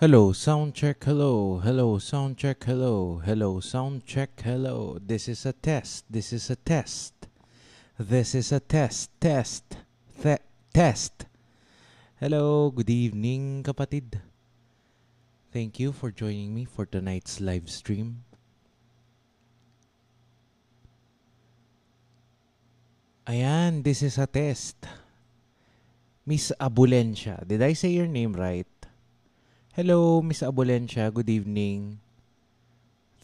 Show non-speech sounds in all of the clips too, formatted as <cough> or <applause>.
Hello, sound check, hello, hello, sound check, hello, hello, sound check, hello. This is a test, this is a test. This is a test, test, th- test. Hello, good evening kapatid. Thank you for joining me for tonight's live stream. Ayan, this is a test. Miss Abulencia, did I say your name right? Hello, Miss Abulencia. Good evening.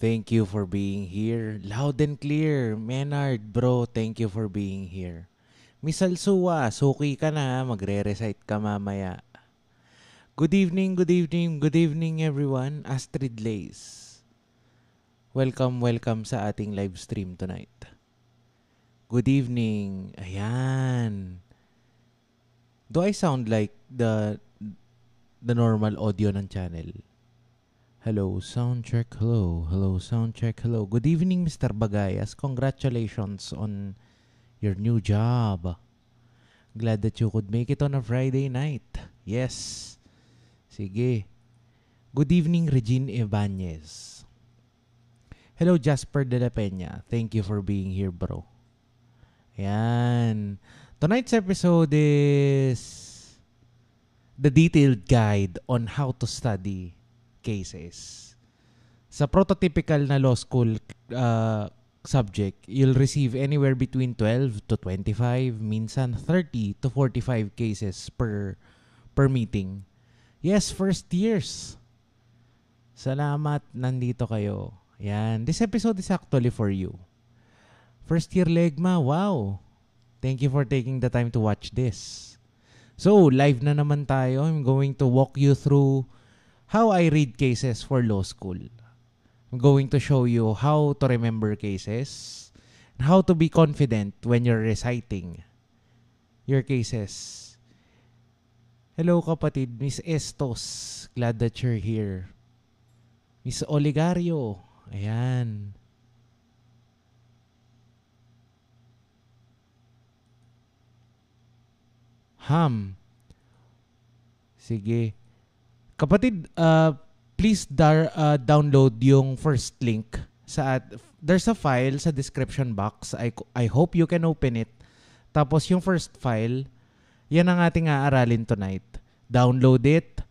Thank you for being here. Loud and clear. Menard, bro, thank you for being here. Miss Alsua, suki ka na. Magre-recite ka mamaya. Good evening, good evening, good evening everyone. Astrid Lace. Welcome, welcome sa ating live stream tonight. Good evening. Ayan. Do I sound like the the normal audio ng channel? Hello, sound check. Hello, hello, sound check. Hello. Good evening, Mr. Bagayas. Congratulations on your new job. Glad that you could make it on a Friday night. Yes. Sige. Good evening, Regine Ibanez. Hello, Jasper De La Peña. Thank you for being here, bro. Ayan. Tonight's episode is the detailed guide on how to study cases. Sa prototypical na law school uh, subject, you'll receive anywhere between 12 to 25, minsan 30 to 45 cases per per meeting. Yes, first years. Salamat, nandito kayo. Yan. This episode is actually for you. First year legma, wow. Thank you for taking the time to watch this. So, live na naman tayo. I'm going to walk you through how I read cases for law school. I'm going to show you how to remember cases and how to be confident when you're reciting your cases. Hello kapatid, Miss Estos. Glad that you're here. Miss Oligario. Ayan. Ham. Sige. Kapatid, uh, please dar, uh, download yung first link sa there's a file sa description box. I I hope you can open it. Tapos yung first file, yan ang ating aaralin tonight. Download it.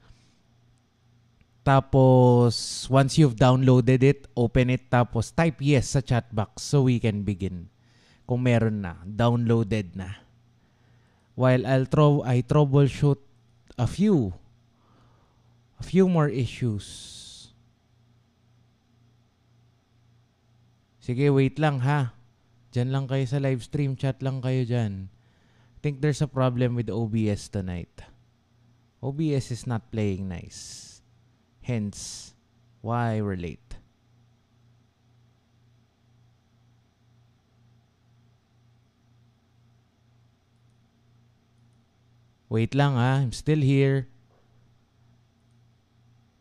Tapos once you've downloaded it, open it tapos type yes sa chat box so we can begin. Kung meron na, downloaded na while I'll throw I troubleshoot a few a few more issues. Sige, wait lang ha. Diyan lang kayo sa live stream, chat lang kayo diyan. I think there's a problem with OBS tonight. OBS is not playing nice. Hence, why we're late. Wait lang ah, I'm still here.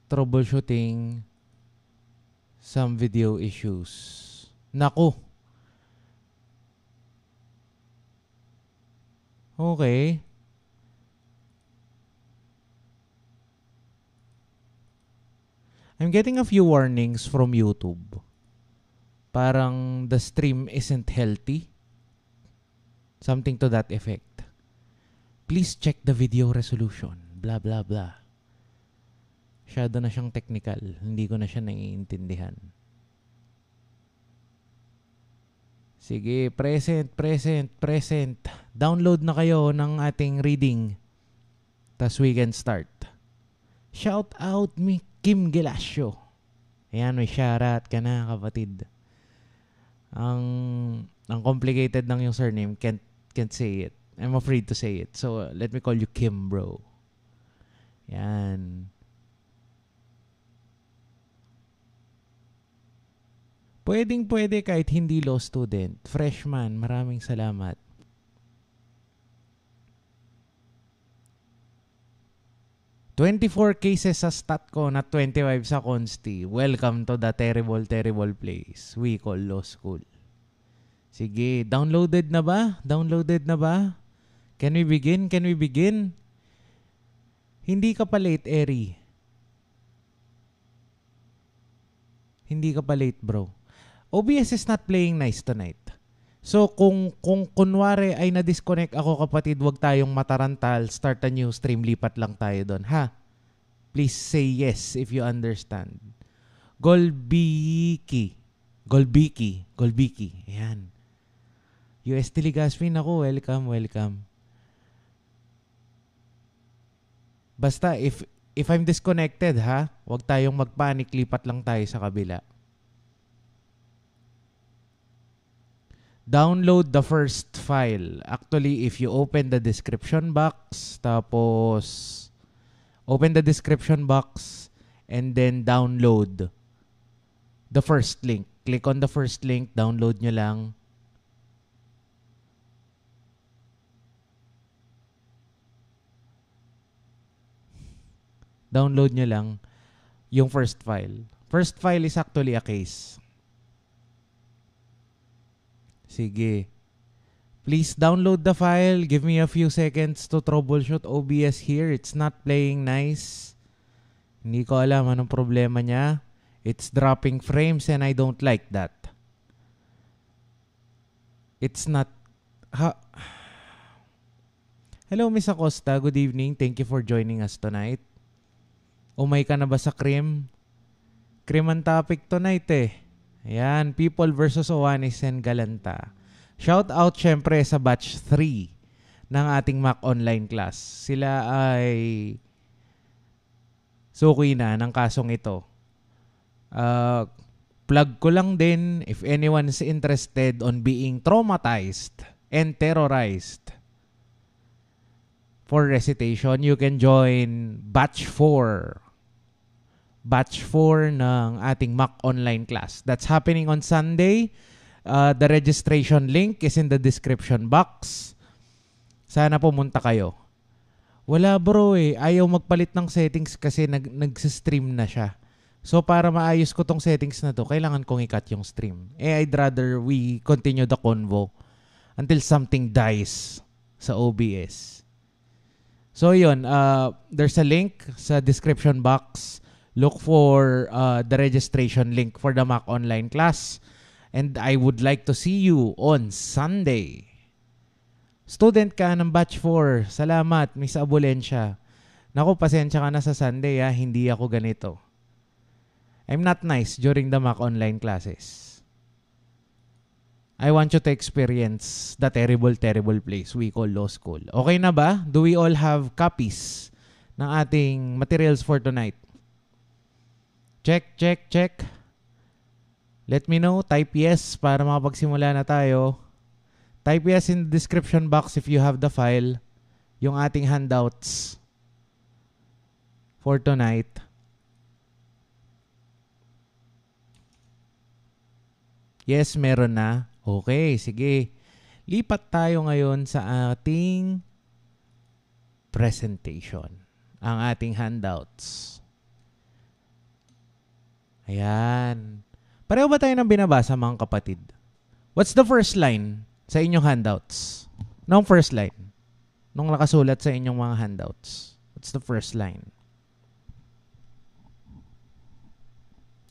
Troubleshooting some video issues. Naku. Okay. I'm getting a few warnings from YouTube. Parang the stream isn't healthy. Something to that effect. Please check the video resolution. Blah, blah, blah. Masyado na siyang technical. Hindi ko na siya naiintindihan. Sige, present, present, present. Download na kayo ng ating reading. Tas we can start. Shout out me Kim Gelasio. Ayan, may shoutout ka na kapatid. Ang ang complicated ng yung surname, can't can't say it. I'm afraid to say it. So, uh, let me call you Kim, bro. Yan. Pwedeng pwede kahit hindi law student. Freshman, maraming salamat. Twenty-four cases sa stat ko, not 25 sa consti. Welcome to the terrible, terrible place we call law school. Sige, downloaded na ba? Downloaded na ba? Can we begin? Can we begin? Hindi ka pa late, Eri. Hindi ka pa late, bro. OBS is not playing nice tonight. So kung kung kunwari ay na-disconnect ako kapatid, wag tayong matarantal, start a new stream, lipat lang tayo doon, ha? Please say yes if you understand. Golbiki. Golbiki. Golbiki. Ayan. US Telegasmin ako, welcome, welcome. Basta if if I'm disconnected ha, wag tayong magpanic, lipat lang tayo sa kabila. download the first file. Actually, if you open the description box, tapos open the description box and then download the first link. Click on the first link, download nyo lang. Download nyo lang yung first file. First file is actually a case. Sige. Please download the file. Give me a few seconds to troubleshoot OBS here. It's not playing nice. Hindi ko alam anong problema niya. It's dropping frames and I don't like that. It's not... Ha <sighs> Hello, Miss Acosta. Good evening. Thank you for joining us tonight. Umay ka na ba sa cream? Cream ang topic tonight eh. Ayan, People versus Owanis and Galanta. Shout out syempre sa batch 3 ng ating Mac online class. Sila ay suki na ng kasong ito. Uh, plug ko lang din if anyone is interested on being traumatized and terrorized for recitation, you can join batch 4 batch 4 ng ating Mac online class. That's happening on Sunday. Uh, the registration link is in the description box. Sana pumunta kayo. Wala bro eh. Ayaw magpalit ng settings kasi nag nag-stream na siya. So para maayos ko tong settings na to, kailangan kong i-cut yung stream. Eh I'd rather we continue the convo until something dies sa OBS. So yun, uh, there's a link sa description box look for uh, the registration link for the Mac online class. And I would like to see you on Sunday. Student ka ng batch 4. Salamat, Miss Abulensya. Naku, pasensya ka na sa Sunday ha. Hindi ako ganito. I'm not nice during the Mac online classes. I want you to experience the terrible, terrible place we call law school. Okay na ba? Do we all have copies ng ating materials for tonight? Check, check, check. Let me know. Type yes para makapagsimula na tayo. Type yes in the description box if you have the file. Yung ating handouts for tonight. Yes, meron na. Okay, sige. Lipat tayo ngayon sa ating presentation. Ang ating handouts. Ayan. Pareho ba tayo ng binabasa mga kapatid? What's the first line sa inyong handouts? Nung first line. Nung nakasulat sa inyong mga handouts. What's the first line?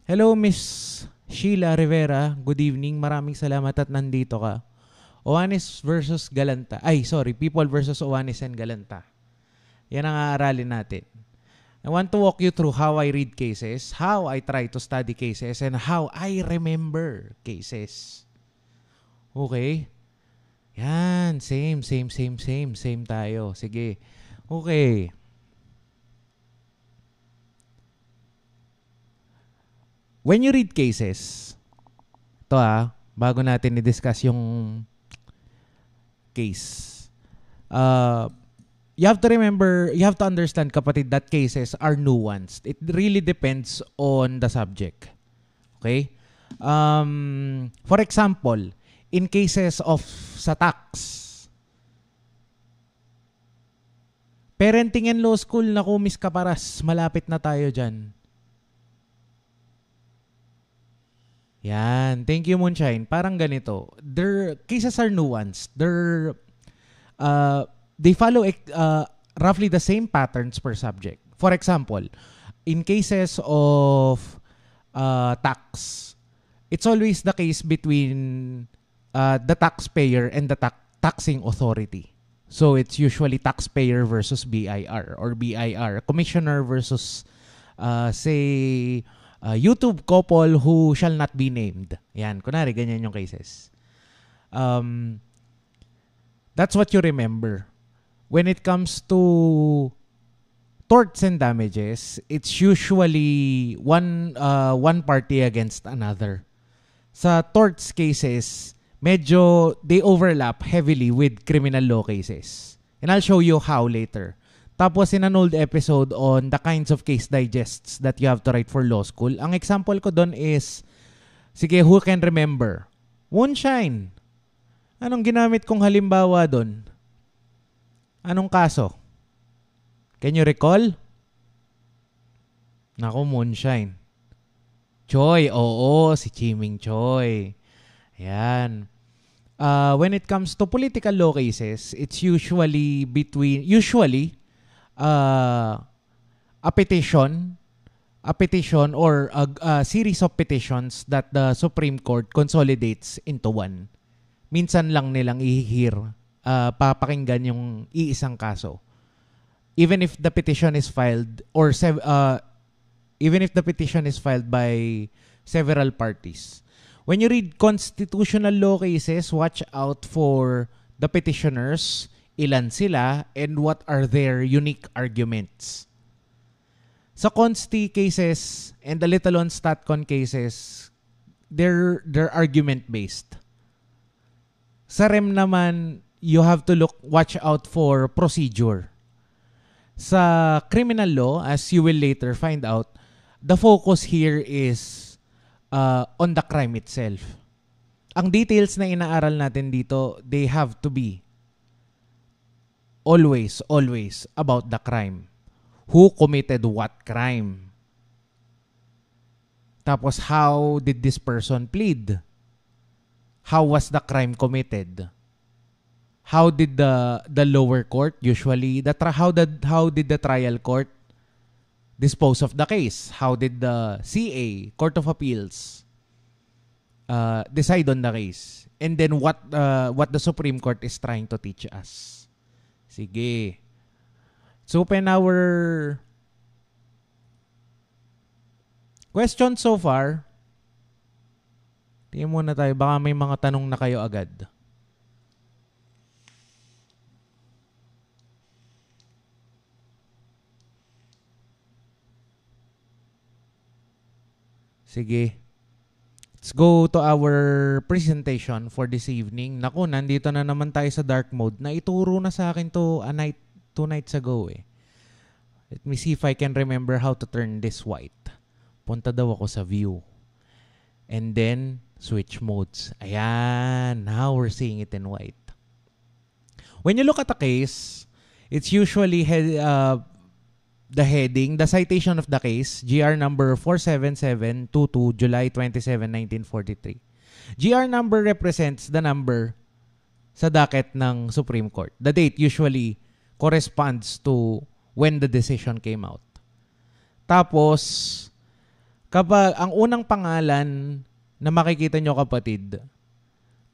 Hello, Miss Sheila Rivera. Good evening. Maraming salamat at nandito ka. Owanis versus Galanta. Ay, sorry. People versus Owanis and Galanta. Yan ang aaralin natin. I want to walk you through how I read cases, how I try to study cases, and how I remember cases. Okay? Yan, same, same, same, same, same tayo. Sige. Okay. When you read cases, to ah, bago natin i-discuss yung case. Uh, you have to remember, you have to understand kapatid that cases are nuanced. It really depends on the subject. Okay? Um, for example, in cases of sa tax, parenting and law school na ko, Miss Kaparas, malapit na tayo dyan. Yan. Thank you, Moonshine. Parang ganito. Their cases are nuanced. They're uh, they follow uh, roughly the same patterns per subject. For example, in cases of uh, tax, it's always the case between uh, the taxpayer and the ta- taxing authority. So it's usually taxpayer versus BIR or BIR, commissioner versus uh, say uh, YouTube couple who shall not be named. Yan, kunari ganyan yung cases. Um, that's what you remember. When it comes to torts and damages, it's usually one uh, one party against another. Sa torts cases, medyo they overlap heavily with criminal law cases. And I'll show you how later. Tapos in an old episode on the kinds of case digests that you have to write for law school, ang example ko doon is, sige, who can remember? Moonshine. Anong ginamit kong halimbawa doon? Anong kaso? Can you recall? Nako, Moonshine. Choi, oo, si Chiming Choi. Ayan. Uh, when it comes to political law cases, it's usually between, usually, uh, a petition, a petition or a, a series of petitions that the Supreme Court consolidates into one. Minsan lang nilang ihihir, uh, papakinggan yung iisang kaso even if the petition is filed or sev- uh, even if the petition is filed by several parties. When you read constitutional law cases, watch out for the petitioners, ilan sila, and what are their unique arguments. Sa consti cases and the little on statcon cases, they're, they're argument-based. Sa REM naman, you have to look, watch out for procedure sa criminal law, as you will later find out, the focus here is uh, on the crime itself. Ang details na inaaral natin dito, they have to be always, always about the crime. Who committed what crime? Tapos, how did this person plead? How was the crime committed? How did the the lower court usually the tra- how did how did the trial court dispose of the case? How did the CA Court of Appeals uh, decide on the case? And then what uh, what the Supreme Court is trying to teach us? Sige. So open our questions so far. Tingnan muna tayo. Baka may mga tanong na kayo agad. Sige. Let's go to our presentation for this evening. Naku, nandito na naman tayo sa dark mode. Na ituro na sa akin to a night, two nights ago eh. Let me see if I can remember how to turn this white. Punta daw ako sa view. And then, switch modes. Ayan, now we're seeing it in white. When you look at a case, it's usually uh, the heading, the citation of the case, GR number 47722, July 27, 1943. GR number represents the number sa docket ng Supreme Court. The date usually corresponds to when the decision came out. Tapos, kapag ang unang pangalan na makikita nyo kapatid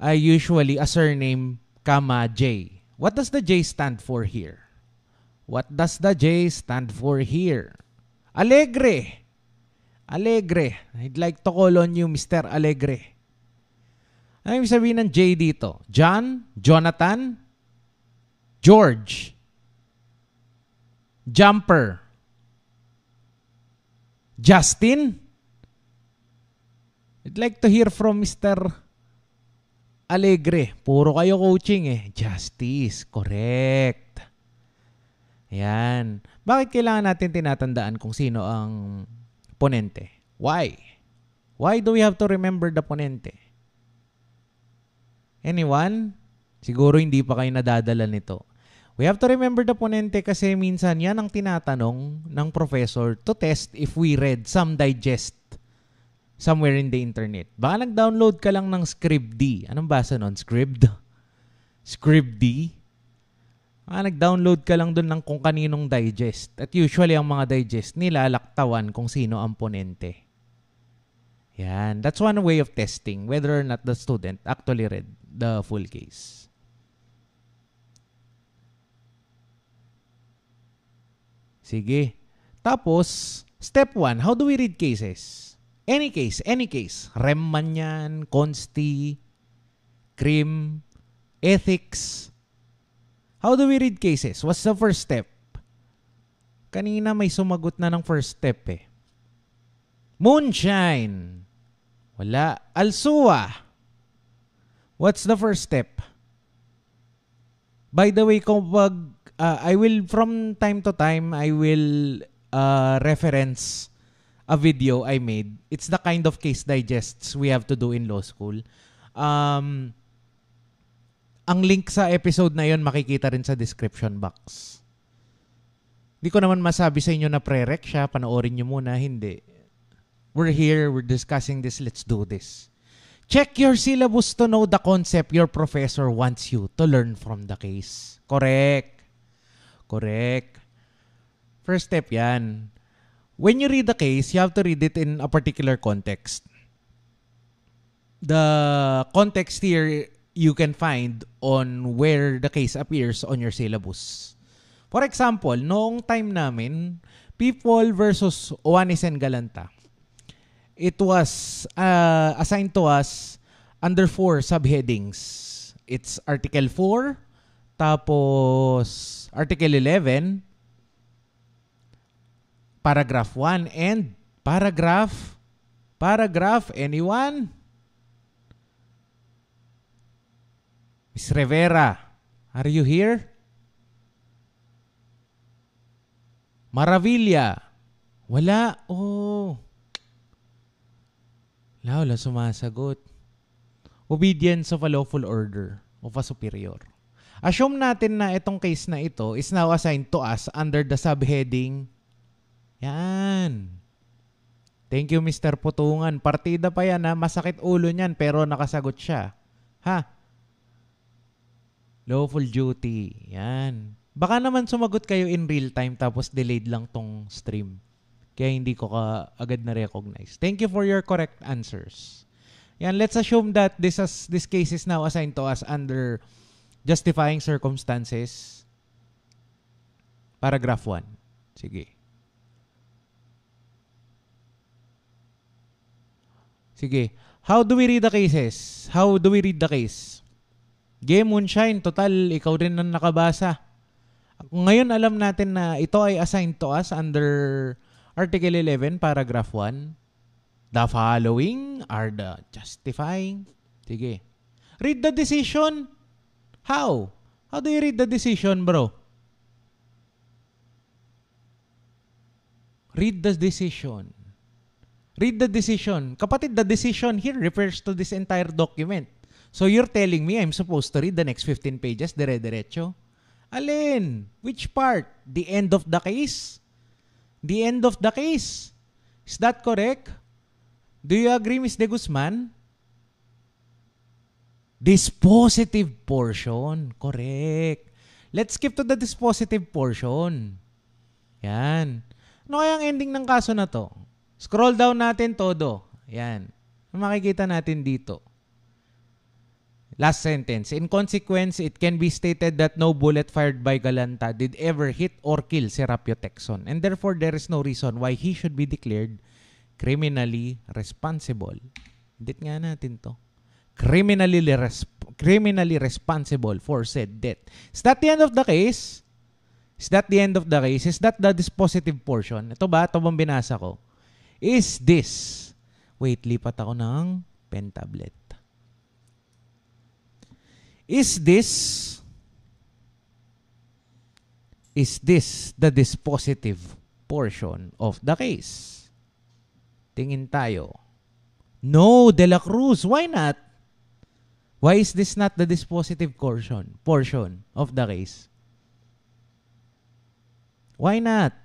ay usually a surname, comma, J. What does the J stand for here? What does the J stand for here? Alegre. Alegre. I'd like to call on you, Mr. Alegre. Ano yung sabihin ng J dito? John? Jonathan? George? Jumper? Justin? I'd like to hear from Mr. Alegre. Puro kayo coaching eh. Justice. Correct. Yan. Bakit kailangan natin tinatandaan kung sino ang ponente? Why? Why do we have to remember the ponente? Anyone? Siguro hindi pa kayo nadadala nito. We have to remember the ponente kasi minsan yan ang tinatanong ng professor to test if we read some digest somewhere in the internet. Baka nag-download ka lang ng Scribd. Anong basa nun? Scribd? Scribd? Ah, nag-download ka lang doon ng kung kaninong digest. At usually, ang mga digest nila laktawan kung sino ang ponente. Yan. That's one way of testing whether or not the student actually read the full case. Sige. Tapos, step 1, how do we read cases? Any case, any case. Rem man yan, consti, crim, ethics. How do we read cases? What's the first step? Kanina may sumagot na ng first step eh. Moonshine. Wala. Alsua. What's the first step? By the way, kapag uh, I will from time to time I will uh, reference a video I made. It's the kind of case digests we have to do in law school. Um, ang link sa episode na yon makikita rin sa description box. Hindi ko naman masabi sa inyo na pre-rec siya. Panoorin nyo muna. Hindi. We're here. We're discussing this. Let's do this. Check your syllabus to know the concept your professor wants you to learn from the case. Correct. Correct. First step yan. When you read the case, you have to read it in a particular context. The context here you can find on where the case appears on your syllabus. For example, noong time namin, People versus Oanis and Galanta, it was uh, assigned to us under four subheadings. It's Article 4, tapos Article 11, Paragraph 1, and Paragraph, Paragraph, anyone? Miss Rivera, are you here? Maravilla. Wala. Oh. Wala, wala sumasagot. Obedience of a lawful order of a superior. Assume natin na itong case na ito is now assigned to us under the subheading yan. Thank you, Mr. Putungan. Partida pa yan ha. Masakit ulo niyan pero nakasagot siya. Ha? Lawful duty. Yan. Baka naman sumagot kayo in real time tapos delayed lang tong stream. Kaya hindi ko ka agad na recognize. Thank you for your correct answers. Yan, let's assume that this is, this case is now assigned to us under justifying circumstances. Paragraph 1. Sige. Sige. How do we read the cases? How do we read the case? Game Moonshine, total, ikaw rin ang nakabasa. Ngayon alam natin na ito ay assigned to us under Article 11, Paragraph 1. The following are the justifying. Sige. Read the decision. How? How do you read the decision, bro? Read the decision. Read the decision. Kapatid, the decision here refers to this entire document. So you're telling me I'm supposed to read the next 15 pages dire-diretso? Alin? Which part? The end of the case? The end of the case. Is that correct? Do you agree, Ms. De Guzman? Dispositive portion. Correct. Let's skip to the dispositive portion. Yan. Ano kaya ang ending ng kaso na to? Scroll down natin todo. Yan. Makikita natin dito. Last sentence. In consequence, it can be stated that no bullet fired by Galanta did ever hit or kill Serapio Texon, and therefore there is no reason why he should be declared criminally responsible. Dit nga natin to. Criminally, res- criminally responsible for said death. Is that the end of the case? Is that the end of the case? Is that the dispositive portion? Ito ba? Ito bang binasa ko? Is this? Wait, lipat ako ng pen tablet. Is this is this the dispositive portion of the case? Tingin tayo. No, De La Cruz. Why not? Why is this not the dispositive portion portion of the case? Why not?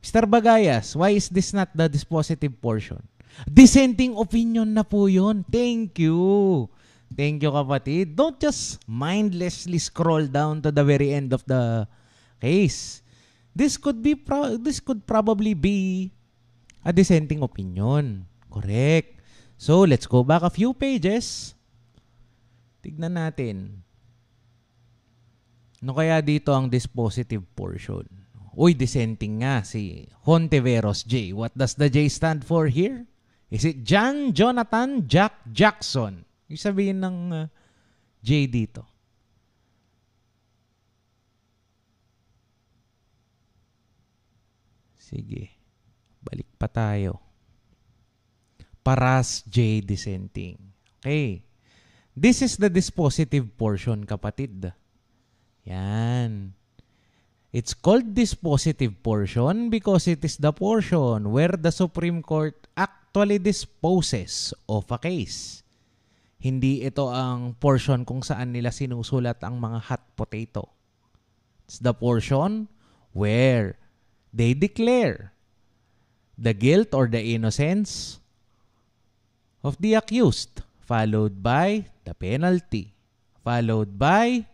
Mr. Bagayas, why is this not the dispositive portion? Dissenting opinion na po yun. Thank you. Thank you, kapatid. Don't just mindlessly scroll down to the very end of the case. This could be pro- this could probably be a dissenting opinion. Correct. So, let's go back a few pages. Tignan natin. No kaya dito ang dispositive portion? Uy, dissenting nga si Hontiveros J. What does the J stand for here? Is it John Jonathan Jack Jackson? Yung sabihin ng uh, J dito. Sige. Balik pa tayo. Paras J dissenting. Okay. This is the dispositive portion, kapatid. Yan. It's called dispositive portion because it is the portion where the Supreme Court actually disposes of a case. Hindi ito ang portion kung saan nila sinusulat ang mga hot potato. It's the portion where they declare the guilt or the innocence of the accused, followed by the penalty, followed by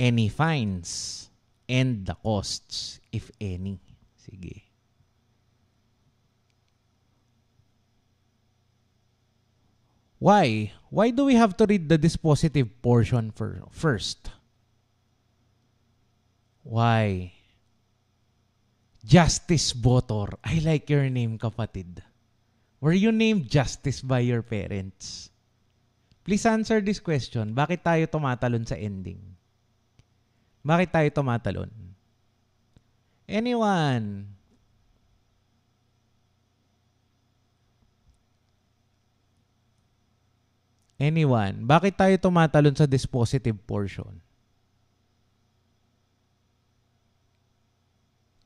any fines and the costs, if any. Sige. Why? Why do we have to read the dispositive portion for, first? Why? Justice Botor. I like your name, kapatid. Were you named Justice by your parents? Please answer this question. Bakit tayo tumatalon sa ending? Bakit tayo tumatalon? Anyone? Anyone? Bakit tayo tumatalon sa dispositive portion?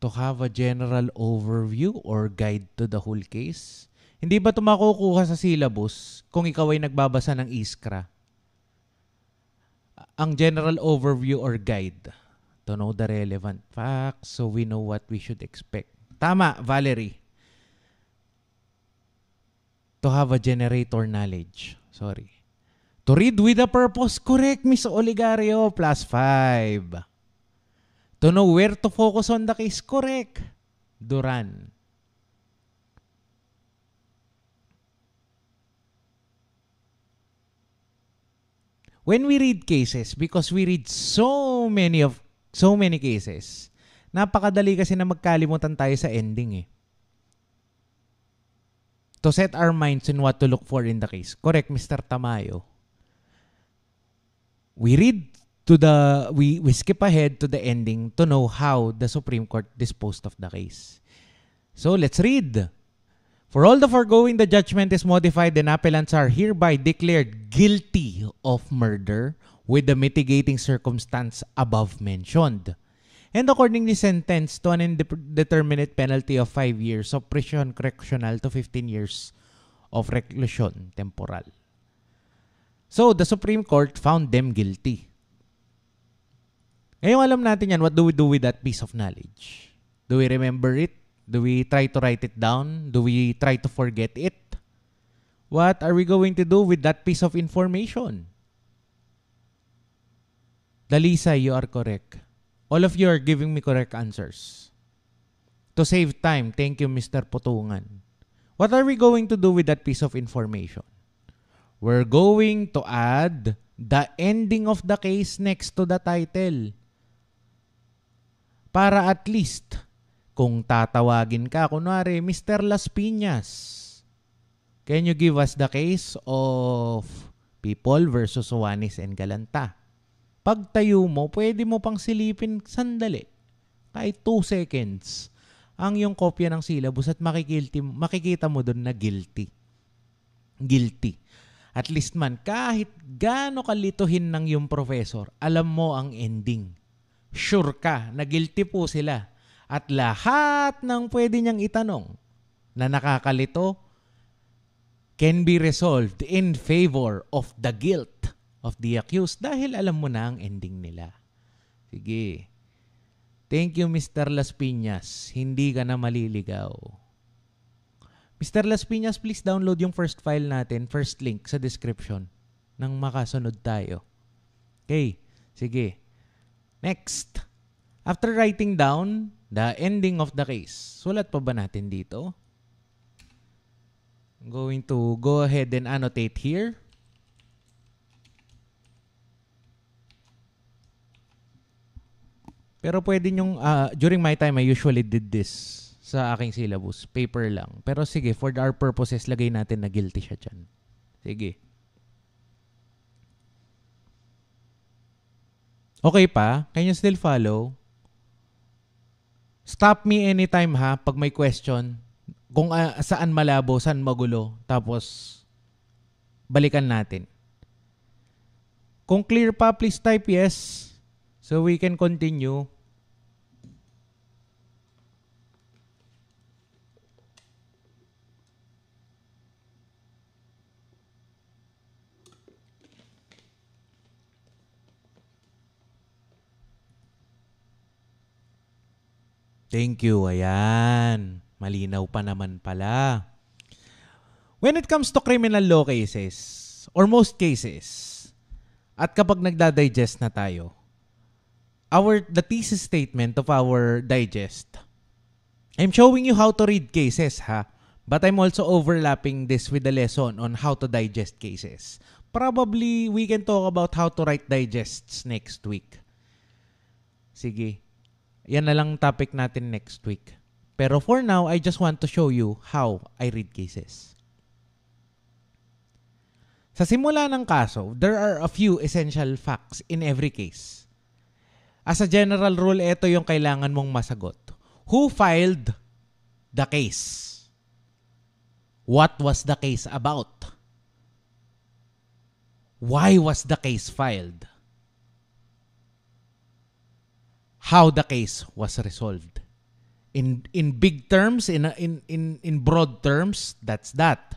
To have a general overview or guide to the whole case? Hindi ba ito makukuha sa syllabus kung ikaw ay nagbabasa ng ISKRA? ang general overview or guide to know the relevant facts so we know what we should expect. Tama, Valerie. To have a generator knowledge. Sorry. To read with a purpose. Correct, Miss Oligario. Plus 5. To know where to focus on the case. Correct. Duran. when we read cases, because we read so many of so many cases, napakadali kasi na magkalimutan tayo sa ending eh. To set our minds in what to look for in the case. Correct, Mr. Tamayo. We read to the we we skip ahead to the ending to know how the Supreme Court disposed of the case. So let's read. For all the foregoing, the judgment is modified and appellants are hereby declared guilty of murder with the mitigating circumstance above mentioned. And accordingly sentenced to an indeterminate penalty of 5 years of prison correctional to 15 years of reclusion temporal. So, the Supreme Court found them guilty. Ngayon alam natin yan, what do we do with that piece of knowledge? Do we remember it? Do we try to write it down? Do we try to forget it? What are we going to do with that piece of information? Dalisa, you are correct. All of you are giving me correct answers. To save time, thank you, Mr. Putungan. What are we going to do with that piece of information? We're going to add the ending of the case next to the title. Para at least kung tatawagin ka, kunwari, Mr. Las Piñas, can you give us the case of people versus Juanes and Galanta? Pag tayo mo, pwede mo pang silipin sandali. Kahit 2 seconds ang yung kopya ng syllabus at makikilti, makikita mo doon na guilty. Guilty. At least man, kahit gaano kalituhin ng yung professor, alam mo ang ending. Sure ka na guilty po sila at lahat ng pwede niyang itanong na nakakalito can be resolved in favor of the guilt of the accused dahil alam mo na ang ending nila. Sige. Thank you, Mr. Las Piñas. Hindi ka na maliligaw. Mr. Las Piñas, please download yung first file natin, first link sa description nang makasunod tayo. Okay, sige. Next. After writing down the ending of the case, sulat pa ba natin dito? I'm going to go ahead and annotate here. Pero pwede nyong, uh, during my time, I usually did this sa aking syllabus. Paper lang. Pero sige, for our purposes, lagay natin na guilty siya dyan. Sige. Okay pa? Can you still follow? Stop me anytime ha, pag may question. Kung uh, saan malabo, saan magulo. Tapos, balikan natin. Kung clear pa, please type yes. So we can continue. Thank you. Ayan. Malinaw pa naman pala. When it comes to criminal law cases, or most cases, at kapag nagda-digest na tayo, our the thesis statement of our digest, I'm showing you how to read cases ha, but I'm also overlapping this with the lesson on how to digest cases. Probably we can talk about how to write digests next week. Sige. Yan na lang topic natin next week. Pero for now, I just want to show you how I read cases. Sa simula ng kaso, there are a few essential facts in every case. As a general rule, ito yung kailangan mong masagot. Who filed the case? What was the case about? Why was the case filed? How the case was resolved. In in big terms, in in in in broad terms, that's that.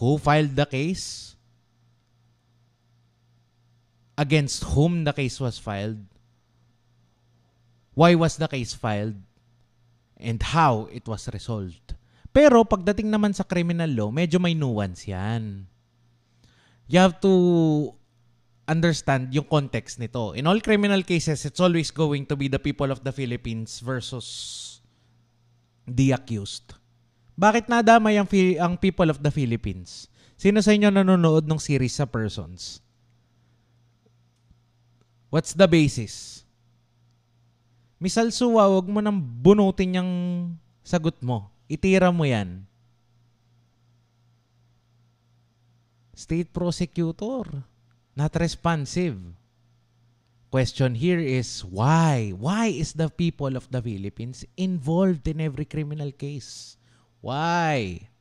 Who filed the case? Against whom the case was filed? Why was the case filed? And how it was resolved. Pero pagdating naman sa criminal law, medyo may nuance 'yan. You have to understand yung context nito. In all criminal cases, it's always going to be the people of the Philippines versus the accused. Bakit nadamay ang, ang people of the Philippines? Sino sa inyo nanonood ng series sa persons? What's the basis? Misal Suwa, wag mo nang bunutin yung sagot mo. Itira mo yan. State prosecutor not responsive. Question here is why? Why is the people of the Philippines involved in every criminal case? Why?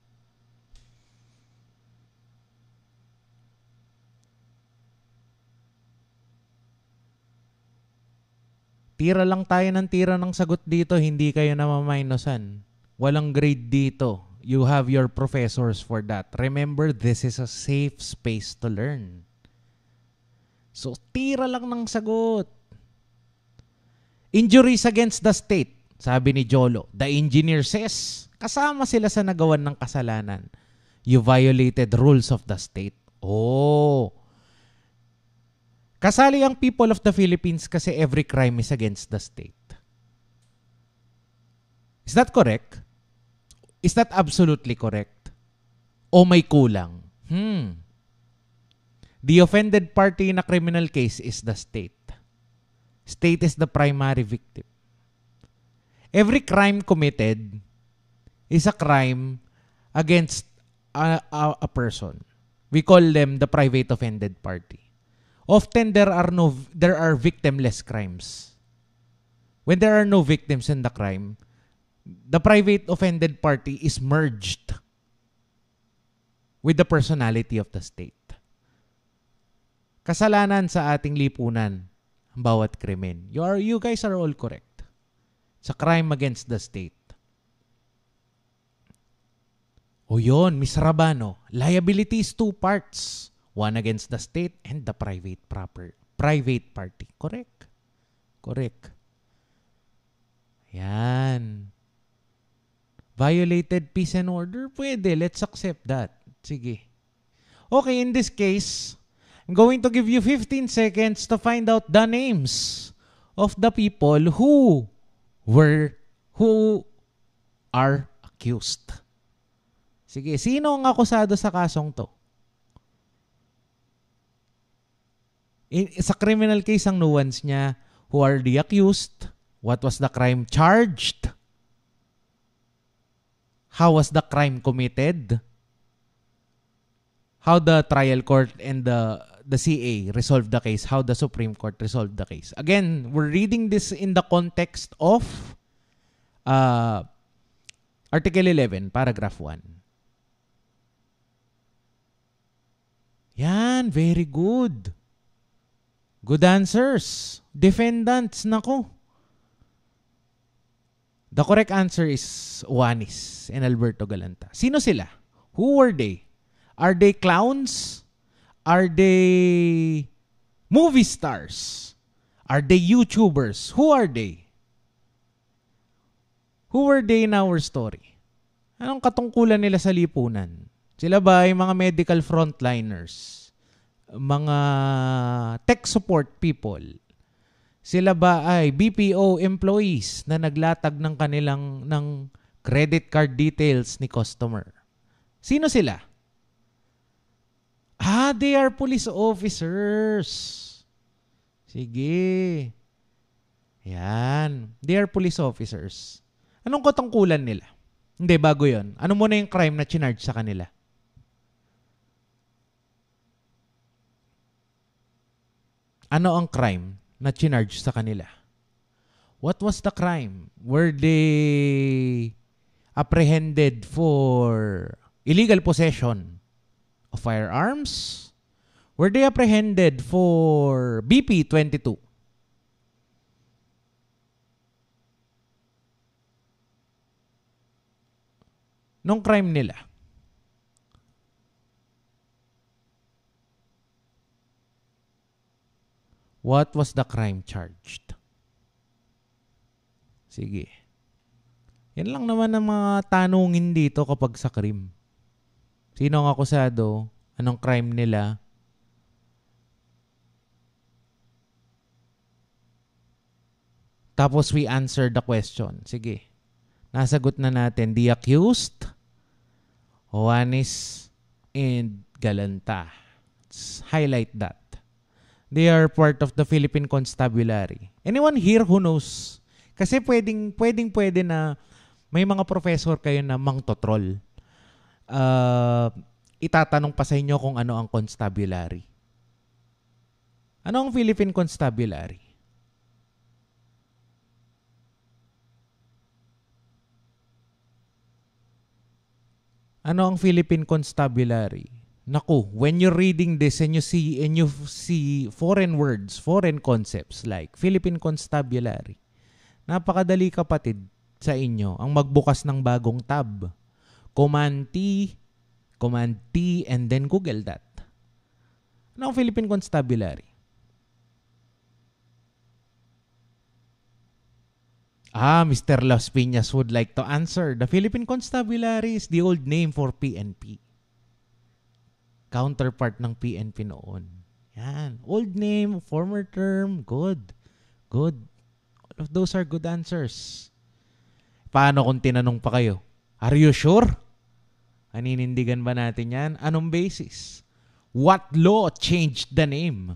Tira lang tayo ng tira ng sagot dito, hindi kayo na maminosan. Walang grade dito. You have your professors for that. Remember, this is a safe space to learn. So, tira lang ng sagot. Injuries against the state, sabi ni Jolo. The engineer says, kasama sila sa nagawan ng kasalanan. You violated rules of the state. Oh. Kasali ang people of the Philippines kasi every crime is against the state. Is that correct? Is that absolutely correct? O may kulang? Hmm. The offended party in a criminal case is the state. State is the primary victim. Every crime committed is a crime against a, a, a person. We call them the private offended party. Often there are no there are victimless crimes. When there are no victims in the crime, the private offended party is merged with the personality of the state. Kasalanan sa ating lipunan ang bawat krimen. You, are, you guys are all correct. Sa crime against the state. O yon, Miss Rabano, liability is two parts. One against the state and the private proper private party. Correct. Correct. Yan. Violated peace and order? Pwede. Let's accept that. Sige. Okay, in this case, I'm going to give you 15 seconds to find out the names of the people who were who are accused. Sige, sino ang akusado sa kasong to? In, sa criminal case, ang nuance niya, who are the accused? What was the crime charged? How was the crime committed? How the trial court and the the CA resolved the case, how the Supreme Court resolved the case. Again, we're reading this in the context of uh, Article 11, paragraph 1. Yan, very good. Good answers. Defendants, nako. The correct answer is Juanis and Alberto Galanta. Sino sila? Who were they? Are they clowns? Are they movie stars? Are they YouTubers? Who are they? Who were they in our story? Anong katungkulan nila sa lipunan? Sila ba ay mga medical frontliners? mga tech support people, sila ba ay BPO employees na naglatag ng kanilang ng credit card details ni customer? Sino sila? Ah, they are police officers. Sige. Yan. They are police officers. Anong katungkulan nila? Hindi, bago yon. Ano muna yung crime na chinarge sa kanila? Ano ang crime na chinarge sa kanila? What was the crime? Were they apprehended for illegal possession of firearms? Were they apprehended for BP 22? Nung crime nila, What was the crime charged? Sige. Yan lang naman ang mga tanungin dito kapag sa crime. Sino ang akusado? Anong crime nila? Tapos we answer the question. Sige. Nasagot na natin the accused, Juanis, and Galanta. Let's highlight that. They are part of the Philippine Constabulary. Anyone here who knows? Kasi pwedeng, pwedeng pwede na may mga professor kayo na mangtotrol. Uh, itatanong pa sa inyo kung ano ang constabulary. Ano ang Philippine Constabulary? Ano ang Philippine Constabulary? Naku, when you're reading this and you see and you see foreign words, foreign concepts like Philippine Constabulary, napakadali kapatid sa inyo ang magbukas ng bagong tab. Command T, Command T, and then Google that. Ano ang Philippine Constabulary? Ah, Mr. Las Piñas would like to answer. The Philippine Constabulary is the old name for PNP counterpart ng PNP noon. Yan. Old name, former term, good. Good. All of those are good answers. Paano kung tinanong pa kayo? Are you sure? Aninindigan ba natin yan? Anong basis? What law changed the name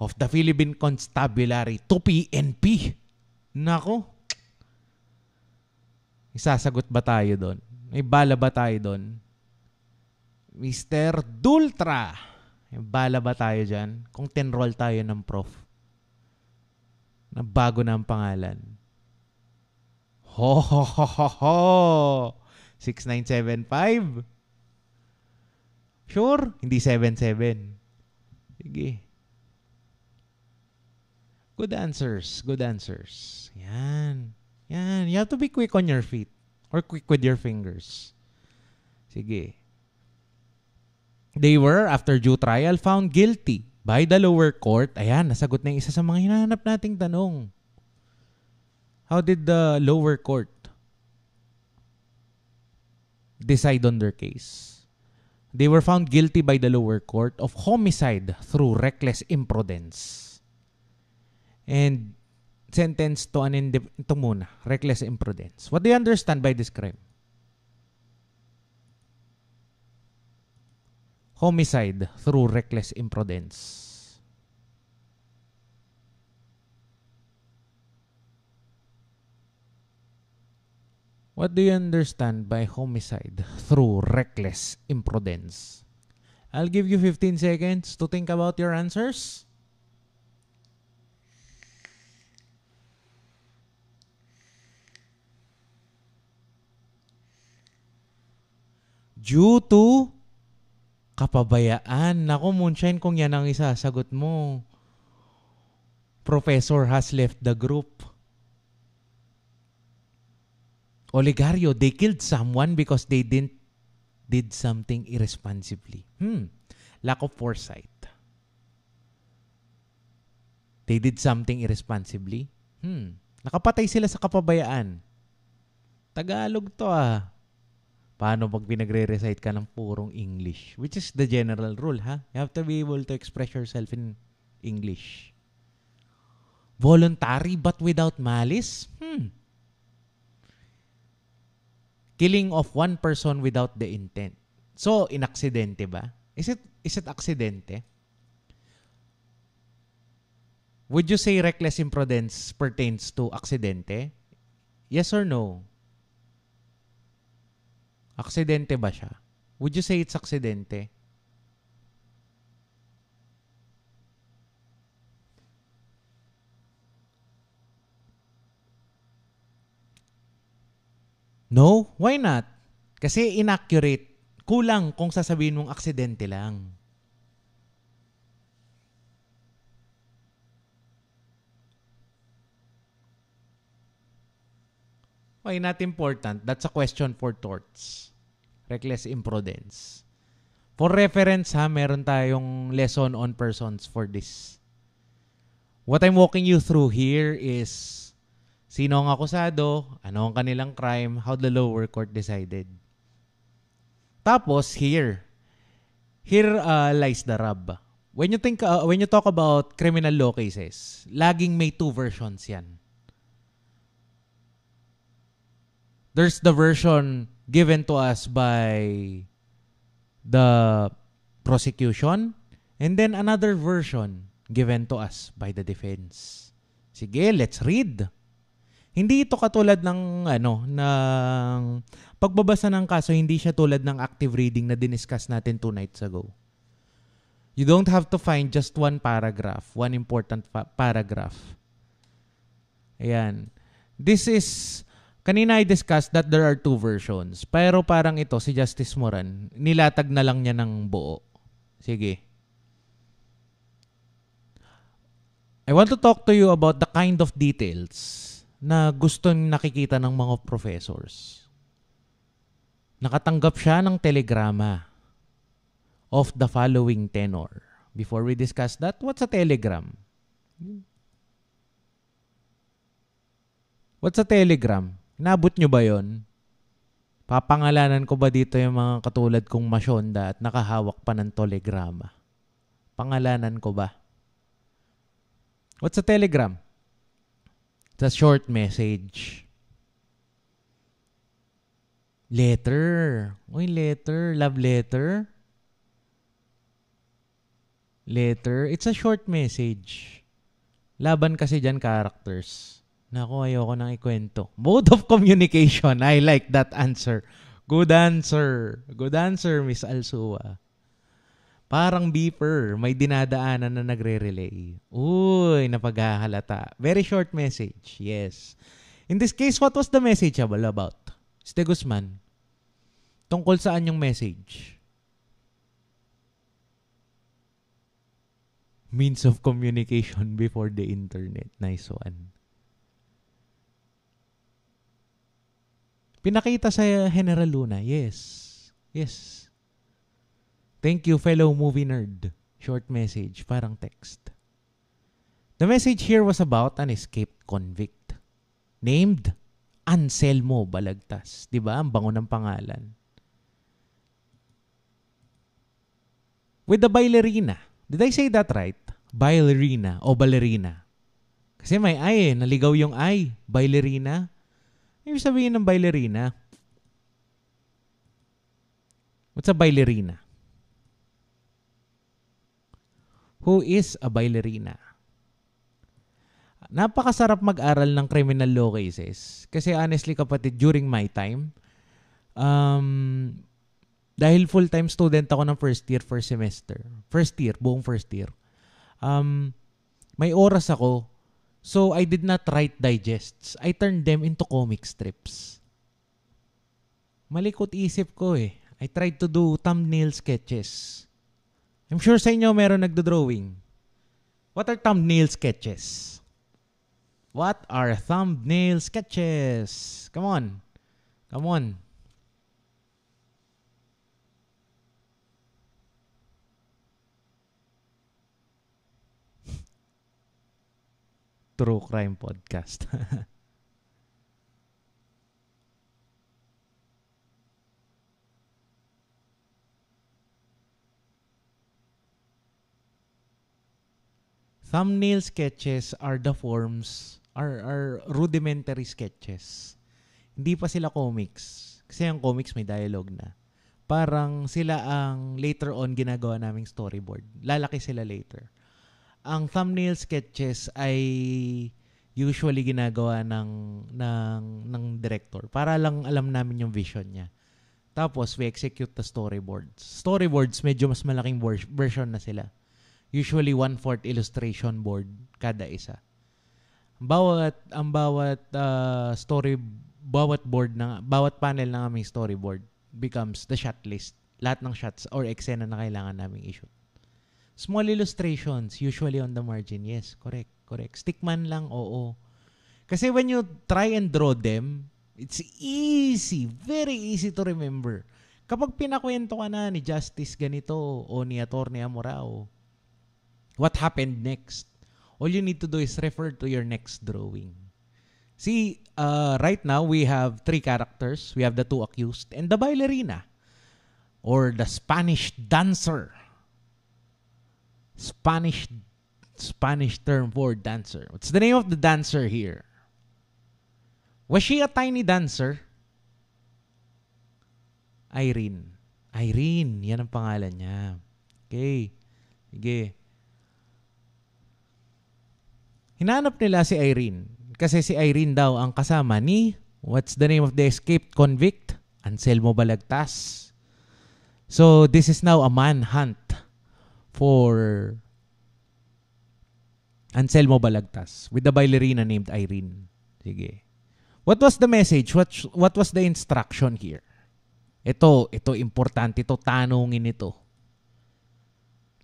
of the Philippine Constabulary to PNP? Nako. Isasagot ba tayo doon? May bala ba tayo doon? Mr. Dultra. Bala ba tayo dyan? Kung tenroll tayo ng prof. Na bago na ang pangalan. Ho ho ho ho ho! 6975? Sure? Hindi 77. Sige. Good answers. Good answers. Yan. Yan. You have to be quick on your feet. Or quick with your fingers. Sige. They were, after due trial, found guilty by the lower court. Ayan, nasagot na yung isa sa mga hinahanap nating tanong. How did the lower court decide on their case? They were found guilty by the lower court of homicide through reckless imprudence. And sentenced to an indi- ito muna, reckless imprudence. What do you understand by this crime? homicide through reckless imprudence. What do you understand by homicide through reckless imprudence? I'll give you 15 seconds to think about your answers. Due to kapabayaan. Nako, Moonshine, kung yan ang isasagot mo. Professor has left the group. Oligario, they killed someone because they didn't did something irresponsibly. Hmm. Lack of foresight. They did something irresponsibly. Hmm. Nakapatay sila sa kapabayaan. Tagalog to ah. Paano pag pinagre-recite ka ng purong English? Which is the general rule, ha? You have to be able to express yourself in English. Voluntary but without malice? Killing of one person without the intent. So, inaksidente ba? Is it, is it aksidente? Would you say reckless imprudence pertains to aksidente? Yes or no? Aksidente ba siya? Would you say it's aksidente? No? Why not? Kasi inaccurate. Kulang kung sasabihin mong aksidente lang. Why not important? That's a question for torts. Reckless imprudence. For reference ha, meron tayong lesson on persons for this. What I'm walking you through here is Sino ang akusado? Ano ang kanilang crime? How the lower court decided. Tapos, here. Here uh, lies the rub. When you think uh, when you talk about criminal law cases, laging may two versions 'yan. There's the version given to us by the prosecution and then another version given to us by the defense. Sige, let's read. Hindi ito katulad ng ano ng pagbabasa ng kaso, hindi siya tulad ng active reading na diniscuss natin two nights ago. You don't have to find just one paragraph, one important fa- paragraph. Ayan. This is Kanina I discussed that there are two versions. Pero parang ito, si Justice Moran, nilatag na lang niya ng buo. Sige. I want to talk to you about the kind of details na gustong nakikita ng mga professors. Nakatanggap siya ng telegrama of the following tenor. Before we discuss that, what's a telegram? What's a telegram? Inabot nyo ba yon? Papangalanan ko ba dito yung mga katulad kong masyonda at nakahawak pa ng telegrama? Pangalanan ko ba? What's a telegram? A short message. Letter. Uy, letter. Love letter. Letter. It's a short message. Laban kasi dyan characters. Naku, ayoko nang ikwento. Mode of communication. I like that answer. Good answer. Good answer, Miss Alsua. Parang beeper, may dinadaanan na nagre-relay. Uy, napaghahalata. Very short message, yes. In this case, what was the message about? Ste Guzman, tungkol saan yung message? Means of communication before the internet. Nice one. Pinakita sa General Luna. Yes. Yes. Thank you, fellow movie nerd. Short message, parang text. The message here was about an escaped convict named Anselmo Balagtas. Di ba? Ang bango ng pangalan. With the ballerina. Did I say that right? Ballerina o ballerina. Kasi may I eh. Naligaw yung I. Ballerina. Ibig sabihin ng ballerina. What's a ballerina? Who is a ballerina. Napakasarap mag-aral ng criminal law cases. Kasi honestly kapatid, during my time, um, dahil full-time student ako ng first year, first semester. First year, buong first year. Um, may oras ako. So, I did not write digests. I turned them into comic strips. Malikot isip ko eh. I tried to do thumbnail sketches. I'm sure sa inyo meron nagdo-drawing. What are thumbnail sketches? What are thumbnail sketches? Come on. Come on. <laughs> True Crime Podcast. <laughs> thumbnail sketches are the forms, are, are rudimentary sketches. Hindi pa sila comics. Kasi ang comics may dialogue na. Parang sila ang later on ginagawa naming storyboard. Lalaki sila later. Ang thumbnail sketches ay usually ginagawa ng ng ng director para lang alam namin yung vision niya. Tapos we execute the storyboards. Storyboards medyo mas malaking version na sila usually one-fourth illustration board kada isa. Bawat ang bawat uh, story bawat board na bawat panel ng aming storyboard becomes the shot list. Lahat ng shots or eksena na kailangan naming i-shoot. Small illustrations usually on the margin. Yes, correct, correct. Stickman lang, oo. Kasi when you try and draw them, it's easy, very easy to remember. Kapag pinakwento ka na ni Justice ganito o ni Attorney Amorao, what happened next. All you need to do is refer to your next drawing. See, uh, right now we have three characters. We have the two accused and the ballerina or the Spanish dancer. Spanish Spanish term for dancer. What's the name of the dancer here? Was she a tiny dancer? Irene. Irene, yan ang pangalan niya. Okay. Sige. Hinanap nila si Irene kasi si Irene daw ang kasama ni what's the name of the escaped convict? Anselmo Balagtas. So this is now a manhunt for Anselmo Balagtas with the ballerina named Irene. Sige. What was the message? What what was the instruction here? Ito, ito importante ito, tanungin ito.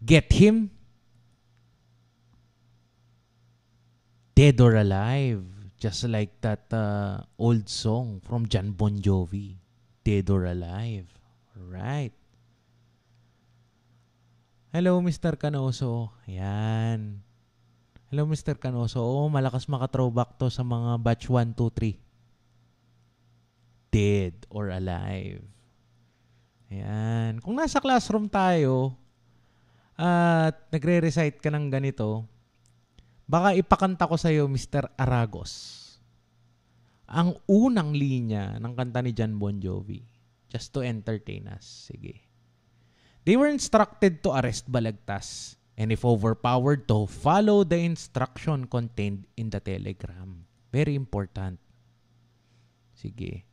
Get him Dead or Alive. Just like that uh, old song from John Bon Jovi. Dead or Alive. Right. Hello, Mr. Canoso. Ayan. Hello, Mr. Canoso. Oo, malakas maka-throwback to sa mga batch 1, 2, 3. Dead or alive. Ayan. Kung nasa classroom tayo at nagre-recite ka ng ganito, Baka ipakanta ko sa iyo, Mr. Aragos. Ang unang linya ng kanta ni John Bon Jovi. Just to entertain us. Sige. They were instructed to arrest Balagtas and if overpowered to follow the instruction contained in the telegram. Very important. Sige.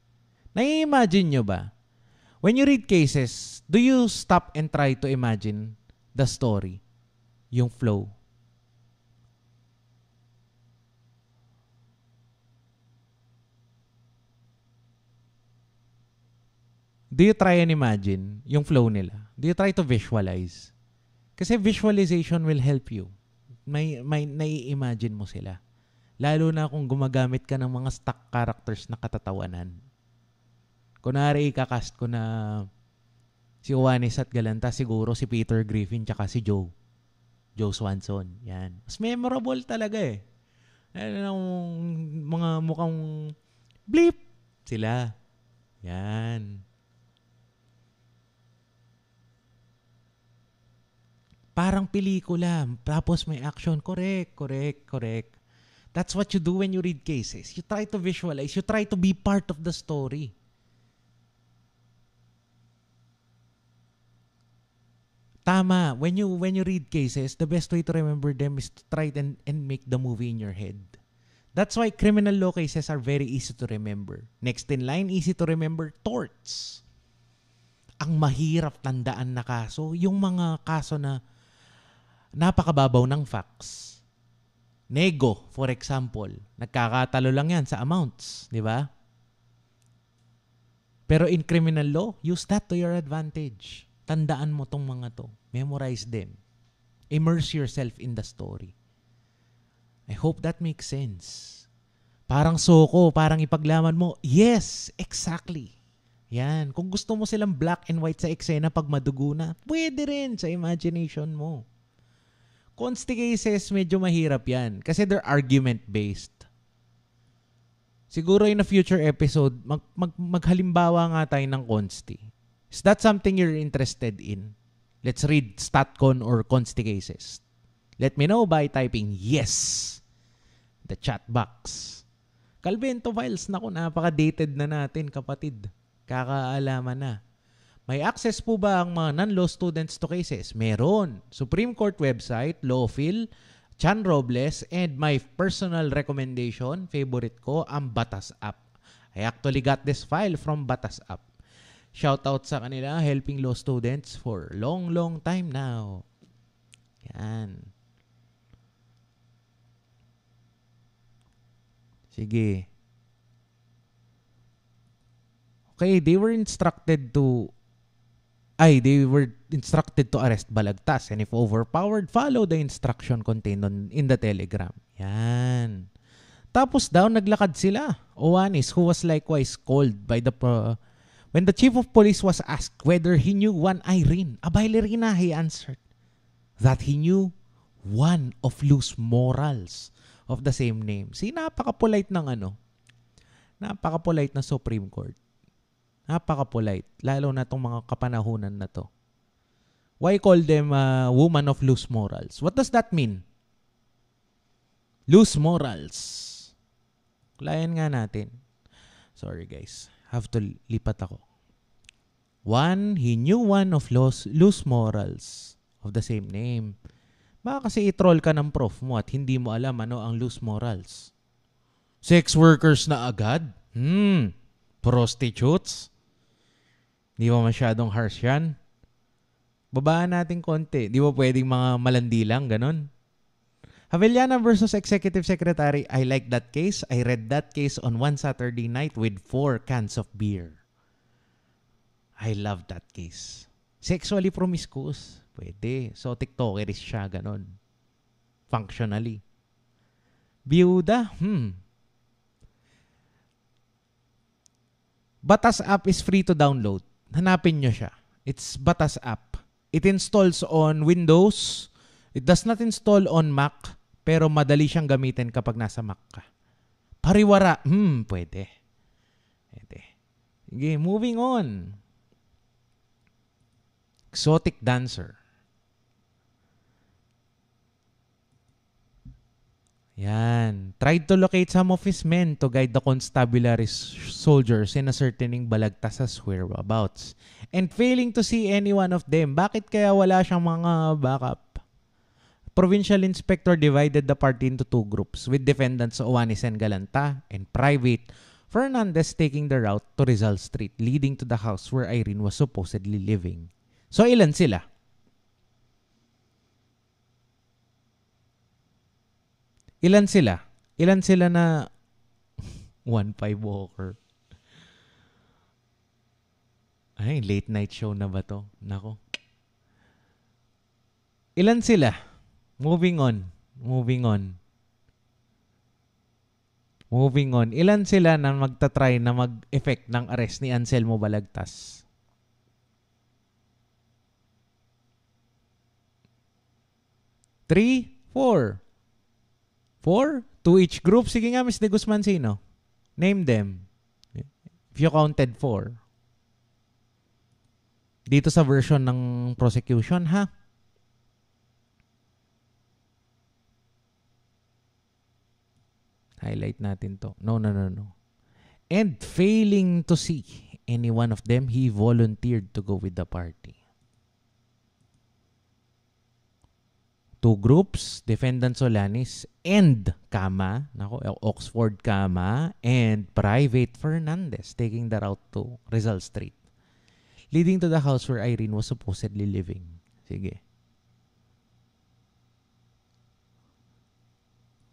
Nai-imagine nyo ba? When you read cases, do you stop and try to imagine the story? Yung flow? Do you try and imagine yung flow nila? Do you try to visualize? Kasi visualization will help you. May, may nai-imagine mo sila. Lalo na kung gumagamit ka ng mga stock characters na katatawanan. Kunwari, ikakast ko na si Juanes at Galanta, siguro si Peter Griffin tsaka si Joe. Joe Swanson. Yan. Mas memorable talaga eh. Ano mga mukhang bleep sila. Yan. Parang pelikula. Tapos may action. Correct, correct, correct. That's what you do when you read cases. You try to visualize. You try to be part of the story. tama. When you when you read cases, the best way to remember them is to try and, and make the movie in your head. That's why criminal law cases are very easy to remember. Next in line, easy to remember, torts. Ang mahirap tandaan na kaso, yung mga kaso na napakababaw ng facts. Nego, for example, nagkakatalo lang yan sa amounts, di ba? Pero in criminal law, use that to your advantage. Tandaan mo tong mga to. Memorize them. Immerse yourself in the story. I hope that makes sense. Parang soko, parang ipaglaman mo. Yes, exactly. Yan. Kung gusto mo silang black and white sa eksena pag madugo na, pwede rin sa imagination mo. Consti cases, medyo mahirap yan. Kasi they're argument-based. Siguro in a future episode, mag, mag, maghalimbawa nga tayo ng consti. Is that something you're interested in? Let's read StatCon or consti cases. Let me know by typing yes the chat box. Calvento Files, naku, napaka-dated na natin kapatid. Kakaalaman na. May access po ba ang mga non-law students to cases? Meron. Supreme Court website, Lawfil, Chan Robles, and my personal recommendation, favorite ko, ang Batas app. I actually got this file from Batas app. Shout out sa kanila, helping law students for long, long time now. Yan. Sige. Okay, they were instructed to ay, they were instructed to arrest Balagtas and if overpowered, follow the instruction contained on, in the telegram. Yan. Tapos daw, naglakad sila. Owanis, who was likewise called by the... Uh, when the chief of police was asked whether he knew one Irene, abay Lerina, he answered that he knew one of loose morals of the same name. Si napaka-polite ng ano, napaka-polite ng Supreme Court. Napaka-polite. Lalo na tong mga kapanahunan na to. Why call them uh, woman of loose morals? What does that mean? Loose morals. Kulayan nga natin. Sorry guys. Have to lipat ako. One, he knew one of loose, loose morals of the same name. Baka kasi i-troll ka ng prof mo at hindi mo alam ano ang loose morals. Sex workers na agad? Hmm. Prostitutes? Di ba masyadong harsh yan? Babaan natin konti. Di ba pwedeng mga malandi lang, ganon? Havellana versus Executive Secretary, I like that case. I read that case on one Saturday night with four cans of beer. I love that case. Sexually promiscuous. Pwede. So, tiktokeris siya, ganon. Functionally. Biuda? Hmm. Batas app is free to download hanapin nyo siya. It's Batas app. It installs on Windows. It does not install on Mac, pero madali siyang gamitin kapag nasa Mac ka. Pariwara. Hmm, pwede. Pwede. Okay, moving on. Exotic dancer. Yan. Tried to locate some of his men to guide the constabulary soldiers in ascertaining Balagtas's whereabouts. And failing to see any one of them, bakit kaya wala siyang mga backup? Provincial inspector divided the party into two groups with defendants Owanis and Galanta and private Fernandez taking the route to Rizal Street leading to the house where Irene was supposedly living. So ilan sila? Ilan sila? Ilan sila na <laughs> 1-5 Walker? Ay, late night show na ba to? Nako. Ilan sila? Moving on. Moving on. Moving on. Ilan sila na magta-try na mag-effect ng arrest ni Anselmo Balagtas? Three, four. Four? To each group? Sige nga, Miss De Guzman, sino? Name them. If you counted four. Dito sa version ng prosecution, ha? Highlight natin to. No, no, no, no. And failing to see any one of them, he volunteered to go with the party. Two groups, Defendant Solanis and Kama, nako, eh, Oxford Kama, and Private Fernandez taking the route to Rizal Street. Leading to the house where Irene was supposedly living. Sige.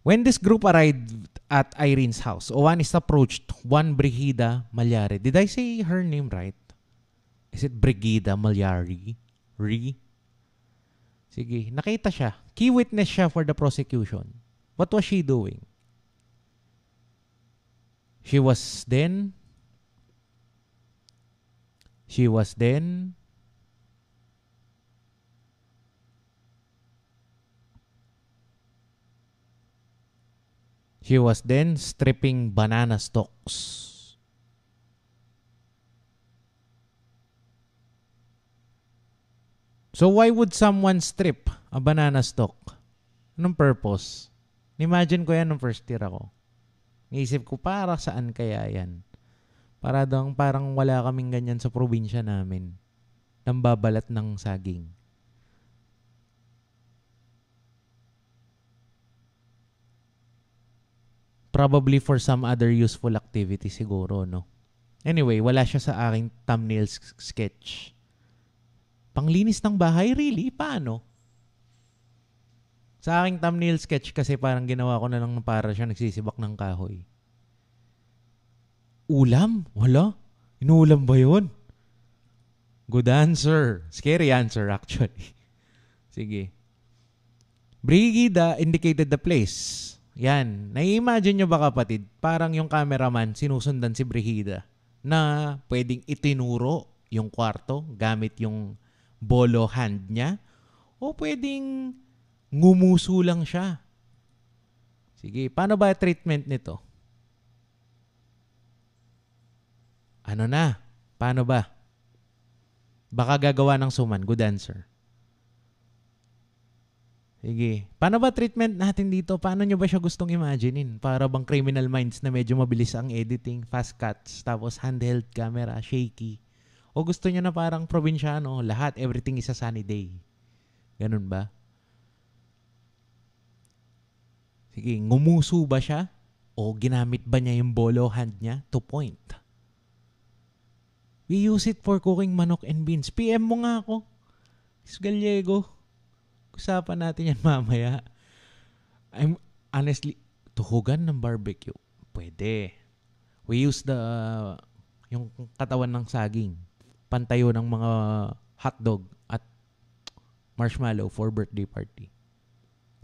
When this group arrived at Irene's house, Owanis approached one Brigida Malyari. Did I say her name right? Is it Brigida Malyari? Re? Sige, nakita siya. Key witness siya for the prosecution. What was she doing? She was then She was then She was then stripping banana stalks. So why would someone strip a banana stalk? Anong purpose? Imagine ko yan nung first year ako. Naisip ko, para saan kaya yan? Para daw parang wala kaming ganyan sa probinsya namin. Nang babalat ng saging. Probably for some other useful activity siguro, no? Anyway, wala siya sa aking thumbnail sketch. Panglinis ng bahay? Really? Paano? Sa aking thumbnail sketch kasi parang ginawa ko na lang para siya nagsisibak ng kahoy. Ulam? Wala? Inuulam ba yun? Good answer. Scary answer actually. <laughs> Sige. Brigida indicated the place. Yan. Nai-imagine nyo ba kapatid, parang yung cameraman sinusundan si Brigida na pwedeng itinuro yung kwarto gamit yung bolo hand niya o pwedeng ngumuso lang siya. Sige, paano ba treatment nito? Ano na? Paano ba? Baka gagawa ng suman. Good answer. Sige. Paano ba treatment natin dito? Paano nyo ba siya gustong imaginein? Para bang criminal minds na medyo mabilis ang editing, fast cuts, tapos handheld camera, shaky. O gusto nyo na parang probinsyano, lahat, everything is a sunny day. Ganun ba? Sige, ngumuso ba siya? O ginamit ba niya yung bolo hand niya to point? We use it for cooking manok and beans. PM mo nga ako. Is Gallego. Usapan natin yan mamaya. I'm honestly, tuhugan ng barbecue. Pwede. We use the, uh, yung katawan ng saging. Pantayo ng mga hotdog at marshmallow for birthday party.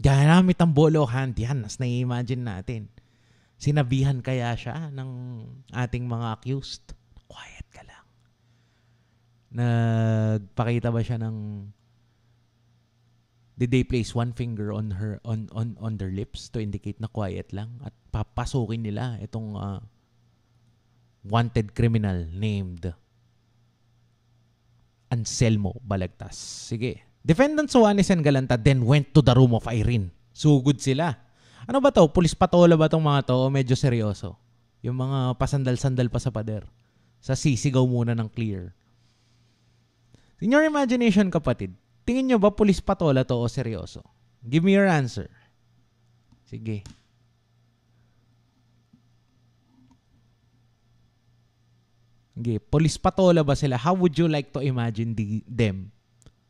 Gamit ang bolo hand. Yan, nas na-imagine natin. Sinabihan kaya siya ng ating mga accused. Quiet ka lang. Nagpakita ba siya ng did they place one finger on her on on on their lips to indicate na quiet lang at papasukin nila itong uh, wanted criminal named Anselmo Balagtas. Sige. Defendant Suanes and Galanta then went to the room of Irene. Sugod sila. Ano ba to? Pulis patola ba tong mga to o medyo seryoso? Yung mga pasandal-sandal pa sa pader. Sa sisigaw muna ng clear. In your imagination, kapatid, Tingin nyo ba pulis patola to o seryoso? Give me your answer. Sige. Sige, pulis patola ba sila? How would you like to imagine the, them?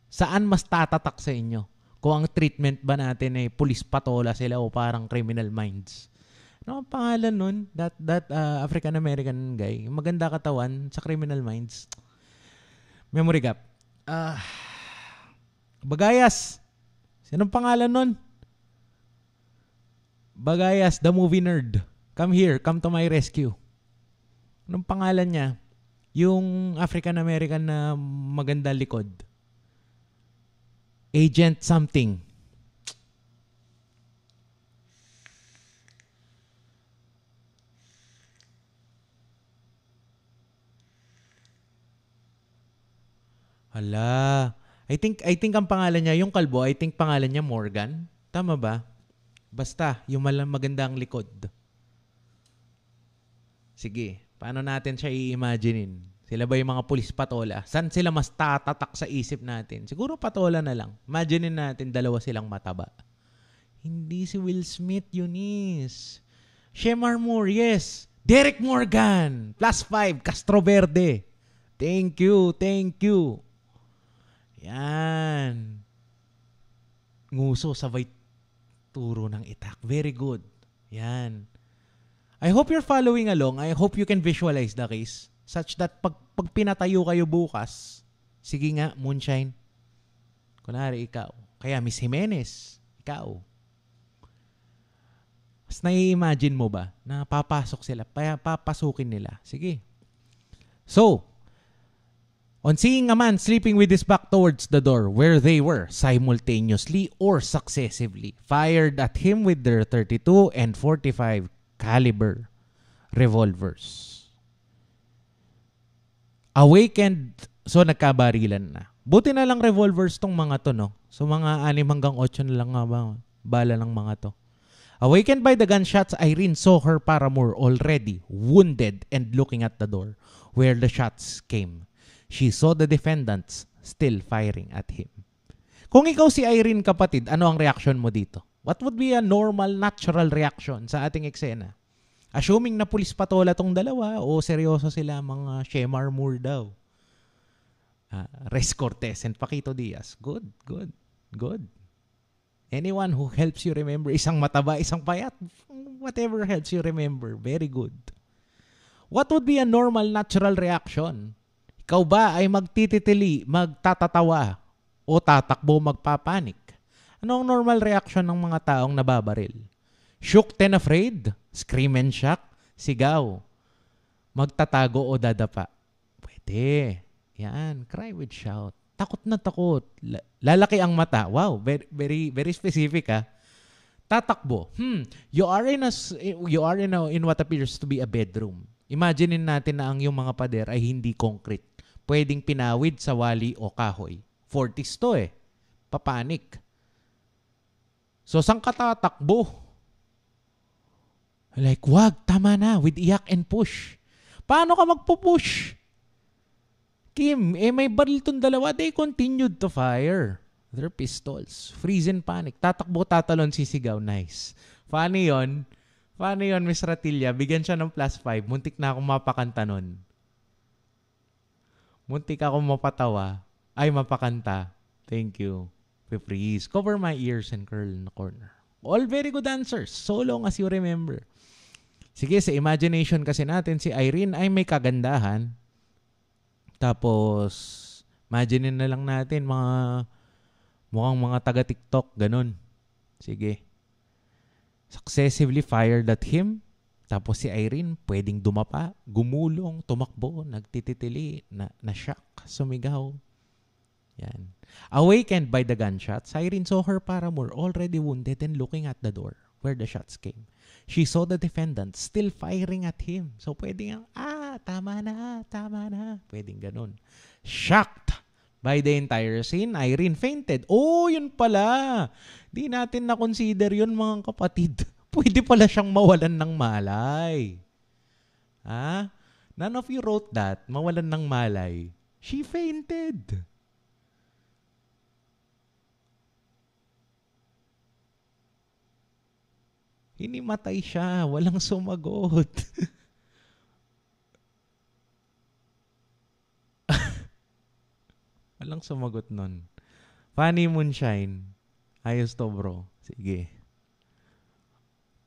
Saan mas tatatak sa inyo? Kung ang treatment ba natin ay pulis patola sila o parang criminal minds? Ano ang pangalan nun? That, that uh, African-American guy. Maganda katawan sa criminal minds. Memory gap. Uh, Bagayas. Sinong pangalan nun? Bagayas, the movie nerd. Come here, come to my rescue. Anong pangalan niya? Yung African-American na maganda likod. Agent something. Hala. I think I think ang pangalan niya, yung kalbo, I think pangalan niya Morgan. Tama ba? Basta, yung magandang likod. Sige, paano natin siya i-imaginein? Sila ba yung mga pulis patola? San sila mas tatatak sa isip natin? Siguro patola na lang. Imagine natin dalawa silang mataba. Hindi si Will Smith, Eunice. Shemar Moore, yes. Derek Morgan, plus 5, Castro Verde. Thank you, thank you. Yan. Nguso sabay turo ng itak. Very good. Yan. I hope you're following along. I hope you can visualize the case such that pag, pag pinatayo kayo bukas, sige nga, Moonshine. Kunwari, ikaw. Kaya Miss Jimenez, ikaw. Mas nai-imagine mo ba na papasok sila, papasukin nila? Sige. So, on seeing a man sleeping with his back towards the door where they were simultaneously or successively fired at him with their 32 and 45 caliber revolvers. Awakened, so nagkabarilan na. Buti na lang revolvers tong mga to, no? So mga 6 hanggang 8 na lang nga ba, bala ng mga to. Awakened by the gunshots, Irene saw her paramour already wounded and looking at the door where the shots came. She saw the defendants still firing at him. Kung ikaw si Irene kapatid, ano ang reaction mo dito? What would be a normal, natural reaction sa ating eksena? Assuming na pulis patola tong dalawa o seryoso sila mga Shemar Moore daw. Uh, Res Cortez and Paquito Diaz. Good, good, good. Anyone who helps you remember, isang mataba, isang payat, whatever helps you remember, very good. What would be a normal natural reaction? Ikaw ba ay magtititili, magtatatawa, o tatakbo magpapanik? Ano ang normal reaction ng mga taong nababaril? Shocked and afraid? Scream and shock? Sigaw? Magtatago o dadapa? Pwede. Yan. Cry with shout takot na takot. Lalaki ang mata. Wow, very very, very specific ah. Tatakbo. Hmm, you are in a you are in a, in what appears to be a bedroom. Imaginein natin na ang yung mga pader ay hindi concrete. Pwedeng pinawid sa wali o kahoy. 40s to eh. Papanik. So, saan ka tatakbo? Like, wag, tama na, with iyak and push. Paano ka magpo-push? Kim, eh may baril tong dalawa. They continued to fire their pistols. Freeze and panic. Tatakbo, tatalon, sisigaw. Nice. Funny yon. Funny yon, Miss Ratilla. Bigyan siya ng plus 5. Muntik na akong mapakanta nun. Muntik akong mapatawa. Ay, mapakanta. Thank you. Freeze. Cover my ears and curl in the corner. All very good answers. So long as you remember. Sige, sa imagination kasi natin, si Irene ay may kagandahan tapos, imagine na lang natin mga mukhang mga taga-TikTok, ganun. Sige. Successively fired at him. Tapos si Irene, pwedeng dumapa, gumulong, tumakbo, nagtititili, na, na-shock, sumigaw. Yan. Awakened by the gunshots, Irene saw her paramour already wounded and looking at the door where the shots came. She saw the defendant still firing at him. So pwedeng, ah, tama na, tama na. Pwedeng ganun. Shocked by the entire scene, Irene fainted. Oh, yun pala. Di natin na-consider yun mga kapatid. <laughs> Pwede pala siyang mawalan ng malay. Ha? None of you wrote that, mawalan ng malay. She fainted. Hinimatay siya. Walang sumagot. <laughs> Walang sumagot nun. Funny Moonshine. Ayos to bro. Sige.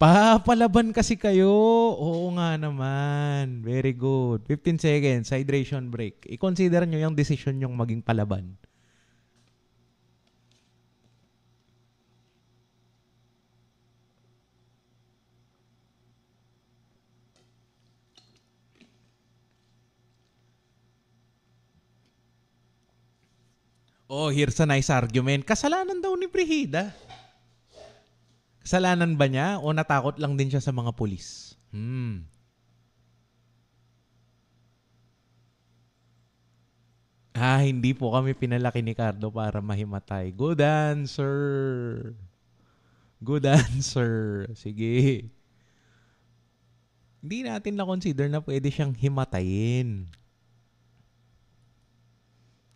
Papalaban kasi kayo. Oo nga naman. Very good. 15 seconds. Hydration break. I-consider nyo yung decision yung maging palaban. Oh, here's a nice argument. Kasalanan daw ni Brigida. Kasalanan ba niya o natakot lang din siya sa mga pulis? Hmm. Ah, hindi po kami pinalaki ni Cardo para mahimatay. Good answer. Good <laughs> answer. Sige. Hindi natin na-consider na pwede siyang himatayin.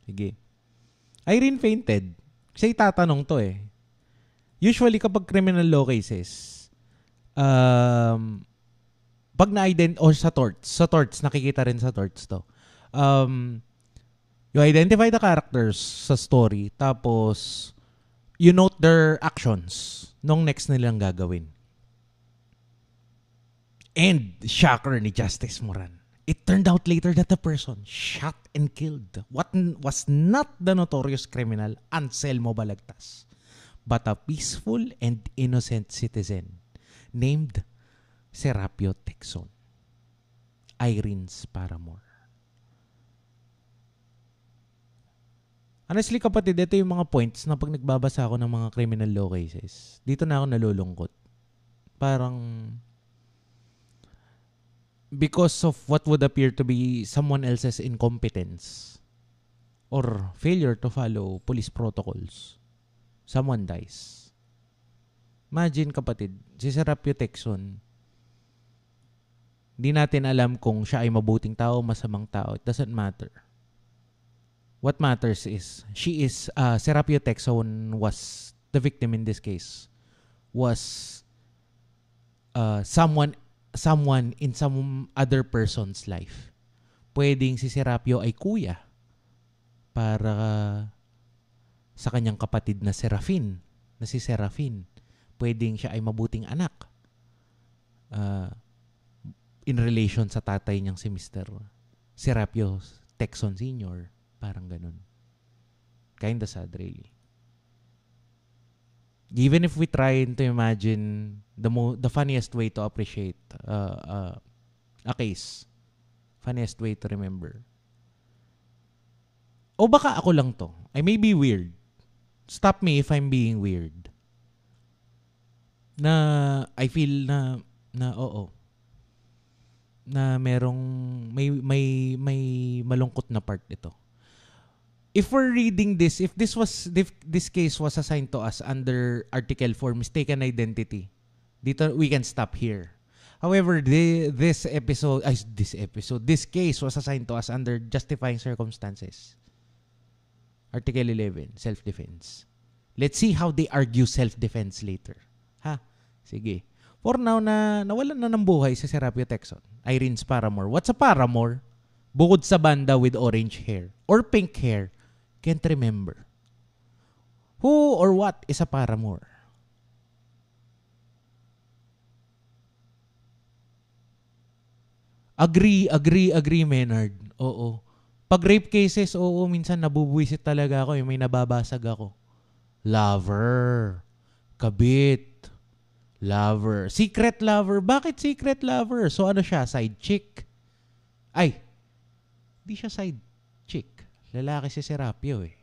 Sige. Irene fainted. Siya tatanong to eh. Usually kapag criminal law cases, um, pag na-ident or sa torts, sa torts, nakikita rin sa torts to. Um, you identify the characters sa story, tapos you note their actions nung next nilang gagawin. And shocker ni Justice Moran. It turned out later that the person shot and killed what was not the notorious criminal Anselmo Balagtas, but a peaceful and innocent citizen named Serapio Texon. Irene's Paramore. Honestly kapatid, ito yung mga points na pag nagbabasa ako ng mga criminal law cases, dito na ako nalulungkot. Parang because of what would appear to be someone else's incompetence or failure to follow police protocols, someone dies. Imagine kapatid, si Serapio Texon, hindi natin alam kung siya ay mabuting tao, masamang tao. It doesn't matter. What matters is, she is, uh, Serapio Texon was, the victim in this case, was uh, someone someone in some other person's life. Pwedeng si Serapio ay kuya para sa kanyang kapatid na Serafin, na si Serafin. Pwedeng siya ay mabuting anak. Uh, in relation sa tatay niyang si Mr. Serapio Texon Sr. Parang ganun. Kinda sad, really. Even if we try to imagine the mo- the funniest way to appreciate uh, uh, a case, funniest way to remember. O baka ako lang to. I may be weird. Stop me if I'm being weird. Na I feel na na oo na merong may may may malungkot na part ito. If we're reading this, if this was if this case was assigned to us under article for mistaken identity, dito we can stop here. However, the, this episode, ay, this episode, this case was assigned to us under justifying circumstances. Article 11, self-defense. Let's see how they argue self-defense later. Ha? Sige. For now na nawalan na ng buhay si Serapio Texon. Irene's Paramore. What's a Paramore? Bukod sa banda with orange hair or pink hair, can't remember. Who or what is a Paramore? Agree, agree, agree, Menard. Oo. Pag rape cases, oo, minsan nabubuisit talaga ako. Yung may nababasag ako. Lover. Kabit. Lover. Secret lover. Bakit secret lover? So ano siya? Side chick? Ay, di siya side chick. Lalaki si Serapio eh.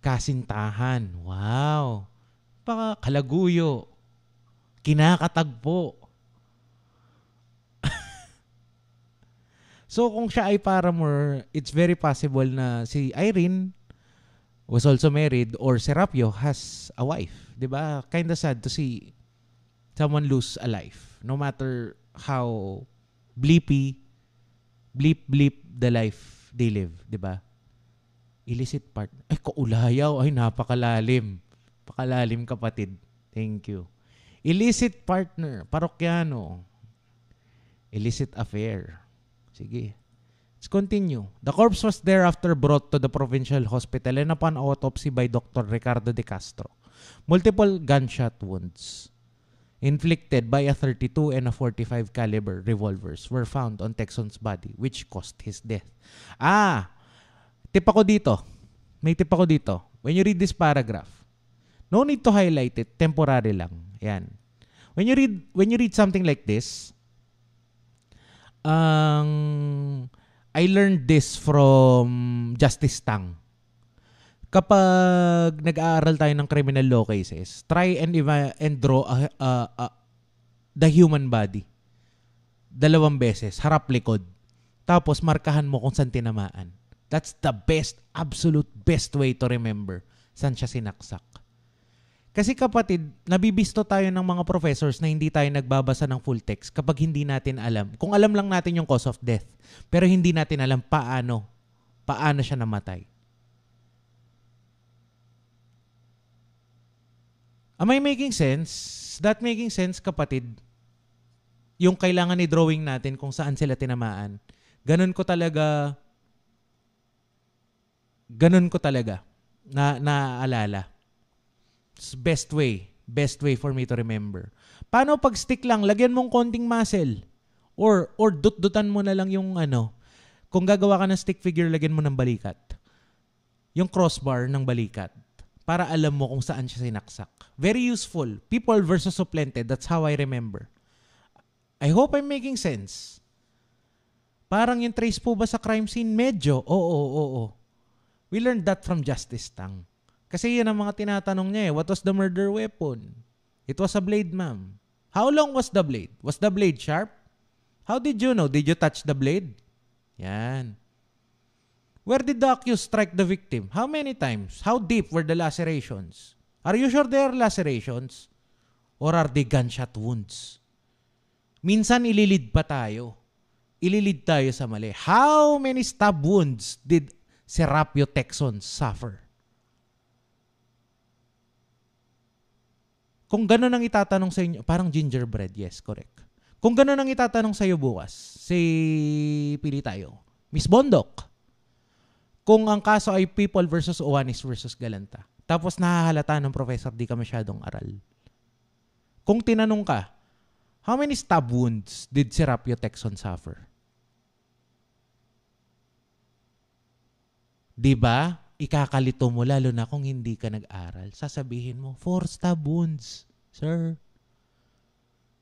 Kasintahan. Wow. Paka kalaguyo. Kinakatagpo. <laughs> so kung siya ay Paramore, it's very possible na si Irene was also married or Serapio has a wife. 'di ba? Kind of sad to see someone lose a life no matter how bleepy bleep bleep the life they live, 'di ba? Illicit part. Ay, kaulayaw. Ay, napakalalim. Pakalalim, kapatid. Thank you. Illicit partner. Parokyano. Illicit affair. Sige. Let's continue. The corpse was thereafter brought to the provincial hospital and upon autopsy by Dr. Ricardo de Castro. Multiple gunshot wounds inflicted by a 32 and a 45 caliber revolvers were found on Texon's body which caused his death. Ah, tip ako dito. May tip ako dito. When you read this paragraph, no need to highlight it, temporary lang. Yan. When you read when you read something like this, um, I learned this from Justice Tang kapag nag-aaral tayo ng criminal law cases, try and, eva- and draw a, a, a, the human body. Dalawang beses, harap likod. Tapos markahan mo kung saan tinamaan. That's the best, absolute best way to remember saan siya sinaksak. Kasi kapatid, nabibisto tayo ng mga professors na hindi tayo nagbabasa ng full text kapag hindi natin alam. Kung alam lang natin yung cause of death, pero hindi natin alam paano paano siya namatay. Am I making sense? That making sense, kapatid? Yung kailangan ni drawing natin kung saan sila tinamaan. Ganun ko talaga ganun ko talaga na naaalala. Best way. Best way for me to remember. Paano pag stick lang, lagyan mong konting muscle. Or, or dut-dutan mo na lang yung ano. Kung gagawa ka ng stick figure, lagyan mo ng balikat. Yung crossbar ng balikat. Para alam mo kung saan siya sinaksak. Very useful. People versus supplanted. That's how I remember. I hope I'm making sense. Parang yung trace po ba sa crime scene? Medyo. Oo, oo, oo. We learned that from Justice Tang. Kasi yun ang mga tinatanong niya eh. What was the murder weapon? It was a blade, ma'am. How long was the blade? Was the blade sharp? How did you know? Did you touch the blade? Yan. Where did the accused strike the victim? How many times? How deep were the lacerations? Are you sure they are lacerations? Or are they gunshot wounds? Minsan ililid pa tayo. Ililid tayo sa mali. How many stab wounds did Serapio Texon suffer? Kung gano'n ang itatanong sa inyo, parang gingerbread, yes, correct. Kung gano'n ang itatanong sa iyo bukas, si pili tayo. Miss Bondok. Kung ang kaso ay people versus Owanis versus Galanta. Tapos nahahalata ng professor di ka masyadong aral. Kung tinanong ka, how many stab wounds did Serapio Texon suffer? Di ba? Ikakalito mo lalo na kung hindi ka nag-aral. Sasabihin mo, four stab wounds, sir.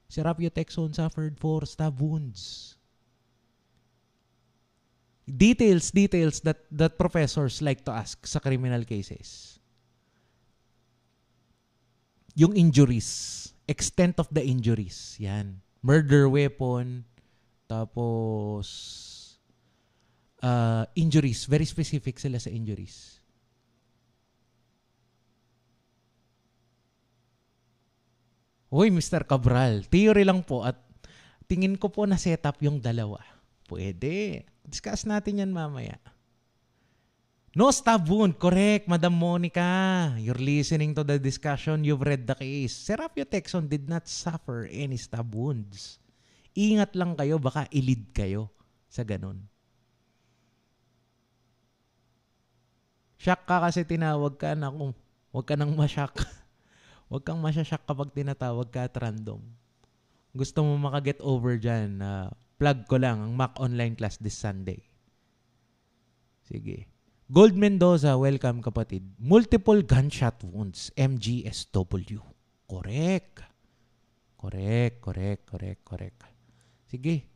Si Rapio Texon suffered four stab wounds. Details, details that, that professors like to ask sa criminal cases. Yung injuries, extent of the injuries, yan. Murder weapon, tapos uh, injuries, very specific sila sa injuries. Uy, Mr. Cabral, theory lang po at tingin ko po na setup yung dalawa. Pwede. Discuss natin yan mamaya. No stab wound. Correct, Madam Monica. You're listening to the discussion. You've read the case. Serapio Texon did not suffer any stab wounds. Ingat lang kayo, baka ilid kayo sa ganun. Shock ka kasi tinawag ka na kung huwag ka nang mashock. <laughs> Huwag kang masyasyak kapag tinatawag ka at random. Gusto mo makaget over dyan, uh, plug ko lang ang Mac online class this Sunday. Sige. Gold Mendoza, welcome kapatid. Multiple gunshot wounds, MGSW. Correct. Correct, correct, correct, correct. Sige.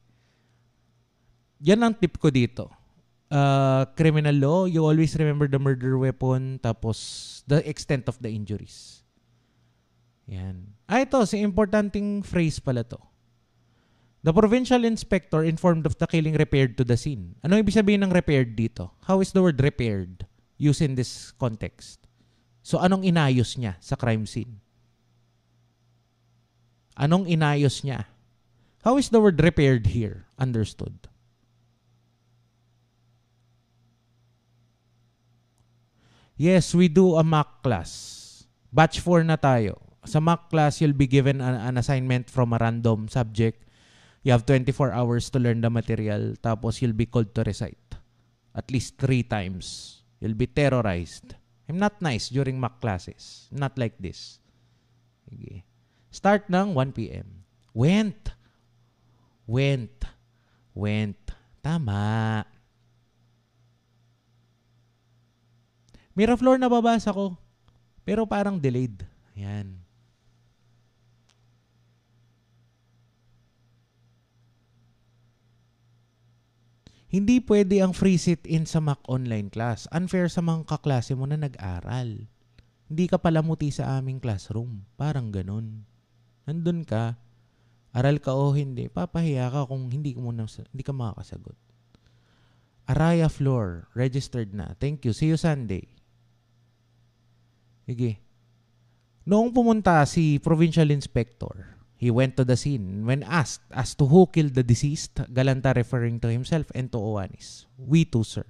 Yan ang tip ko dito. Uh, criminal law, you always remember the murder weapon tapos the extent of the injuries. Yan. Ah, ito, si importanting phrase pala to. The provincial inspector informed of the killing repaired to the scene. Ano ibig sabihin ng repaired dito? How is the word repaired used in this context? So anong inayos niya sa crime scene? Anong inayos niya? How is the word repaired here understood? Yes, we do a mock class. Batch 4 na tayo sa mock class, you'll be given an, an assignment from a random subject. You have 24 hours to learn the material. Tapos you'll be called to recite. At least three times. You'll be terrorized. I'm not nice during mock classes. Not like this. Okay. Start ng 1 p.m. Went. Went. Went. Tama. Miraflor nababasa ko. Pero parang delayed. Ayan. Hindi pwede ang free sit-in sa Mac online class. Unfair sa mga kaklase mo na nag-aral. Hindi ka pala muti sa aming classroom. Parang ganun. Nandun ka, aral ka o hindi, papahiya ka kung hindi ka, muna, hindi ka makakasagot. Araya Floor, registered na. Thank you. See you Sunday. Sige. Noong pumunta si Provincial Inspector, He went to the scene. When asked as to who killed the deceased, Galanta referring to himself and to Owanis. We too, sir.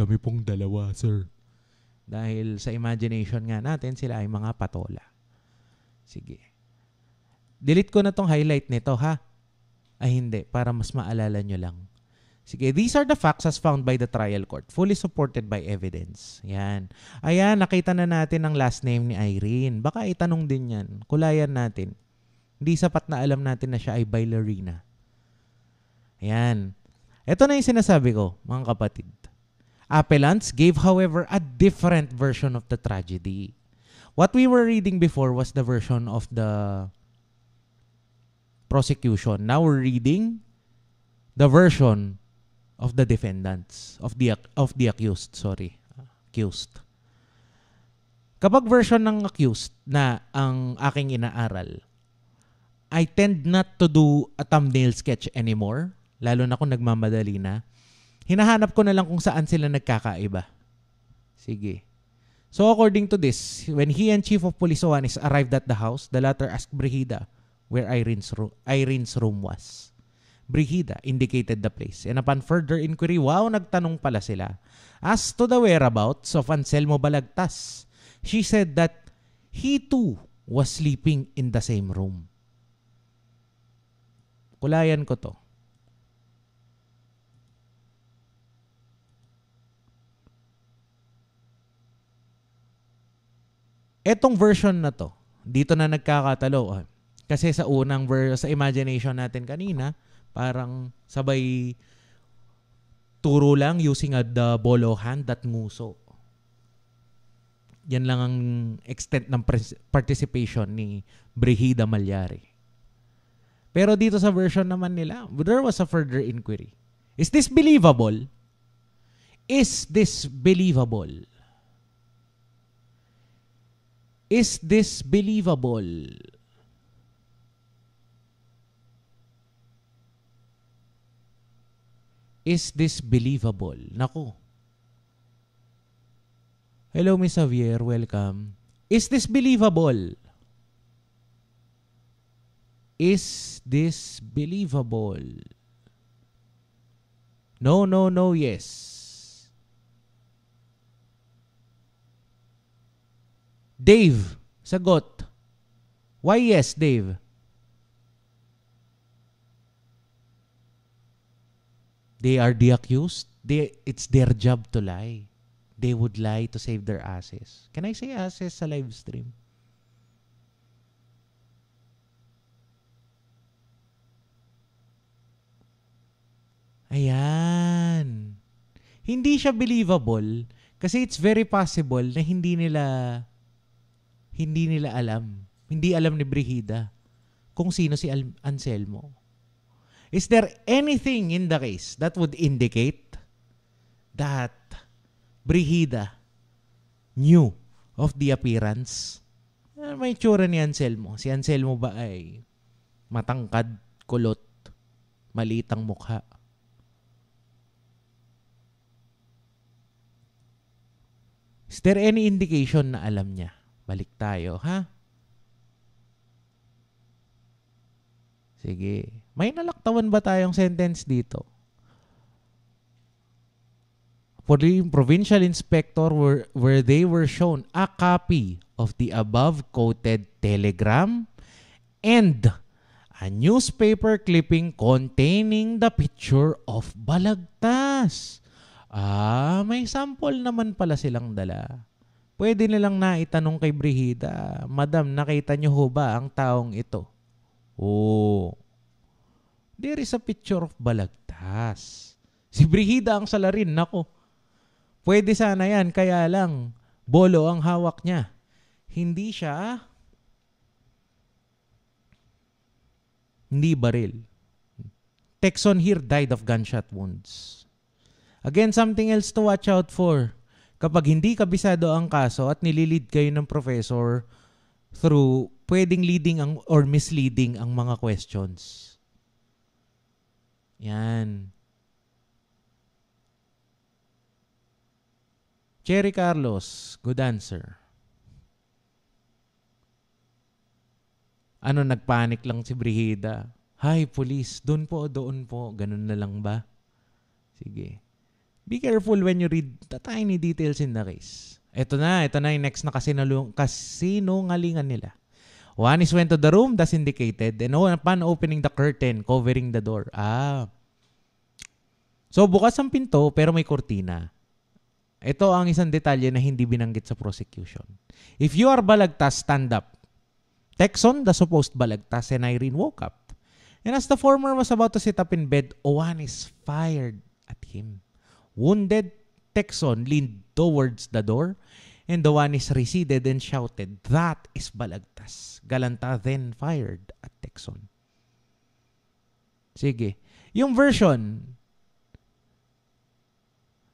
kami pong dalawa, sir. Dahil sa imagination nga natin, sila ay mga patola. Sige. Delete ko na tong highlight nito, ha? Ay hindi, para mas maalala nyo lang. Sige, these are the facts as found by the trial court, fully supported by evidence. Yan. Ayan, nakita na natin ang last name ni Irene. Baka itanong din yan. Kulayan natin. Hindi sapat na alam natin na siya ay ballerina. Ayan. Ito na yung sinasabi ko, mga kapatid. Appellants gave, however, a different version of the tragedy. What we were reading before was the version of the prosecution. Now we're reading the version of the defendants, of the of the accused, sorry, accused. Kapag version ng accused na ang aking inaaral, I tend not to do a thumbnail sketch anymore, lalo na kung nagmamadali na. Hinahanap ko na lang kung saan sila nagkakaiba. Sige. So according to this, when he and Chief of Police Oanis arrived at the house, the latter asked Brigida where Irene's, ro- Irene's room was. Brigida indicated the place. And upon further inquiry, wow, nagtanong pala sila. As to the whereabouts of Anselmo Balagtas, she said that he too was sleeping in the same room. Kulayan ko to. Etong version na to, dito na nagkakatalo. Kasi sa unang verse, sa imagination natin kanina, parang sabay turo lang using a the bolo hand that nguso. Yan lang ang extent ng participation ni Brigida Malyari. Pero dito sa version naman nila, there was a further inquiry. Is this believable? Is this believable? Is this believable? Is this believable? Nako. Hello, Miss Javier. Welcome. Is this believable? Is this believable? No, no, no, yes. Dave, sagot. Why yes, Dave? They are the accused. They, it's their job to lie. They would lie to save their asses. Can I say asses sa live stream? Ayan. Hindi siya believable kasi it's very possible na hindi nila hindi nila alam. Hindi alam ni Brigida kung sino si Al- Anselmo. Is there anything in the case that would indicate that Brigida knew of the appearance? Uh, may tsura ni Anselmo. Si Anselmo ba ay matangkad, kulot, malitang mukha? Is there any indication na alam niya? Balik tayo, ha? Sige. May nalaktawan ba tayong sentence dito? For the provincial inspector were, where they were shown a copy of the above quoted telegram and a newspaper clipping containing the picture of Balagtas. Ah, may sample naman pala silang dala. Pwede nilang naitanong kay Brigida, Madam, nakita niyo ho ba ang taong ito? Oh, There is a picture of balagtas. Si Brigida ang salarin, nako. Pwede sana yan, kaya lang, bolo ang hawak niya. Hindi siya, hindi baril. Texon here died of gunshot wounds. Again, something else to watch out for. Kapag hindi kabisado ang kaso at nililid kayo ng professor through pwedeng leading ang, or misleading ang mga questions yan. Cherry Carlos, good answer. Ano, nagpanik lang si Brigida. Hi, police. Doon po, doon po. Ganun na lang ba? Sige. Be careful when you read the tiny details in the case. Ito na, ito na yung next na kasinulung, kasinungalingan nila. One is went to the room, that's indicated. And upon opening the curtain, covering the door. Ah. So, bukas ang pinto, pero may kurtina. Ito ang isang detalye na hindi binanggit sa prosecution. If you are balagtas, stand up. Texon, the supposed balagtas, and Irene woke up. And as the former was about to sit up in bed, Owanis fired at him. Wounded, Texon leaned towards the door and the one is receded and shouted, That is Balagtas. Galanta then fired at Texon. Sige. Yung version,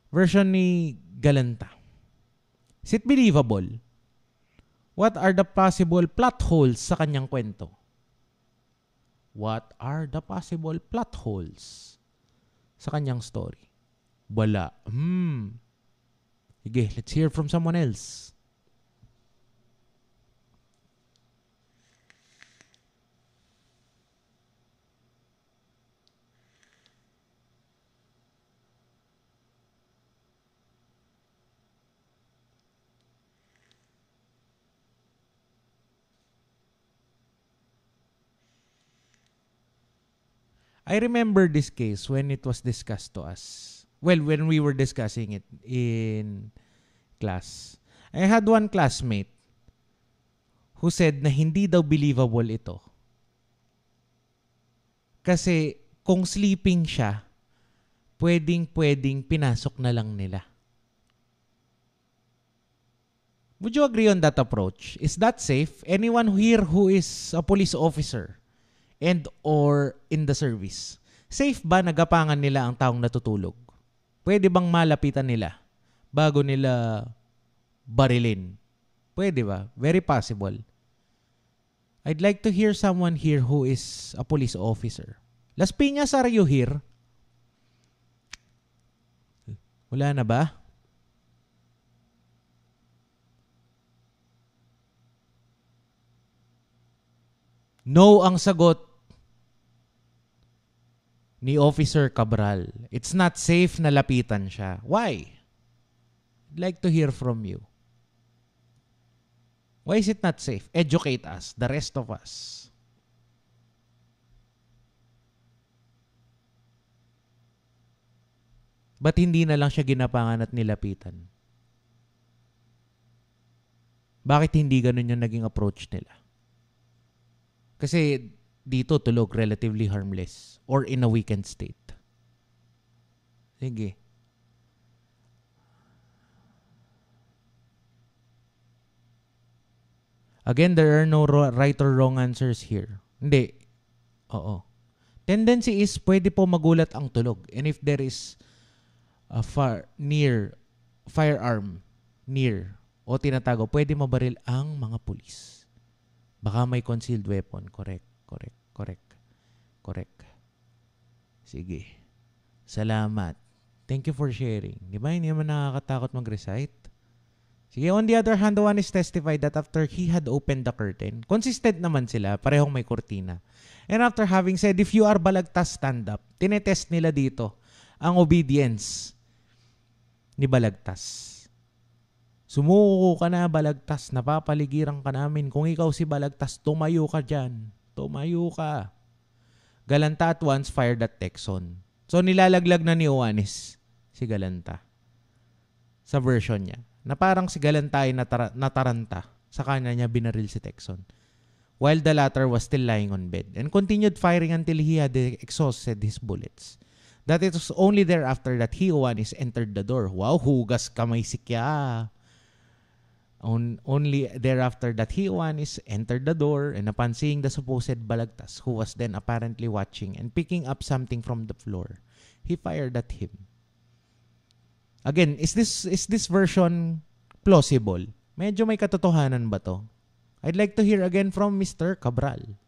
version ni Galanta. Is it believable? What are the possible plot holes sa kanyang kwento? What are the possible plot holes sa kanyang story? Wala. Hmm. Sige, let's hear from someone else. I remember this case when it was discussed to us well, when we were discussing it in class, I had one classmate who said na hindi daw believable ito. Kasi kung sleeping siya, pwedeng-pwedeng pinasok na lang nila. Would you agree on that approach? Is that safe? Anyone here who is a police officer and or in the service, safe ba nagapangan nila ang taong natutulog? Pwede bang malapitan nila bago nila barilin? Pwede ba? Very possible. I'd like to hear someone here who is a police officer. Las Piñas, are you here? Wala na ba? No ang sagot ni Officer Cabral. It's not safe na lapitan siya. Why? I'd like to hear from you. Why is it not safe? Educate us, the rest of us. Ba't hindi na lang siya ginapangan at nilapitan? Bakit hindi ganun yung naging approach nila? Kasi dito tulog relatively harmless or in a weakened state. Sige. Again, there are no right or wrong answers here. Hindi. Oo. Tendency is pwede po magulat ang tulog. And if there is a far, near firearm near o tinatago, pwede mabaril ang mga pulis. Baka may concealed weapon, correct. Correct. Correct. Correct. Sige. Salamat. Thank you for sharing. Di ba? Hindi naman nakakatakot mag-recite. Sige, on the other hand, the one is testified that after he had opened the curtain, consistent naman sila, parehong may kurtina. And after having said, if you are balagtas, stand up, tinetest nila dito ang obedience ni balagtas. Sumuko ka na, balagtas, napapaligiran ka namin. Kung ikaw si balagtas, tumayo ka dyan. Tumayo ka. Galanta at once fired at Texon. So nilalaglag na ni Oanes si Galanta. Sa version niya. Na parang si Galanta ay natar- nataranta. Sa kanya niya binaril si Texon. While the latter was still lying on bed and continued firing until he had exhausted his bullets. That it was only thereafter that he, Oanes, entered the door. Wow, hugas kamay si Kya. On, only thereafter that he is entered the door and upon seeing the supposed balagtas who was then apparently watching and picking up something from the floor, he fired at him. Again, is this is this version plausible? Medyo may katotohanan ba to? I'd like to hear again from Mr. Cabral.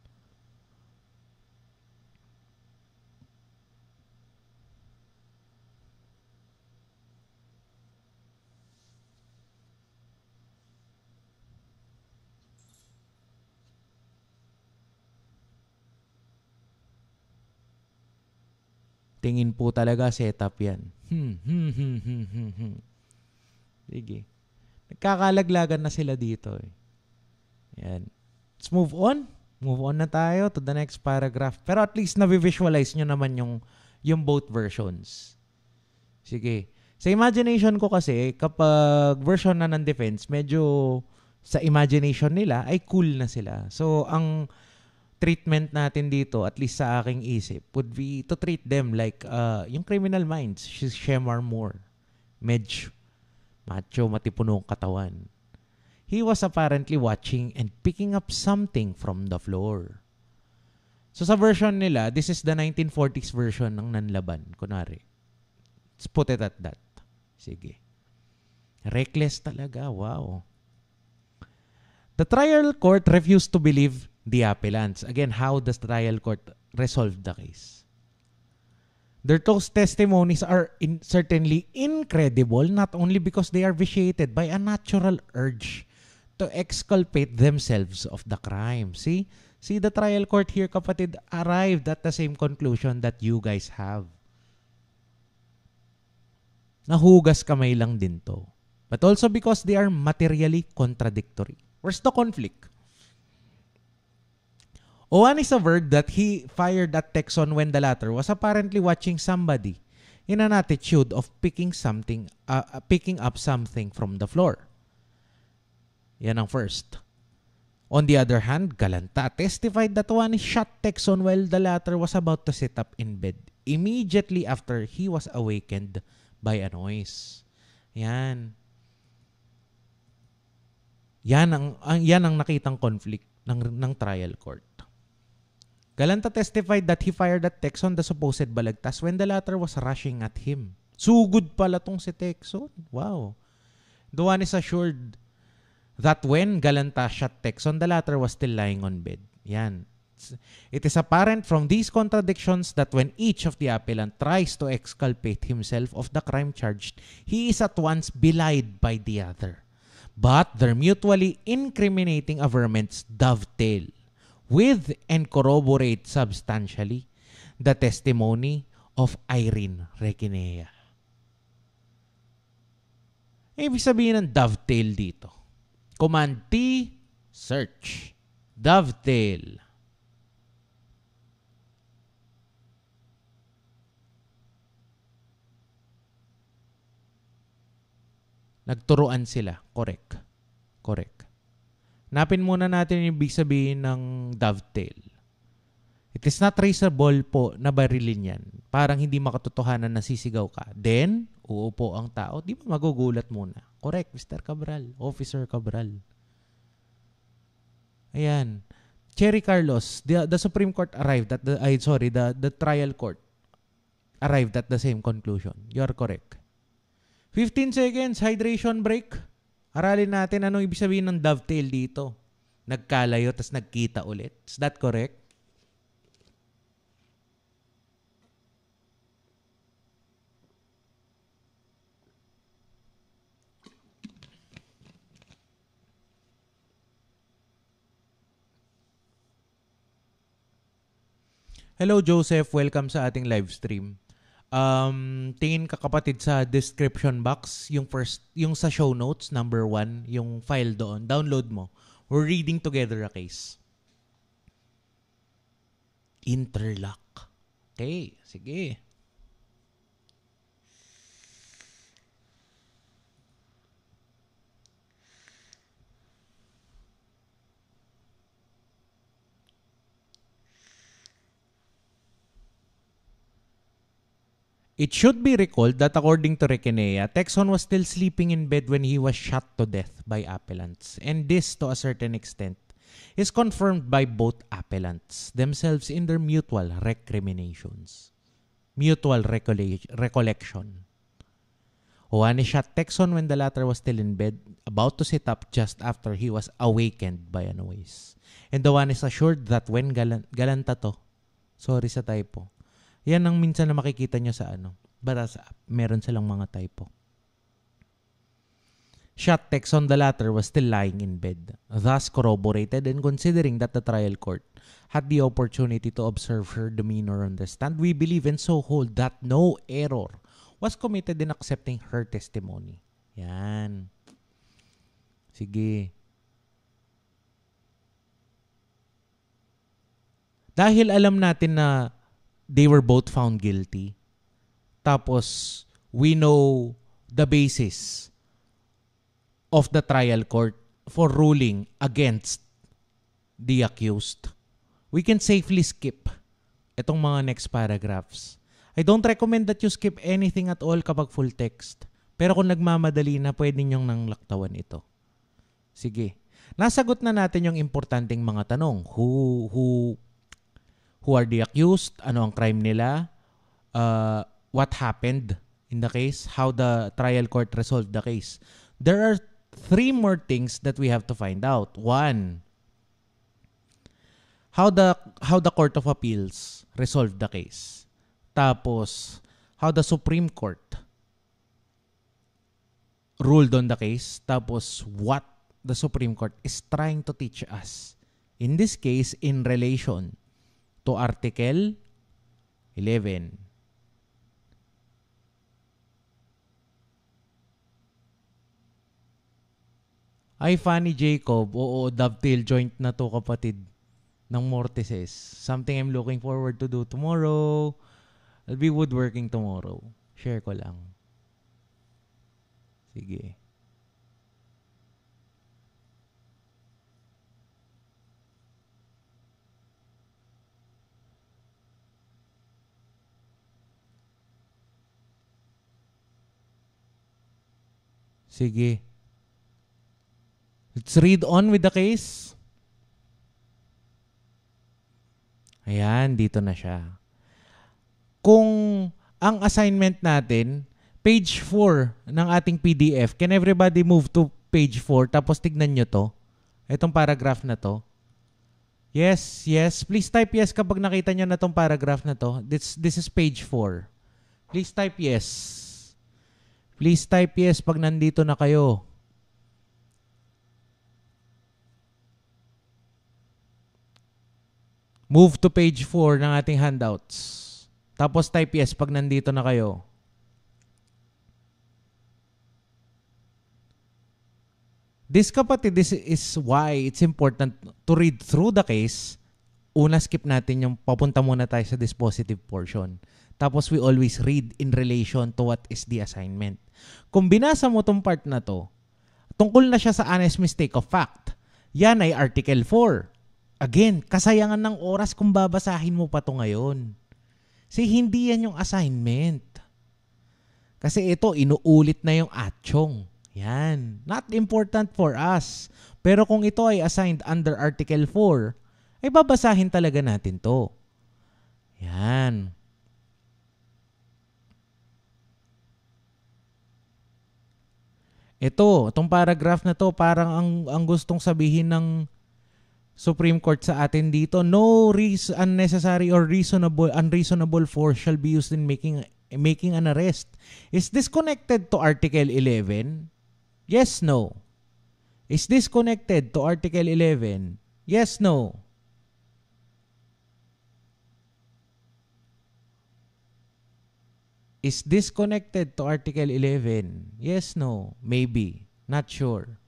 Tingin po talaga setup yan. Hmm, hmm, hmm, hmm, hmm, hmm. Sige. Nagkakalaglagan na sila dito eh. Yan. Let's move on. Move on na tayo to the next paragraph. Pero at least na-visualize nyo naman yung, yung both versions. Sige. Sa imagination ko kasi, kapag version na ng defense, medyo sa imagination nila ay cool na sila. So, ang treatment natin dito, at least sa aking isip, would be to treat them like uh, yung criminal minds. She's Shemar Moore. Medj. Macho, matipunong katawan. He was apparently watching and picking up something from the floor. So sa version nila, this is the 1940s version ng Nanlaban, kunari. Let's put it at that. Sige. Reckless talaga, wow. The trial court refused to believe the appellants. Again, how does the trial court resolve the case? Their testimonies are in, certainly incredible not only because they are vitiated by a natural urge to exculpate themselves of the crime. See? See, the trial court here, kapatid, arrived at the same conclusion that you guys have. Nahugas kamay lang din to. But also because they are materially contradictory. Where's the conflict? Owan is a word that he fired at Texon when the latter was apparently watching somebody in an attitude of picking something, uh, uh picking up something from the floor. Yan ang first. On the other hand, Galanta testified that one shot Texon while the latter was about to sit up in bed immediately after he was awakened by a noise. Yan. Yan ang, ang yan ang nakitang conflict ng ng trial court. Galanta testified that he fired at Texon the supposed balagtas when the latter was rushing at him. Sugod pala tong si Texon. Wow. One is assured that when Galanta shot Texon, the latter was still lying on bed. Yan. It is apparent from these contradictions that when each of the appellant tries to exculpate himself of the crime charged, he is at once belied by the other. But their mutually incriminating averments dovetail with and corroborate substantially the testimony of Irene Requinea. Ibig sabihin ng dovetail dito Command T, search. Dovetail. Nagturuan sila. Correct. Correct. Napin muna natin yung ibig sabihin ng dovetail. It is not traceable po na barilin yan. Parang hindi makatotohanan na sisigaw ka. Then, uupo ang tao. Di ba magugulat muna? Correct, Mr. Cabral. Officer Cabral. Ayan. Cherry Carlos, the, the Supreme Court arrived at the, ay, sorry, the, the trial court arrived at the same conclusion. You are correct. 15 seconds, hydration break. Aralin natin anong ibig sabihin ng dovetail dito. Nagkalayo, tapos nagkita ulit. Is that correct? Hello Joseph, welcome sa ating live stream. Um, tingin ka kapatid sa description box, yung first, yung sa show notes, number one, yung file doon, download mo. We're reading together a case. Interlock. Okay, sige. It should be recalled that according to Requenea, Texon was still sleeping in bed when he was shot to death by appellants. And this, to a certain extent, is confirmed by both appellants themselves in their mutual recriminations. Mutual recollection. Juan shot Texon when the latter was still in bed, about to sit up just after he was awakened by a noise. And the one is assured that when galan- galanta to, sorry sa typo, yan ang minsan na makikita nyo sa ano. Bara sa app, meron silang mga typo. shot text on the latter was still lying in bed, thus corroborated and considering that the trial court had the opportunity to observe her demeanor on the stand, we believe and so hold that no error was committed in accepting her testimony. Yan. Sige. Dahil alam natin na they were both found guilty, tapos we know the basis of the trial court for ruling against the accused. We can safely skip itong mga next paragraphs. I don't recommend that you skip anything at all kapag full text. Pero kung nagmamadali na, pwede nyong nang laktawan ito. Sige. Nasagot na natin yung importanteng mga tanong. Who, who, who are the accused? Ano ang crime nila? Uh, what happened in the case? How the trial court resolved the case? There are three more things that we have to find out. One, how the how the Court of Appeals resolved the case. Tapos, how the Supreme Court ruled on the case. Tapos, what the Supreme Court is trying to teach us. In this case, in relation to Article 11. Ay, funny Jacob. Oo, dovetail joint na to kapatid ng Mortises. Something I'm looking forward to do tomorrow. I'll be woodworking tomorrow. Share ko lang. Sige. Sige. Let's read on with the case. Ayan, dito na siya. Kung ang assignment natin, page 4 ng ating PDF, can everybody move to page 4 tapos tignan nyo to? Itong paragraph na to. Yes, yes. Please type yes kapag nakita nyo na tong paragraph na to. This, this is page 4. Please type yes. Please type yes pag nandito na kayo. Move to page 4 ng ating handouts. Tapos type yes pag nandito na kayo. This kapatid, this is why it's important to read through the case. Una, skip natin yung papunta muna tayo sa dispositive portion. Tapos we always read in relation to what is the assignment. Kung binasa mo tong part na to, tungkol na siya sa honest mistake of fact. Yan ay Article 4. Again, kasayangan ng oras kung babasahin mo pa to ngayon. Kasi hindi yan yung assignment. Kasi ito, inuulit na yung atchong. Yan. Not important for us. Pero kung ito ay assigned under Article 4, ay babasahin talaga natin to. Yan. Ito, itong paragraph na to, parang ang, ang gustong sabihin ng Supreme Court sa atin dito, no reason, unnecessary or reasonable unreasonable force shall be used in making making an arrest. Is this connected to Article 11? Yes, no. Is this connected to Article 11? Yes, no. Is this connected to Article 11? Yes, no. Maybe. Not sure.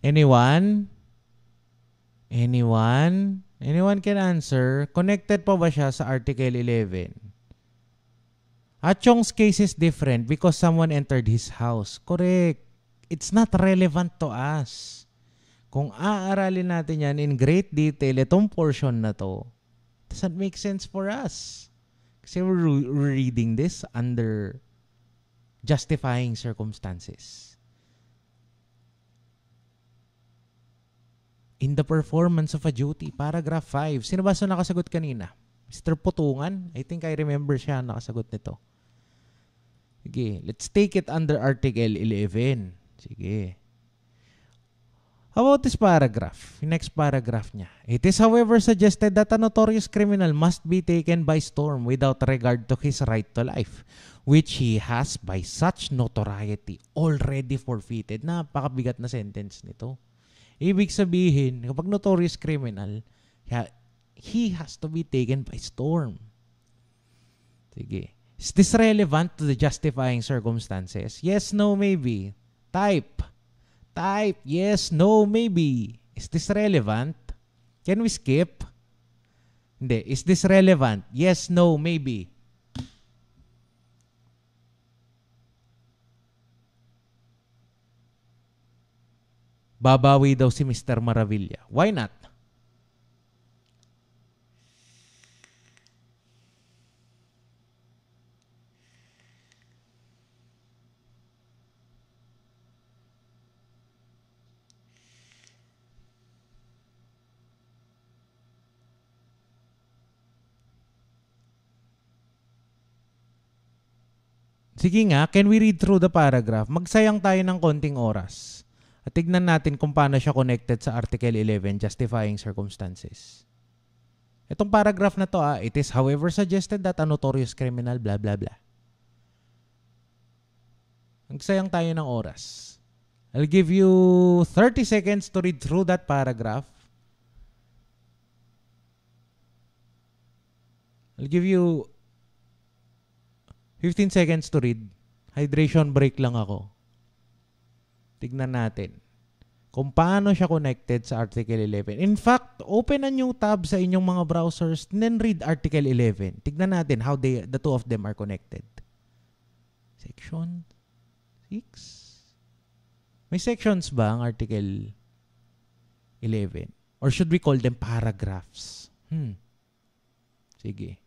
Anyone? Anyone? Anyone can answer. Connected pa ba siya sa Article 11? At Chong's case is different because someone entered his house. Correct. It's not relevant to us. Kung aaralin natin yan in great detail, itong portion na to, doesn't make sense for us. Kasi we're reading this under justifying circumstances. In the performance of a duty, paragraph 5. Sino ba sa nakasagot kanina? Mr. Putungan? I think I remember siya nakasagot nito. Sige, let's take it under Article 11. Sige. How about this paragraph? Yung next paragraph niya. It is however suggested that a notorious criminal must be taken by storm without regard to his right to life, which he has by such notoriety already forfeited. Napakabigat na sentence nito. Ibig sabihin, kapag notorious criminal, he has to be taken by storm. Sige. Is this relevant to the justifying circumstances? Yes, no, maybe. Type. Type yes, no, maybe. Is this relevant? Can we skip? Hindi. Is this relevant? Yes, no, maybe. Babawi daw si Mr. Maravilla. Why not? Sige nga, can we read through the paragraph? Magsayang tayo ng konting oras. At tignan natin kung paano siya connected sa Article 11, Justifying Circumstances. Itong paragraph na to, ah, it is however suggested that a notorious criminal, blah, blah, blah. Magsayang tayo ng oras. I'll give you 30 seconds to read through that paragraph. I'll give you 15 seconds to read. Hydration break lang ako. Tignan natin kung paano siya connected sa Article 11. In fact, openan yung tab sa inyong mga browsers then read Article 11. Tignan natin how they, the two of them are connected. Section 6? May sections ba ang Article 11? Or should we call them paragraphs? Hmm. Sige.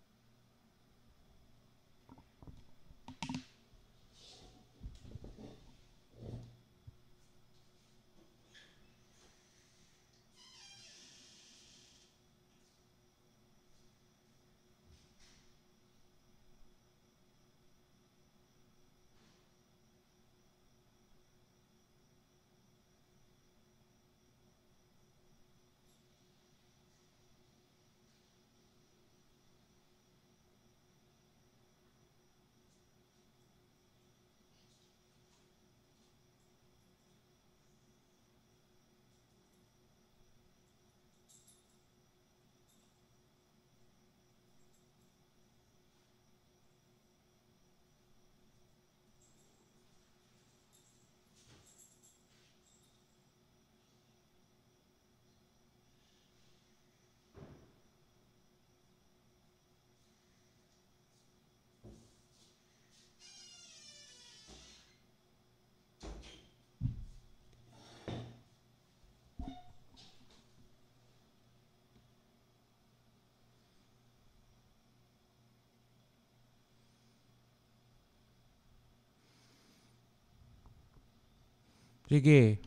Sige.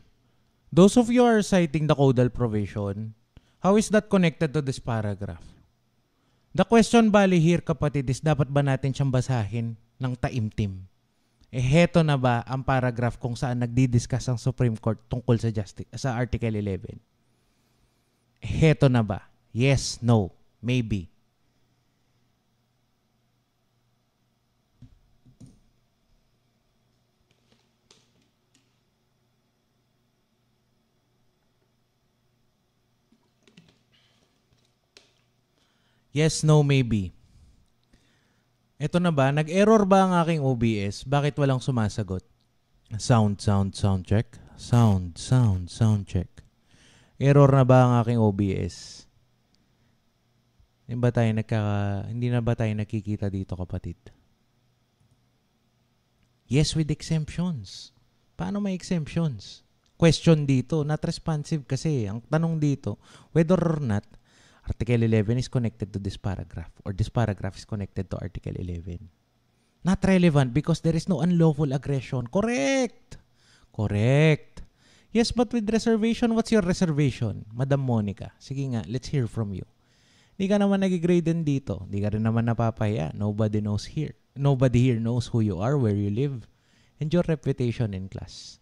Those of you are citing the caudal provision, how is that connected to this paragraph? The question bali here, kapatid, is dapat ba natin siyang basahin ng taimtim? Eh, heto na ba ang paragraph kung saan nagdi-discuss ang Supreme Court tungkol sa, justice, sa Article 11? Eh, heto na ba? Yes, no, maybe. Yes, no, maybe. Ito na ba? Nag-error ba ang aking OBS? Bakit walang sumasagot? Sound, sound, sound check. Sound, sound, sound check. Error na ba ang aking OBS? Hindi ba tayo nagkaka... Hindi na ba tayo nakikita dito, kapatid? Yes, with exemptions. Paano may exemptions? Question dito, not responsive kasi. Ang tanong dito, whether or not Article 11 is connected to this paragraph or this paragraph is connected to Article 11. Not relevant because there is no unlawful aggression. Correct. Correct. Yes, but with reservation, what's your reservation? Madam Monica, sige nga, let's hear from you. Hindi ka naman nag-grade din dito. Hindi ka rin naman napapaya. Nobody knows here. Nobody here knows who you are, where you live, and your reputation in class.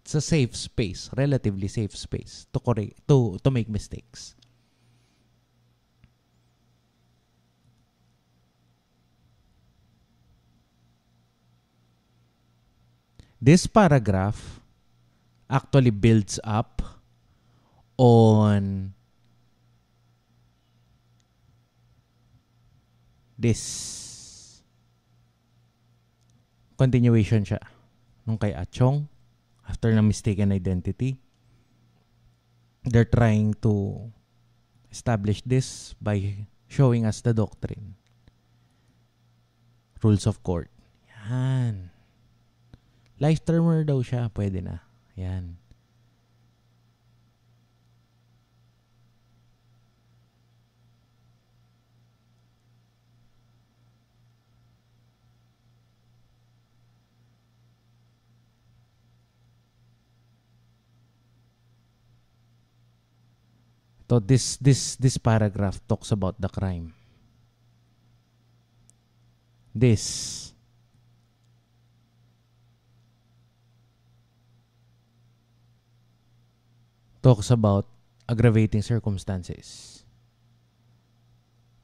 It's a safe space, relatively safe space to correct, to to make mistakes. This paragraph actually builds up on this. Continuation siya nung kay Achong after na mistaken identity. They're trying to establish this by showing us the doctrine. Rules of court. Yan life termer daw siya pwede na. Yan. So this this this paragraph talks about the crime. This talks about aggravating circumstances.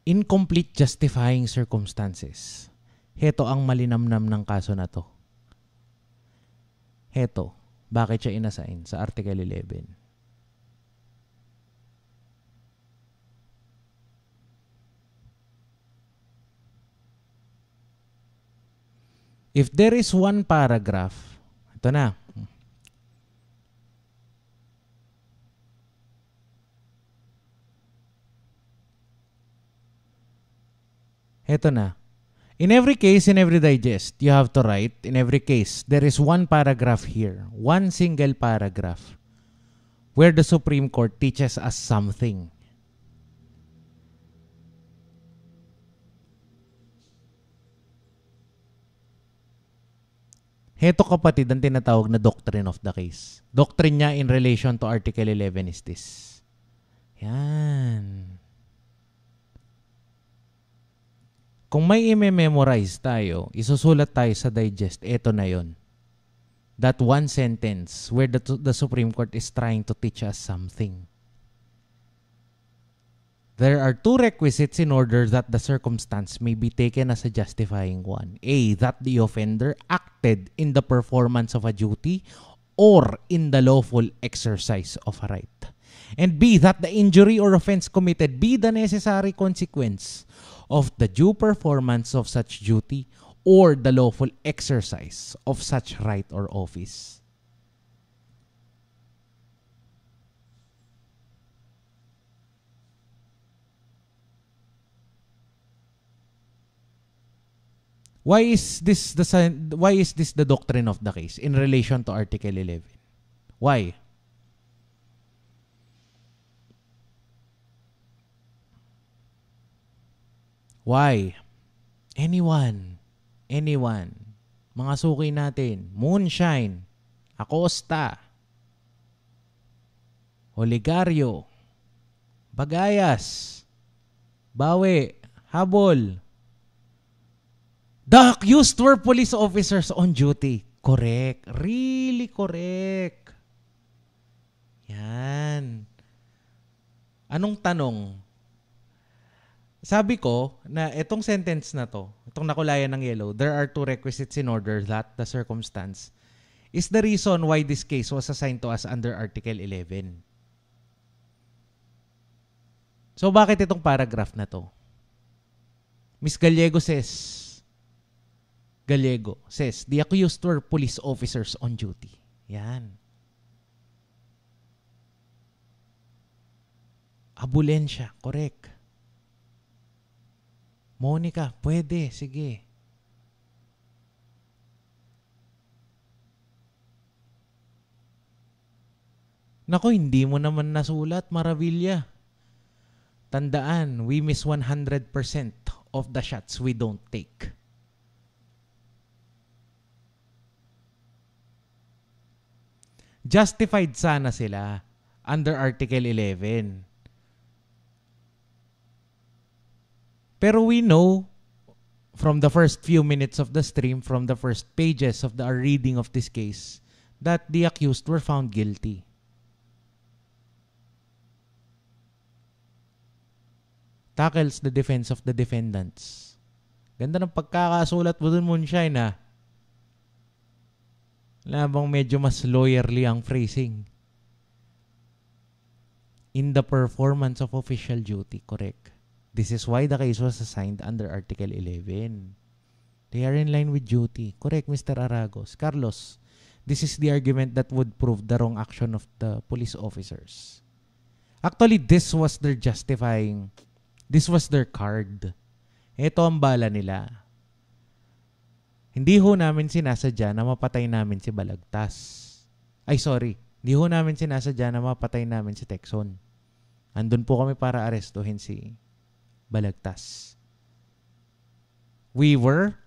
Incomplete justifying circumstances. Heto ang malinamnam ng kaso na to. Heto, bakit siya inassign sa Article 11? If there is one paragraph, ito na. Ito na. In every case, in every digest, you have to write, in every case, there is one paragraph here, one single paragraph, where the Supreme Court teaches us something. Heto kapatid ang tinatawag na doctrine of the case. Doctrine niya in relation to Article 11 is this. Yan. Kung may i-memorize tayo, isusulat tayo sa digest, ito na yon. That one sentence where the, the Supreme Court is trying to teach us something. There are two requisites in order that the circumstance may be taken as a justifying one. A. That the offender acted in the performance of a duty or in the lawful exercise of a right. And B. That the injury or offense committed be the necessary consequence of the due performance of such duty or the lawful exercise of such right or office. Why is this the why is this the doctrine of the case in relation to Article 11? Why? Why? Anyone. Anyone. Mga suki natin. Moonshine. Acosta. Oligaryo. Bagayas. Bawi. Habol. The accused were police officers on duty. Correct. Really correct. Yan. Anong tanong? Sabi ko na itong sentence na to, itong nakulayan ng yellow, there are two requisites in order that the circumstance is the reason why this case was assigned to us under Article 11. So bakit itong paragraph na to? Miss Gallego says, Gallego says, the accused were police officers on duty. Yan. Abulensya, correct. Monica, pwede, sige. Nako, hindi mo naman nasulat, Maravilla. Tandaan, we miss 100% of the shots we don't take. Justified sana sila under Article 11 Pero we know from the first few minutes of the stream, from the first pages of the reading of this case, that the accused were found guilty. Tackles the defense of the defendants. Ganda ng pagkakasulat mo dun, Moonshine, ah. Labang medyo mas lawyerly ang phrasing. In the performance of official duty, correct. This is why the case was assigned under Article 11. They are in line with duty. Correct, Mr. Aragos. Carlos, this is the argument that would prove the wrong action of the police officers. Actually, this was their justifying. This was their card. Ito ang bala nila. Hindi ho namin sinasadya na mapatay namin si Balagtas. Ay sorry, hindi ho namin sinasadya na mapatay namin si Texon. Andun po kami para arestuhin si Balagtas. We were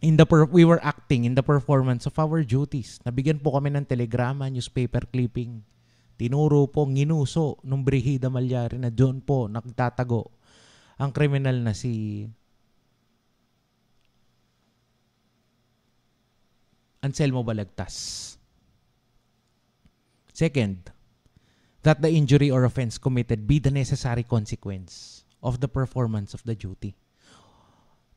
in the per- we were acting in the performance of our duties. Nabigyan po kami ng telegrama, newspaper clipping. Tinuro po, ginuso nung Brigida Malyari na doon po nagtatago ang kriminal na si Anselmo Balagtas. Second, that the injury or offense committed be the necessary consequence of the performance of the duty.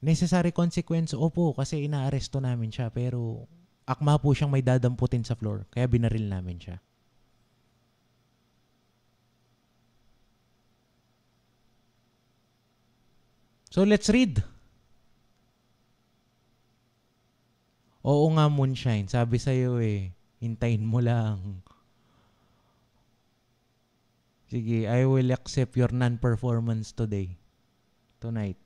Necessary consequence, opo, kasi inaaresto namin siya, pero akma po siyang may dadamputin sa floor, kaya binaril namin siya. So let's read Oo nga, Moonshine. Sabi sa'yo eh, hintayin mo lang. Sige, I will accept your non-performance today. Tonight.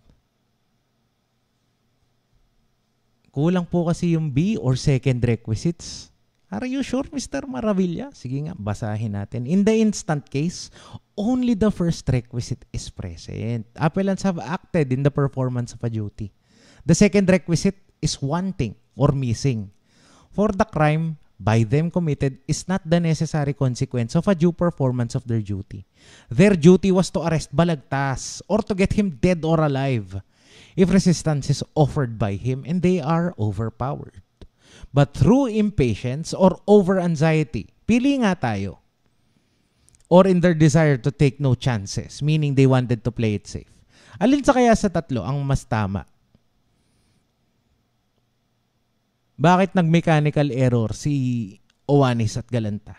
Kulang po kasi yung B or second requisites. Are you sure, Mr. Maravilla? Sige nga, basahin natin. In the instant case, only the first requisite is present. Appellants have acted in the performance of a duty. The second requisite is wanting or missing. For the crime by them committed is not the necessary consequence of a due performance of their duty. Their duty was to arrest Balagtas or to get him dead or alive if resistance is offered by him and they are overpowered. But through impatience or over-anxiety, pili nga tayo. Or in their desire to take no chances, meaning they wanted to play it safe. Alin sa kaya sa tatlo ang mas tama? Bakit nag-mechanical error si Owanis at Galanta?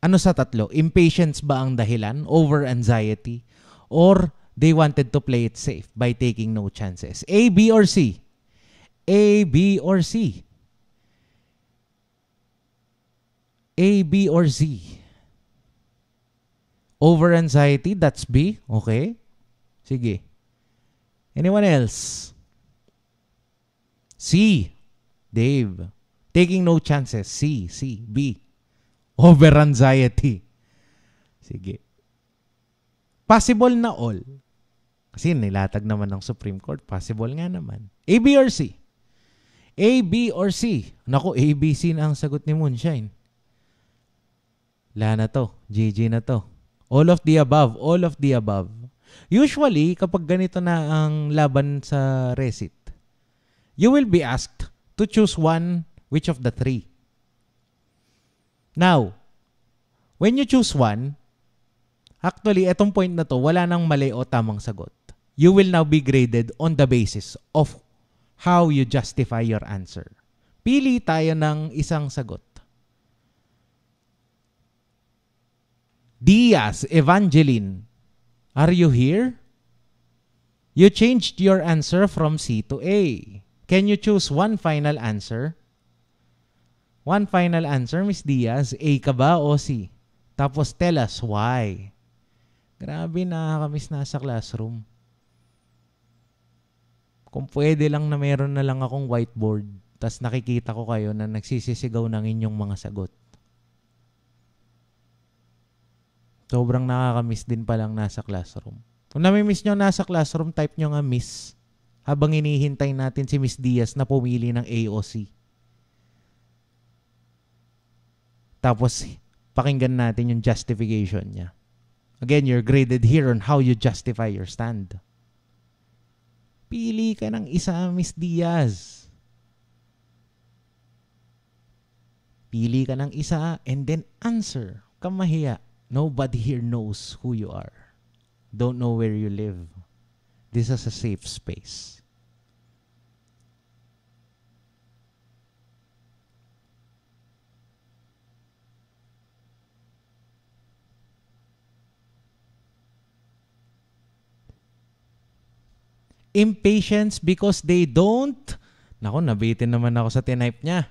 Ano sa tatlo? Impatience ba ang dahilan? Over anxiety? Or they wanted to play it safe by taking no chances? A, B, or C? A, B, or C? A, B, or Z? Over anxiety, that's B. Okay. Sige. Anyone else? C. Dave. Taking no chances. C, C, B. Over anxiety. Sige. Possible na all. Kasi nilatag naman ng Supreme Court. Possible nga naman. A, B, or C? A, B, or C? Naku, A, B, C na ang sagot ni Moonshine. Wala na to. GG na to. All of the above. All of the above. Usually, kapag ganito na ang laban sa recit, you will be asked, to choose one which of the three. Now, when you choose one, actually, etong point na to, wala nang mali o tamang sagot. You will now be graded on the basis of how you justify your answer. Pili tayo ng isang sagot. Diaz, Evangeline, are you here? You changed your answer from C to A. Can you choose one final answer? One final answer, Miss Diaz. A ka ba o C? Tapos tell us why. Grabe, nakakamiss na sa classroom. Kung pwede lang na meron na lang akong whiteboard, tas nakikita ko kayo na nagsisisigaw ng inyong mga sagot. Sobrang nakakamiss din pa lang nasa classroom. Kung nami-miss nyo nasa classroom, type nyo nga miss habang inihintay natin si Miss Diaz na pumili ng AOC. Tapos, pakinggan natin yung justification niya. Again, you're graded here on how you justify your stand. Pili ka ng isa, Miss Diaz. Pili ka ng isa and then answer. Kamahiya. Nobody here knows who you are. Don't know where you live. This is a safe space. Impatience because they don't. Nako, nabitin naman ako sa tinype niya.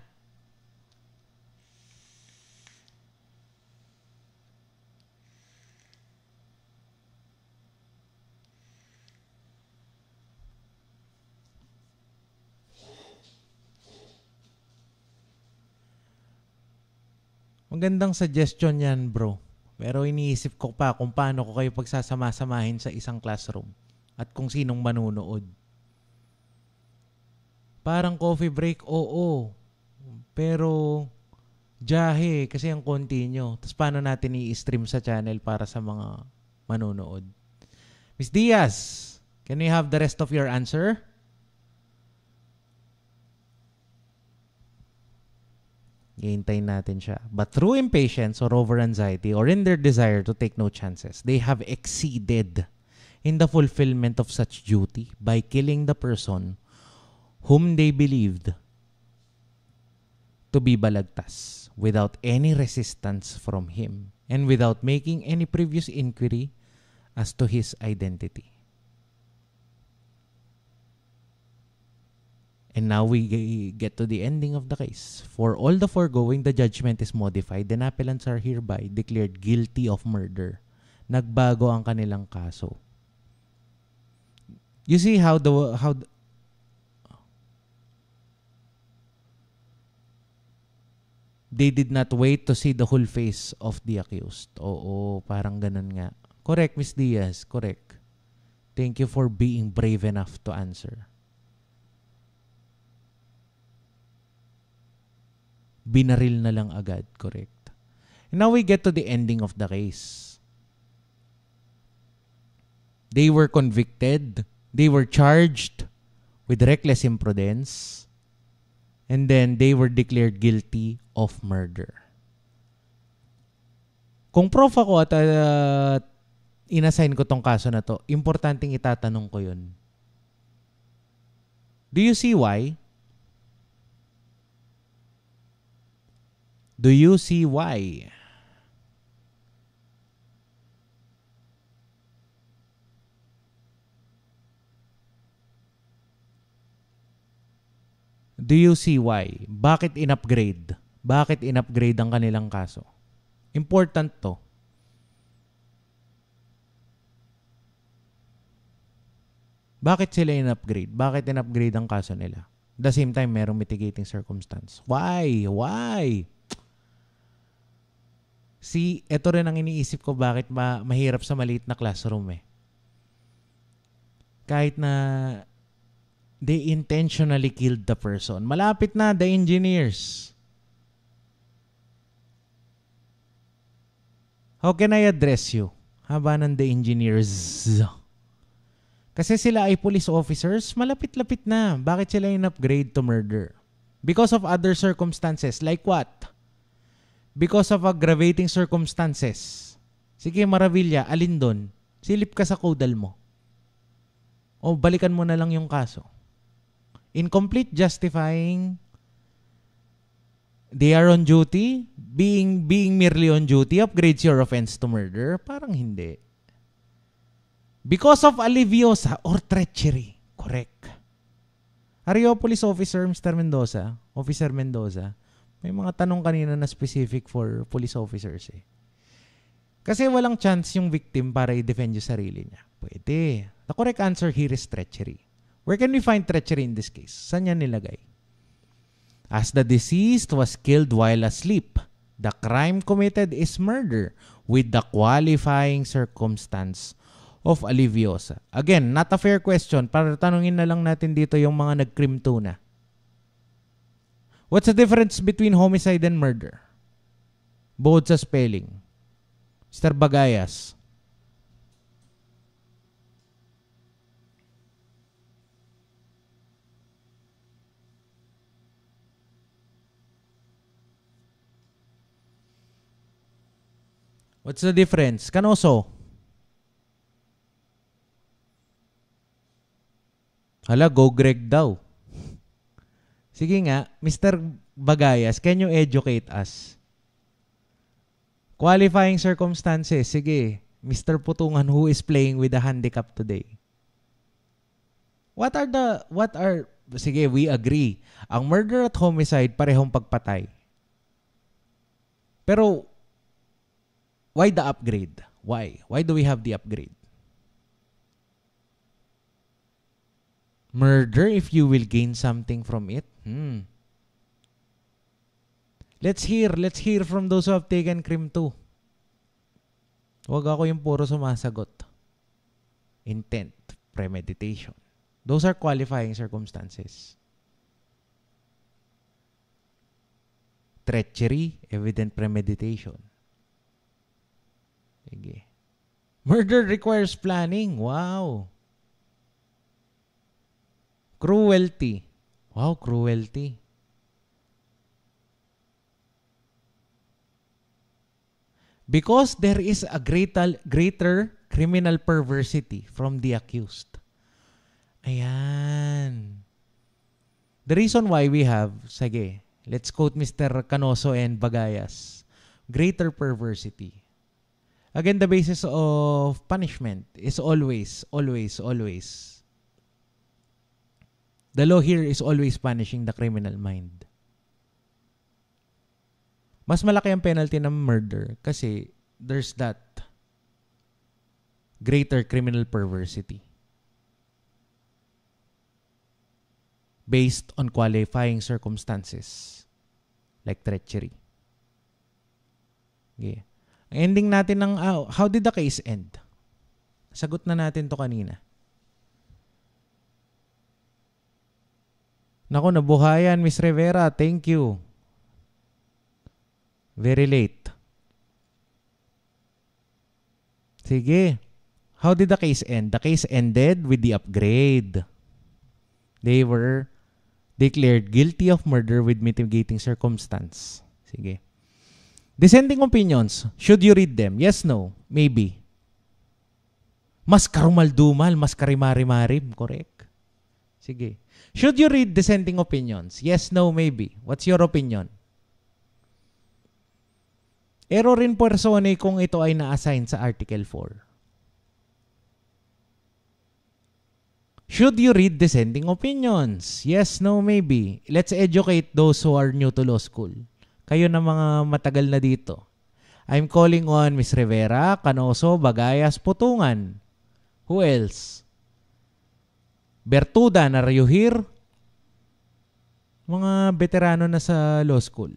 Magandang suggestion yan, bro. Pero iniisip ko pa kung paano ko kayo pagsasama-samahin sa isang classroom at kung sinong manunood. Parang coffee break, oo. Pero jahe kasi ang konti nyo. Tapos paano natin i-stream sa channel para sa mga manunood? Miss Diaz, can we have the rest of your answer? Iintayin natin siya. But through impatience or over anxiety or in their desire to take no chances, they have exceeded in the fulfillment of such duty by killing the person whom they believed to be balagtas without any resistance from him and without making any previous inquiry as to his identity. And now we get to the ending of the case. For all the foregoing, the judgment is modified. The appellants are hereby declared guilty of murder. Nagbago ang kanilang kaso. You see how the how the, they did not wait to see the whole face of the accused. Oo, parang ganun nga. Correct, Miss Diaz. Correct. Thank you for being brave enough to answer. binaril na lang agad. Correct. Now we get to the ending of the case. They were convicted. They were charged with reckless imprudence. And then they were declared guilty of murder. Kung prof ako at uh, inassign ko tong kaso na to, importanteng itatanong ko yun. Do you see why? Do you see why? Do you see why? Bakit in-upgrade? Bakit in-upgrade ang kanilang kaso? Important to. Bakit sila in-upgrade? Bakit in-upgrade ang kaso nila? the same time, merong mitigating circumstance. Why? Why? Si, ito rin ang iniisip ko bakit ma- mahirap sa maliit na classroom eh. Kahit na they intentionally killed the person. Malapit na, the engineers. How can I address you? Haba ng the engineers. Kasi sila ay police officers, malapit-lapit na. Bakit sila in upgrade to murder? Because of other circumstances. Like what? because of aggravating circumstances. Sige, Maravilla, alin doon? Silip ka sa kodal mo. O balikan mo na lang yung kaso. Incomplete justifying they are on duty, being being merely on duty upgrades your offense to murder? Parang hindi. Because of aliviosa or treachery. Correct. Ariopolis officer, Mr. Mendoza, Officer Mendoza, may mga tanong kanina na specific for police officers eh. Kasi walang chance yung victim para i-defend yung sarili niya. Pwede. The correct answer here is treachery. Where can we find treachery in this case? Saan niya nilagay? As the deceased was killed while asleep, the crime committed is murder with the qualifying circumstance of aliviosa. Again, not a fair question. Para tanungin na lang natin dito yung mga nag-crim tuna. What's the difference between homicide and murder? Bukod sa spelling. Mr. Bagayas. What's the difference? Kanoso. Hala, go Greg daw. Sige nga, Mr. Bagayas, can you educate us? Qualifying circumstances, sige. Mr. Putungan who is playing with a handicap today. What are the, what are, sige, we agree. Ang murder at homicide, parehong pagpatay. Pero, Why the upgrade? Why? Why do we have the upgrade? Murder if you will gain something from it? Hmm. Let's hear, let's hear from those who have taken cream too. Huwag ako yung puro sumasagot. Intent, premeditation. Those are qualifying circumstances. Treachery, evident premeditation. Sige. Murder requires planning. Wow. Cruelty. Wow, cruelty. Because there is a greater, greater criminal perversity from the accused. Ayan. The reason why we have, sige, let's quote Mr. Canoso and Bagayas, greater perversity. Again, the basis of punishment is always, always, always. The law here is always punishing the criminal mind. Mas malaki ang penalty ng murder kasi there's that greater criminal perversity. Based on qualifying circumstances like treachery. Okay ending natin ng uh, how did the case end? Sagot na natin to kanina. Nako, nabuhayan, Miss Rivera. Thank you. Very late. Sige. How did the case end? The case ended with the upgrade. They were declared guilty of murder with mitigating circumstance. Sige. Dissenting opinions, should you read them? Yes, no, maybe. Mas karumal-dumal, mas karimari-marim, correct? Sige. Should you read dissenting opinions? Yes, no, maybe. What's your opinion? Error in persone kung ito ay na-assign sa Article 4. Should you read dissenting opinions? Yes, no, maybe. Let's educate those who are new to law school kayo na mga matagal na dito. I'm calling on Miss Rivera, Canoso, Bagayas, Putungan. Who else? Bertuda, are you here? Mga veterano na sa law school.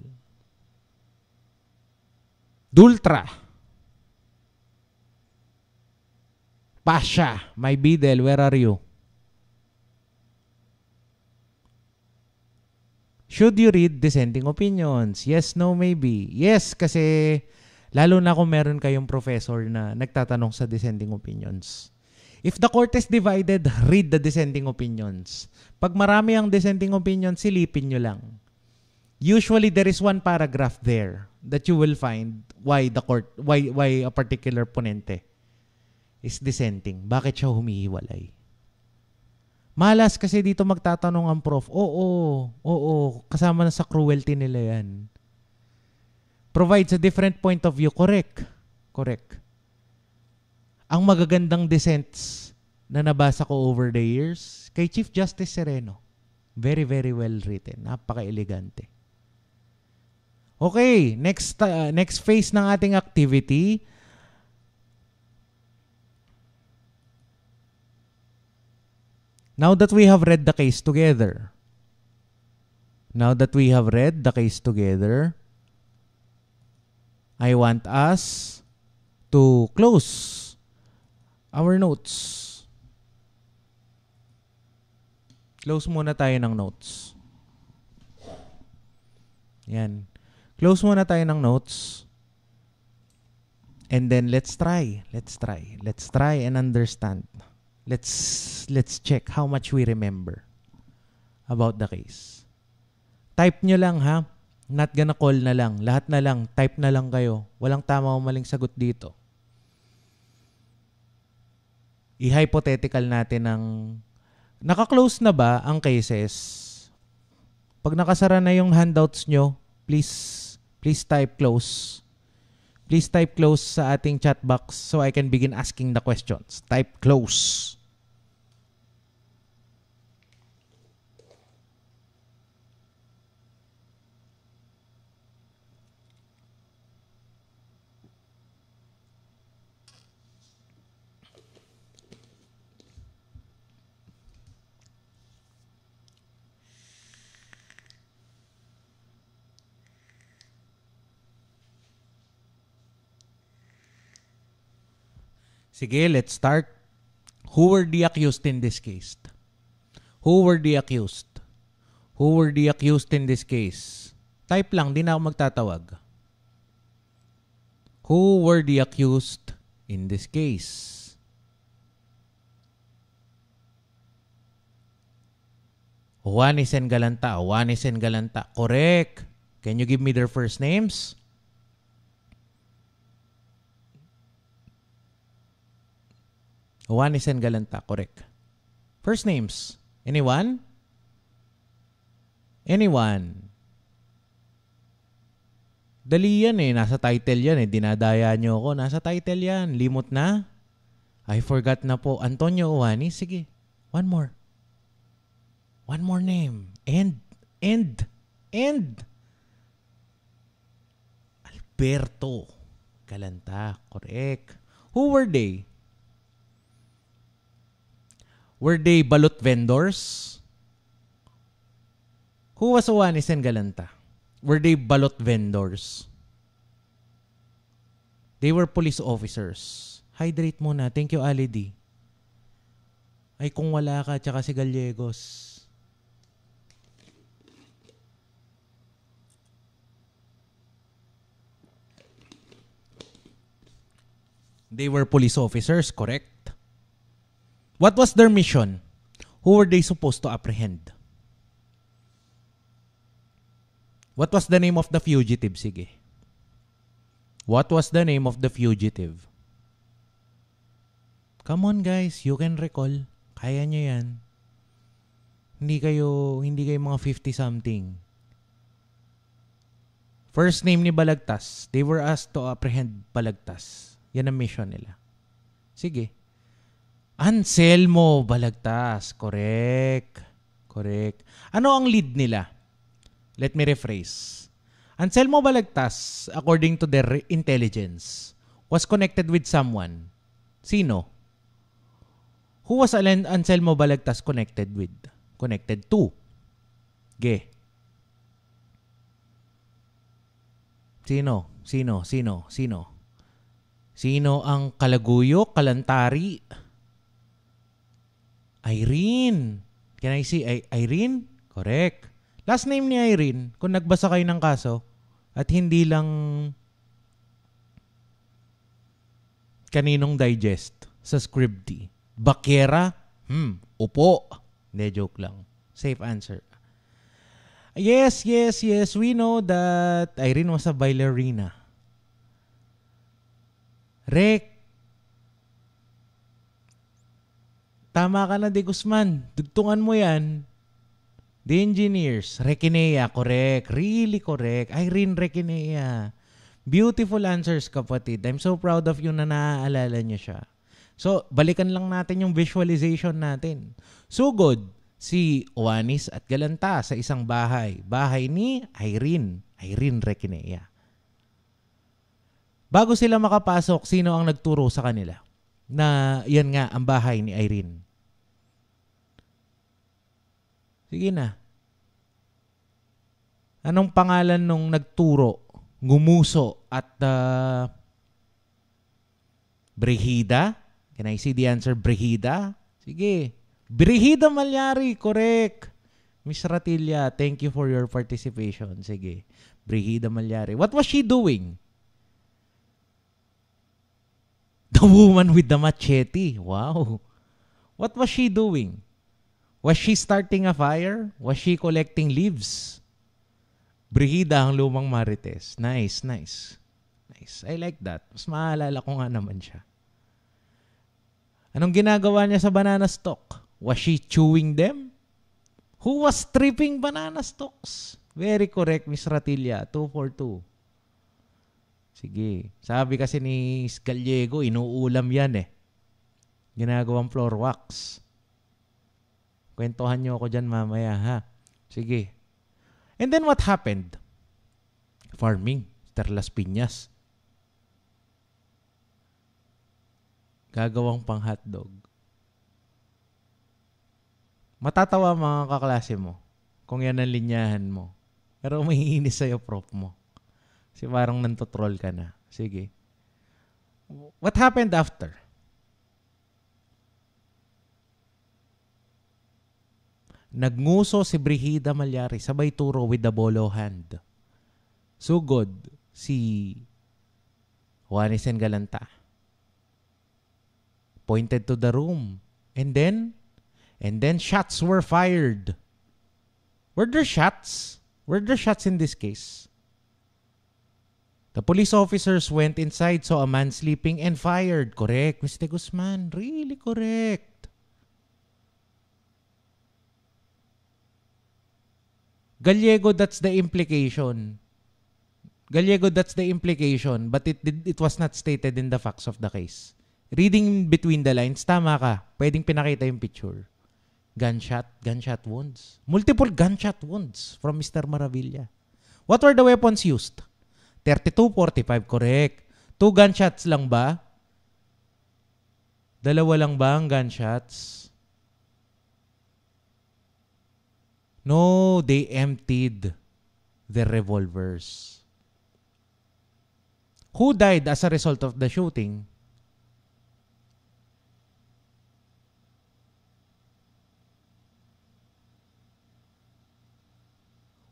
Dultra. Pasha, my Bidel, where are you? Should you read dissenting opinions? Yes, no, maybe. Yes, kasi lalo na kung meron kayong professor na nagtatanong sa dissenting opinions. If the court is divided, read the dissenting opinions. Pag marami ang dissenting opinions, silipin nyo lang. Usually, there is one paragraph there that you will find why the court, why, why a particular ponente is dissenting. Bakit siya humihiwalay? Malas kasi dito magtatanong ang prof. Oo, oo, kasama na sa cruelty nila yan. Provides a different point of view. Correct. Correct. Ang magagandang dissents na nabasa ko over the years, kay Chief Justice Sereno. Very, very well written. Napaka-elegante. Okay, next uh, next phase ng ating activity Now that we have read the case together, now that we have read the case together, I want us to close our notes. Close muna tayo ng notes. Yan. Close muna tayo ng notes. And then let's try. Let's try. Let's try and understand. Let's let's check how much we remember about the case. Type nyo lang ha. Not gonna call na lang. Lahat na lang. Type na lang kayo. Walang tama o maling sagot dito. I-hypothetical natin ng naka-close na ba ang cases? Pag nakasara na yung handouts nyo, please please type close. Please type close sa ating chat box so I can begin asking the questions. Type close. Sige, let's start. Who were the accused in this case? Who were the accused? Who were the accused in this case? Type lang, di na ako magtatawag. Who were the accused in this case? Juanes and Galanta. Juanes and Galanta. Correct. Can you give me their first names? Juanes and Galanta, correct. First names. Anyone? Anyone? Dali yan eh. Nasa title yan eh. Dinadaya nyo ako. Nasa title yan. Limot na. I forgot na po. Antonio Uwani. Sige. One more. One more name. And. And. And. Alberto. Galanta. Correct. Who were they? Were they balut vendors? Who was Owanis and Galanta? Were they balot vendors? They were police officers. Hydrate muna. Thank you, Ali D. Ay, kung wala ka, tsaka si Gallegos. They were police officers, correct? What was their mission? Who were they supposed to apprehend? What was the name of the fugitive? Sige. What was the name of the fugitive? Come on guys, you can recall. Kaya nyo yan. Hindi kayo, hindi kayo mga 50 something. First name ni Balagtas. They were asked to apprehend Balagtas. Yan ang mission nila. Sige. Anselmo Balagtas. Correct. Correct. Ano ang lead nila? Let me rephrase. Anselmo Balagtas, according to their intelligence, was connected with someone. Sino? Who was Anselmo Balagtas connected with? Connected to? Ge. Sino? Sino? Sino? Sino? Sino ang kalaguyo, kalantari, Irene. Can I see I- Irene? Correct. Last name ni Irene, kung nagbasa kayo ng kaso, at hindi lang kaninong digest sa scripty. Bakera? Hmm, upo. Hindi, joke lang. Safe answer. Yes, yes, yes. We know that Irene was a ballerina. Rek, Tama ka na, De Guzman. Dugtungan mo yan. The engineers. Rekinea, correct. Really correct. Irene Rekinea. Beautiful answers, kapatid. I'm so proud of you na naaalala niyo siya. So, balikan lang natin yung visualization natin. So good, si Owanis at Galanta sa isang bahay. Bahay ni Irene. Irene Rekinea. Bago sila makapasok, sino ang nagturo sa kanila? Na yan nga ang bahay ni Irene. Sige na. Anong pangalan nung nagturo, gumuso at uh, Brehida? Can I see the answer? Brehida? Sige. Brehida Malyari, correct. Miss Ratilla, thank you for your participation. Sige. Brehida Malyari. What was she doing? The woman with the machete. Wow. What was she doing? Was she starting a fire? Was she collecting leaves? Brigida ang lumang marites. Nice, nice. Nice. I like that. Mas maalala ko nga naman siya. Anong ginagawa niya sa banana stalk? Was she chewing them? Who was stripping banana stalks? Very correct, Miss Ratilla. 242. Sige. Sabi kasi ni Gallego, inuulam yan eh. Ginagawang floor wax. Kwentuhan niyo ako dyan mamaya ha. Sige. And then what happened? Farming. Mr. Las Piñas. Gagawang pang hotdog. Matatawa mga kaklase mo kung yan ang linyahan mo. Pero may inis sa'yo, prop mo. Si parang nantotroll ka na. Sige. What happened after? Nagnguso si Brigida Malyari sabay turo with the bolo hand. Sugod si Juanisen Galanta. Pointed to the room. And then, and then shots were fired. Were there shots? Were there shots in this case? The police officers went inside, saw a man sleeping, and fired. Correct, Mr. Guzman. Really correct. Gallego, that's the implication. Gallego, that's the implication, but it did, it was not stated in the facts of the case. Reading between the lines, tama ka. Pwedeng pinakita yung picture. Gunshot, gunshot wounds. Multiple gunshot wounds from Mr. Maravilla. What were the weapons used? 32-45, correct. Two gunshots lang ba? Dalawa lang ba ang gunshots? No, they emptied their revolvers. Who died as a result of the shooting?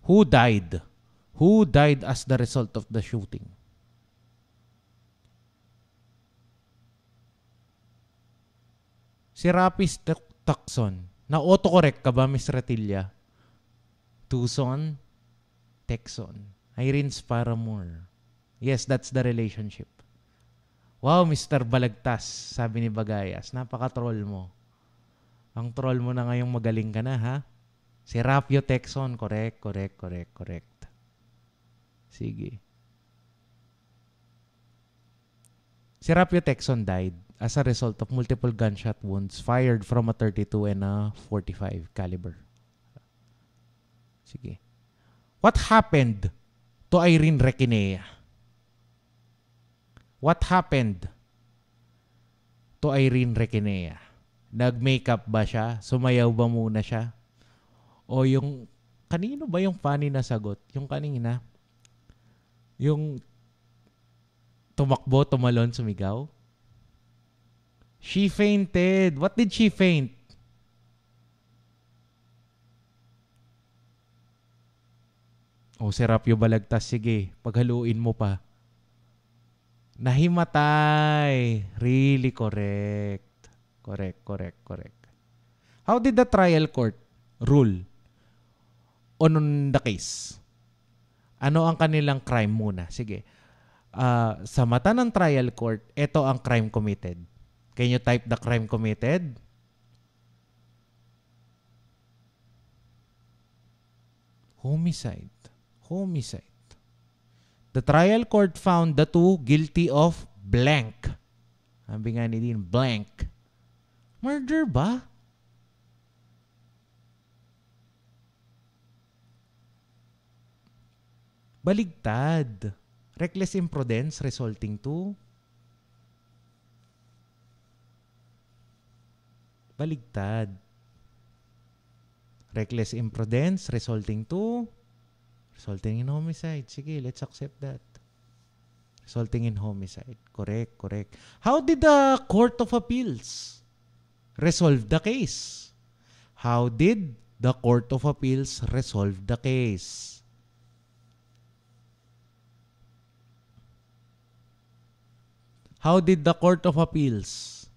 Who died? who died as the result of the shooting. Si Rapis Tucson. Na autocorrect ka ba, Miss Ratilla? Tucson, Texon. Irene Sparamore. Yes, that's the relationship. Wow, Mr. Balagtas, sabi ni Bagayas. Napaka-troll mo. Ang troll mo na ngayong magaling ka na, ha? Si Rapio Texon, correct, correct, correct, correct. Sige. Si Rapio Texon died as a result of multiple gunshot wounds fired from a 32 and a 45 caliber. Sige. What happened to Irene Requinea? What happened to Irene Requinea? Nag-makeup ba siya? Sumayaw ba muna siya? O yung, kanino ba yung funny na sagot? Yung kanina, yung tumakbo, tumalon, sumigaw? She fainted. What did she faint? O, oh, Serapio Balagtas, sige, paghaluin mo pa. Nahimatay. Really correct. Correct, correct, correct. How did the trial court rule on the case? Ano ang kanilang crime muna? Sige. Uh, sa mata ng trial court, ito ang crime committed. Can you type the crime committed? Homicide. Homicide. The trial court found the two guilty of blank. Sabi nga ni Dean, blank. Murder ba? Baligtad. Reckless imprudence resulting to Baligtad. Reckless imprudence resulting to resulting in homicide. Sige, let's accept that. Resulting in homicide. Correct, correct. How did the Court of Appeals resolve the case? How did the Court of Appeals resolve the case? How did the Court of Appeals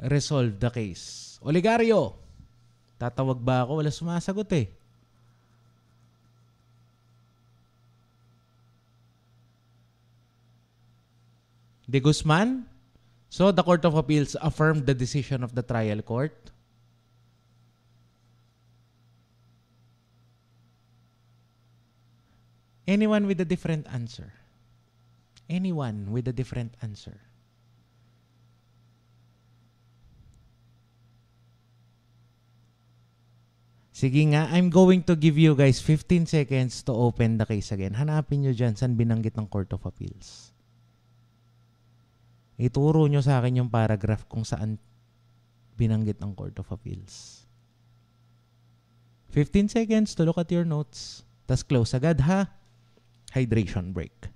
resolve the case? Oligario, tatawag ba ako? Wala sumasagot eh. De Guzman? So the Court of Appeals affirmed the decision of the trial court? Anyone with a different answer? Anyone with a different answer? Sige nga, I'm going to give you guys 15 seconds to open the case again. Hanapin nyo dyan saan binanggit ng Court of Appeals. Ituro nyo sa akin yung paragraph kung saan binanggit ng Court of Appeals. 15 seconds to look at your notes. Tapos close agad ha. Hydration break.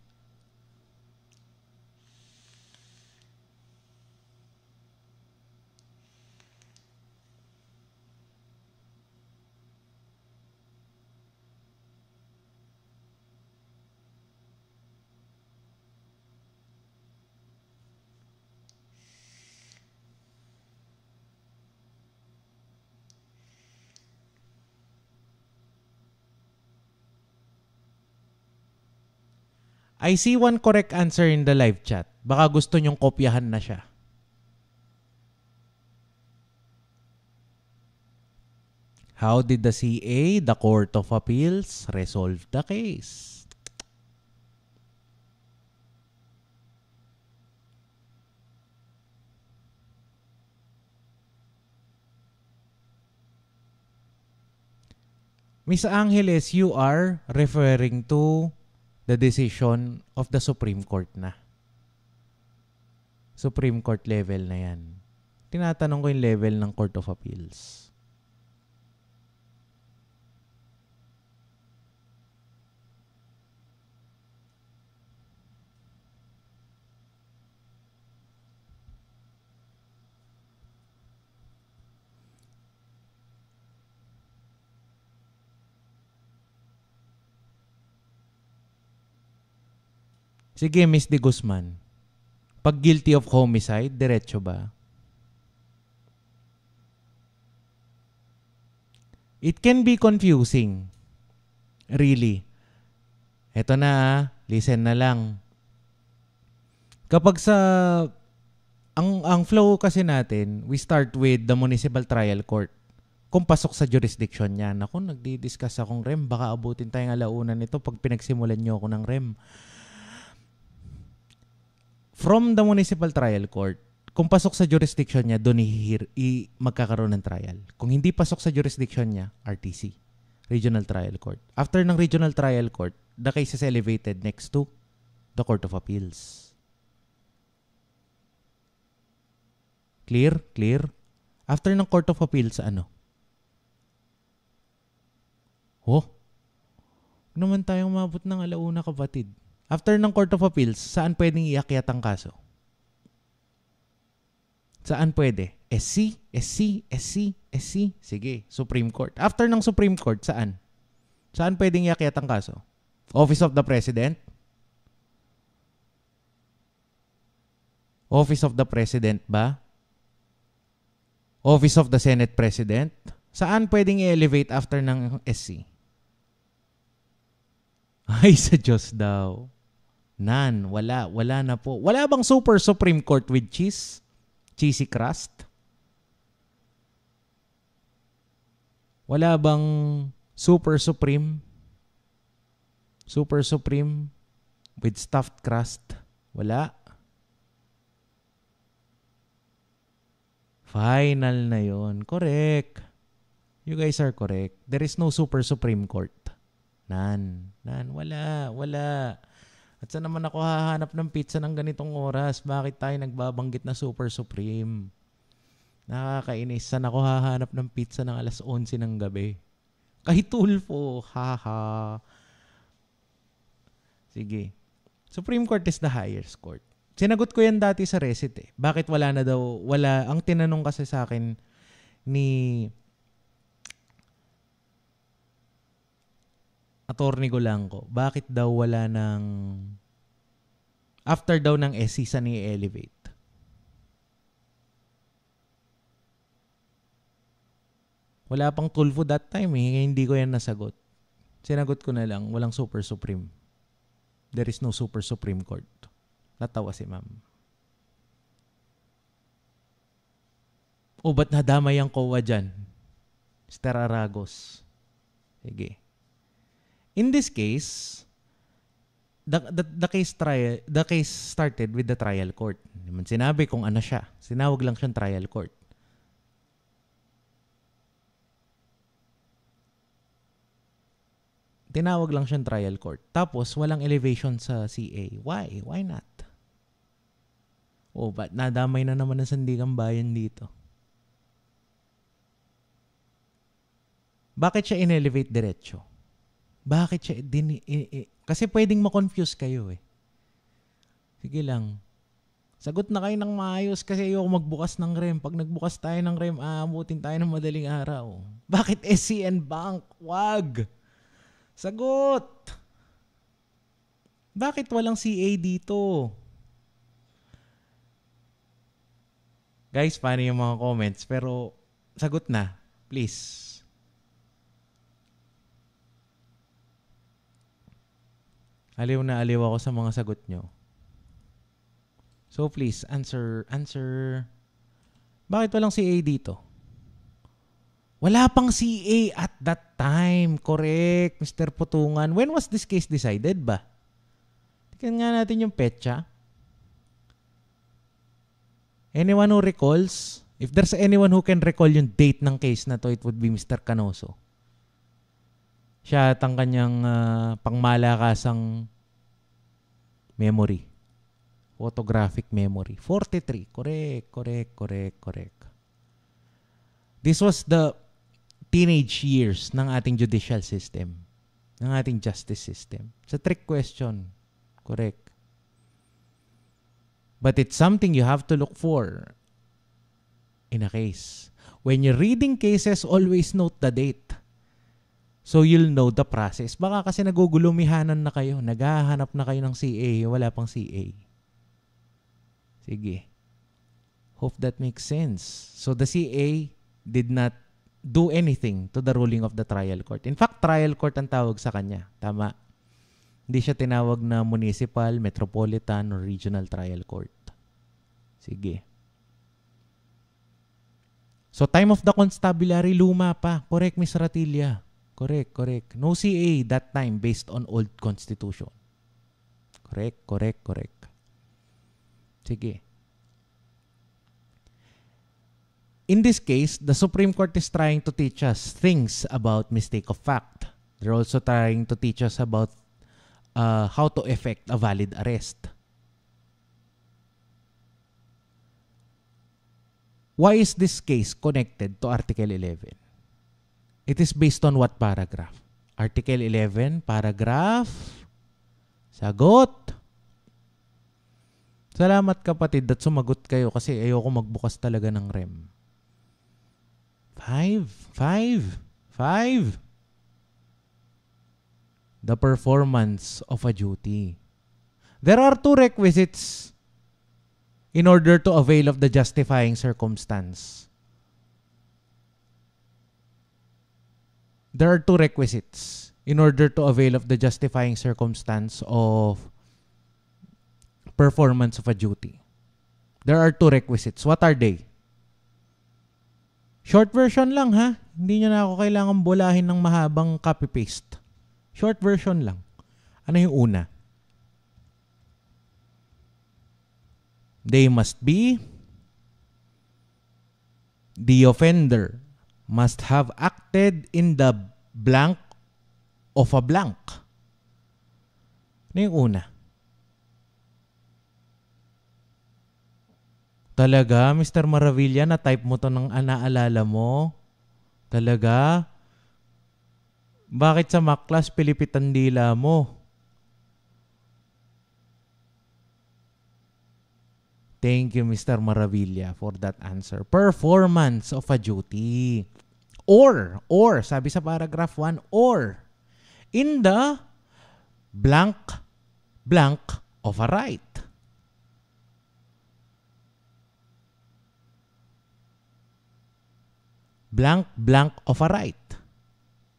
I see one correct answer in the live chat. Baka gusto nyong kopyahan na siya. How did the CA, the Court of Appeals, resolve the case? Miss Angeles, you are referring to the decision of the Supreme Court na. Supreme Court level na yan. Tinatanong ko yung level ng Court of Appeals. Sige, Miss De Guzman. Pag guilty of homicide, diretso ba? It can be confusing. Really. Ito na, ah. listen na lang. Kapag sa ang ang flow kasi natin, we start with the municipal trial court. Kung pasok sa jurisdiction niya, ako nagdi-discuss akong REM, baka abutin tayong alaunan nito pag pinagsimulan niyo ako ng REM from the municipal trial court, kung pasok sa jurisdiction niya, doon ihihir, i magkakaroon ng trial. Kung hindi pasok sa jurisdiction niya, RTC, Regional Trial Court. After ng Regional Trial Court, the case is elevated next to the Court of Appeals. Clear? Clear? After ng Court of Appeals, ano? Oh, naman tayong mabot ng alauna kapatid. After ng Court of Appeals, saan pwedeng iakyat ang kaso? Saan pwede? SC, SC, SC, SC. Sige, Supreme Court. After ng Supreme Court, saan? Saan pwedeng iakyat ang kaso? Office of the President? Office of the President ba? Office of the Senate President? Saan pwedeng i-elevate after ng SC? <laughs> Ay, sa Diyos daw. None. Wala. Wala na po. Wala bang Super Supreme Court with cheese? Cheesy crust? Wala bang Super Supreme? Super Supreme with stuffed crust? Wala. Final na yon. Correct. You guys are correct. There is no Super Supreme Court. None. None. Wala. Wala. At saan naman ako hahanap ng pizza ng ganitong oras? Bakit tayo nagbabanggit na Super Supreme? Nakakainis. Saan ako hahanap ng pizza ng alas 11 ng gabi? Kahit Tulfo. Haha. Sige. Supreme Court is the highest court. Sinagot ko yan dati sa Resit eh. Bakit wala na daw, wala, ang tinanong kasi sa akin ni Attorney Golangco, bakit daw wala ng After daw ng SC sa ni-elevate. Wala pang Tulfo that time eh. Hindi ko yan nasagot. Sinagot ko na lang, walang Super Supreme. There is no Super Supreme Court. Natawa si ma'am. O ba't nadamay ang COA dyan? Mr. Aragos. Sige. In this case, the, the, the case trial the case started with the trial court. Naman sinabi kung ano siya. Sinawag lang siyang trial court. Tinawag lang siyang trial court. Tapos, walang elevation sa CA. Why? Why not? Oh, ba't nadamay na naman ng sandigang bayan dito? Bakit siya in-elevate diretso? Bakit siya din... I, i, kasi pwedeng ma-confuse kayo eh. Sige lang. Sagot na kayo ng maayos kasi ayoko magbukas ng REM. Pag nagbukas tayo ng REM, aamutin tayo ng madaling araw. Bakit SCN Bank? Wag! Sagot! Bakit walang CA dito? Guys, paano yung mga comments? Pero, sagot na. Please. Aliw na aliw ako sa mga sagot nyo. So, please, answer, answer. Bakit walang CA dito? Wala pang CA at that time. Correct, Mr. Putungan. When was this case decided ba? Tingnan nga natin yung petsa. Anyone who recalls? If there's anyone who can recall yung date ng case na to, it would be Mr. Canoso. Siya at ang kanyang uh, pangmalakasang memory. Photographic memory. 43. Correct, correct, correct, correct. This was the teenage years ng ating judicial system, ng ating justice system. It's a trick question. Correct. But it's something you have to look for in a case. When you're reading cases, always note the date. So you'll know the process. Baka kasi nagugulumihanan na kayo, naghahanap na kayo ng CA, wala pang CA. Sige. Hope that makes sense. So the CA did not do anything to the ruling of the trial court. In fact, trial court ang tawag sa kanya. Tama. Hindi siya tinawag na municipal, metropolitan, or regional trial court. Sige. So, time of the constabulary, luma pa. Correct, Miss Ratilla. Correct, correct. No CA that time based on old constitution. Correct, correct, correct. Sige. In this case, the Supreme Court is trying to teach us things about mistake of fact. They're also trying to teach us about uh, how to effect a valid arrest. Why is this case connected to Article 11? It is based on what paragraph? Article 11, paragraph. Sagot. Salamat kapatid at sumagot kayo kasi ayoko magbukas talaga ng REM. Five. Five. Five. The performance of a duty. There are two requisites in order to avail of the justifying circumstance. There are two requisites in order to avail of the justifying circumstance of performance of a duty. There are two requisites. What are they? Short version lang ha. Hindi nyo na ako kailangan bulahin ng mahabang copy-paste. Short version lang. Ano yung una? They must be the offender must have acted in the blank of a blank. Ano yung una? Talaga, Mr. Maravilla, na-type mo to ng naalala mo? Talaga? Bakit sa maklas pilipitan dila mo? Thank you, Mr. Maravilla, for that answer. Performance of a duty. Or, or, sabi sa paragraph 1, or in the blank, blank of a right. Blank, blank of a right.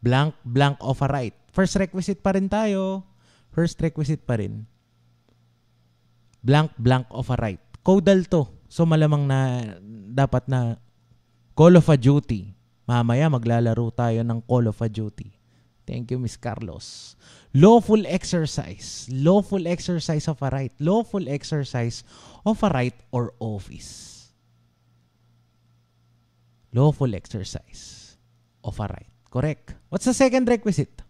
Blank, blank of a right. First requisite pa rin tayo. First requisite pa rin. Blank, blank of a right. Codal to. So malamang na dapat na Call of a Duty. Mamaya maglalaro tayo ng Call of a Duty. Thank you, Miss Carlos. Lawful exercise. Lawful exercise of a right. Lawful exercise of a right or office. Lawful exercise of a right. Correct. What's the second requisite?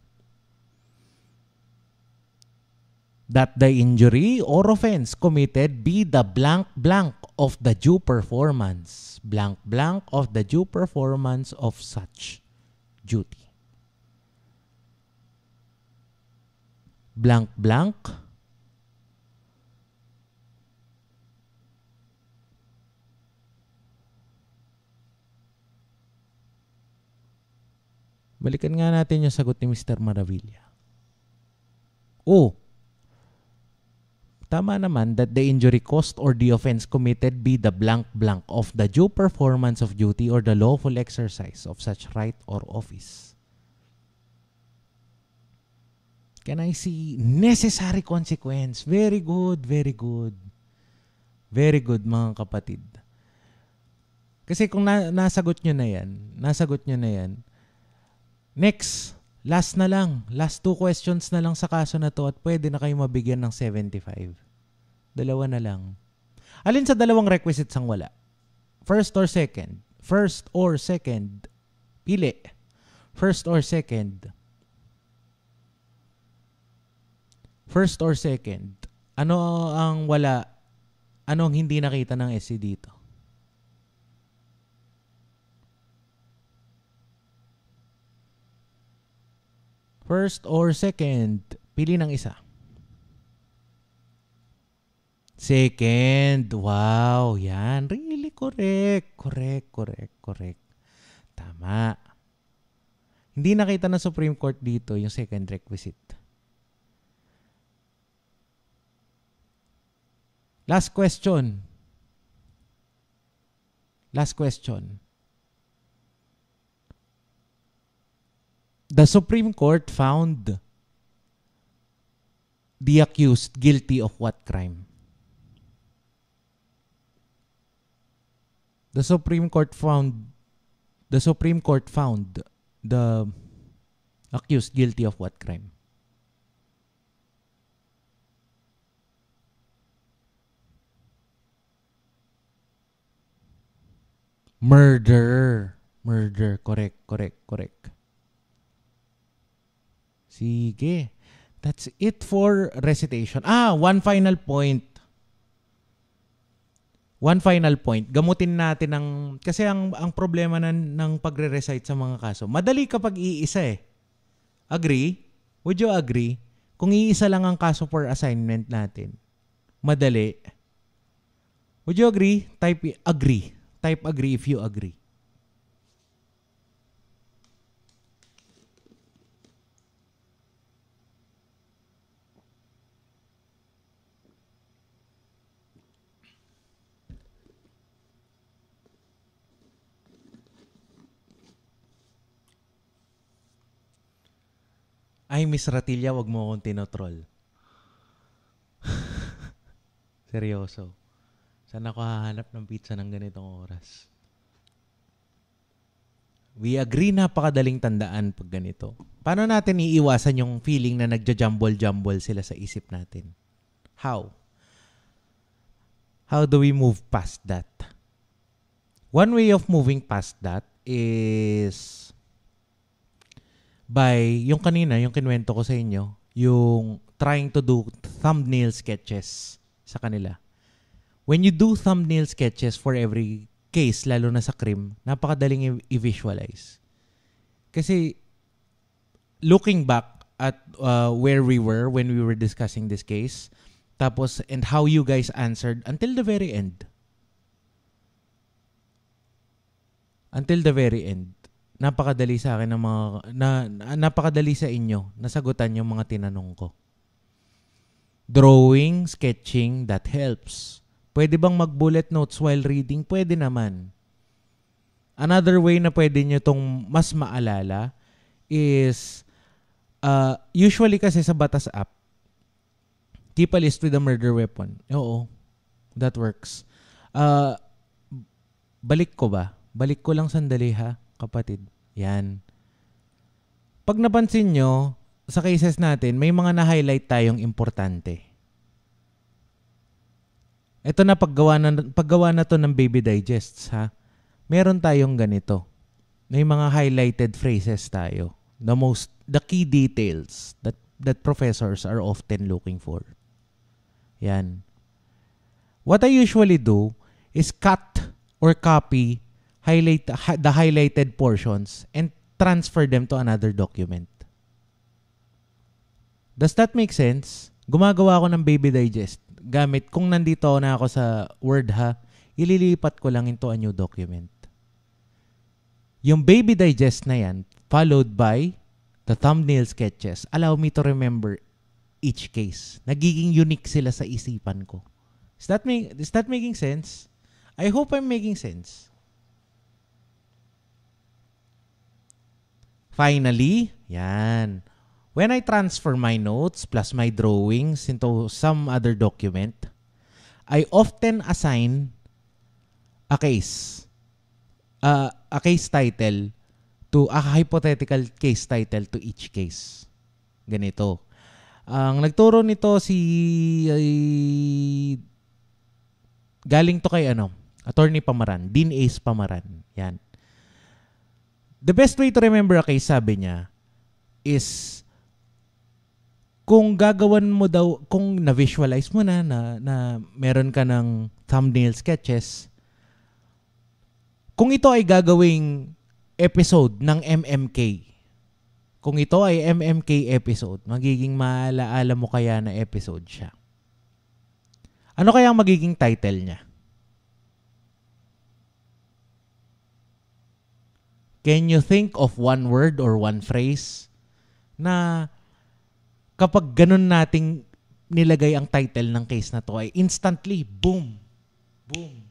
That the injury or offense committed be the blank blank of the due performance. Blank blank of the due performance of such duty. Blank blank Balikan nga natin yung sagot ni Mr. Maravilla. Oh, tama naman that the injury caused or the offense committed be the blank blank of the due performance of duty or the lawful exercise of such right or office. Can I see necessary consequence? Very good, very good. Very good mga kapatid. Kasi kung na, nasagot nyo na yan, nasagot nyo na yan, Next, last na lang. Last two questions na lang sa kaso na to at pwede na kayo mabigyan ng 75. Dalawa na lang. Alin sa dalawang requisites ang wala? First or second? First or second? Pili. First or second? First or second? Ano ang wala? Anong hindi nakita ng SC dito? First or second? Pili ng isa. Second. Wow, yan. Really correct. Correct, correct, correct. Tama. Hindi nakita ng Supreme Court dito yung second requisite. Last question. Last question. the Supreme Court found the accused guilty of what crime? The Supreme Court found the Supreme Court found the accused guilty of what crime? Murder. Murder. Correct, correct, correct. Sige. That's it for recitation. Ah, one final point. One final point. Gamutin natin ng kasi ang ang problema ng ng pagre-recite sa mga kaso. Madali kapag iisa eh. Agree? Would you agree? Kung iisa lang ang kaso for assignment natin. Madali. Would you agree? Type agree. Type agree if you agree. Ay, Miss Ratilla, wag mo akong tinotroll. <laughs> Seryoso. Saan ako hahanap ng pizza ng ganitong oras? We agree napakadaling tandaan pag ganito. Paano natin iiwasan yung feeling na nagja-jumble-jumble sila sa isip natin? How? How do we move past that? One way of moving past that is by yung kanina, yung kinwento ko sa inyo, yung trying to do thumbnail sketches sa kanila. When you do thumbnail sketches for every case, lalo na sa crime, napakadaling i-visualize. Kasi looking back at uh, where we were when we were discussing this case, tapos and how you guys answered until the very end. Until the very end napakadali sa akin ng mga na, napakadali sa inyo nasagutan yung mga tinanong ko. Drawing, sketching, that helps. Pwede bang mag-bullet notes while reading? Pwede naman. another way na pwede nyo tong mas maalala is uh, usually kasi sa Batas app, keep a list with a murder weapon. Oo, that works. Uh, balik ko ba? Balik ko lang sandali ha, kapatid. Yan. Pag napansin nyo, sa cases natin, may mga na-highlight tayong importante. Ito na paggawa na, paggawa na to ng Baby Digests ha. Meron tayong ganito. May mga highlighted phrases tayo. The most the key details that that professors are often looking for. Yan. What I usually do is cut or copy highlight the highlighted portions and transfer them to another document. Does that make sense? Gumagawa ako ng Baby Digest gamit, kung nandito na ako sa Word ha, ililipat ko lang into a new document. Yung baby digest na yan, followed by the thumbnail sketches, allow me to remember each case. Nagiging unique sila sa isipan ko. Is that, make, is that making sense? I hope I'm making sense. Finally, yan. When I transfer my notes plus my drawings into some other document, I often assign a case, uh, a case title to a hypothetical case title to each case. Ganito. Ang nagturo nito si uh, galing to kay ano, Attorney Pamaran, Dean Ace Pamaran. Yan. The best way to remember a case, sabi niya, is kung gagawan mo daw, kung na-visualize mo na, na, na meron ka ng thumbnail sketches, kung ito ay gagawing episode ng MMK, kung ito ay MMK episode, magiging maalaala mo kaya na episode siya. Ano kaya ang magiging title niya? Can you think of one word or one phrase na kapag ganun nating nilagay ang title ng case na to ay instantly, boom, boom,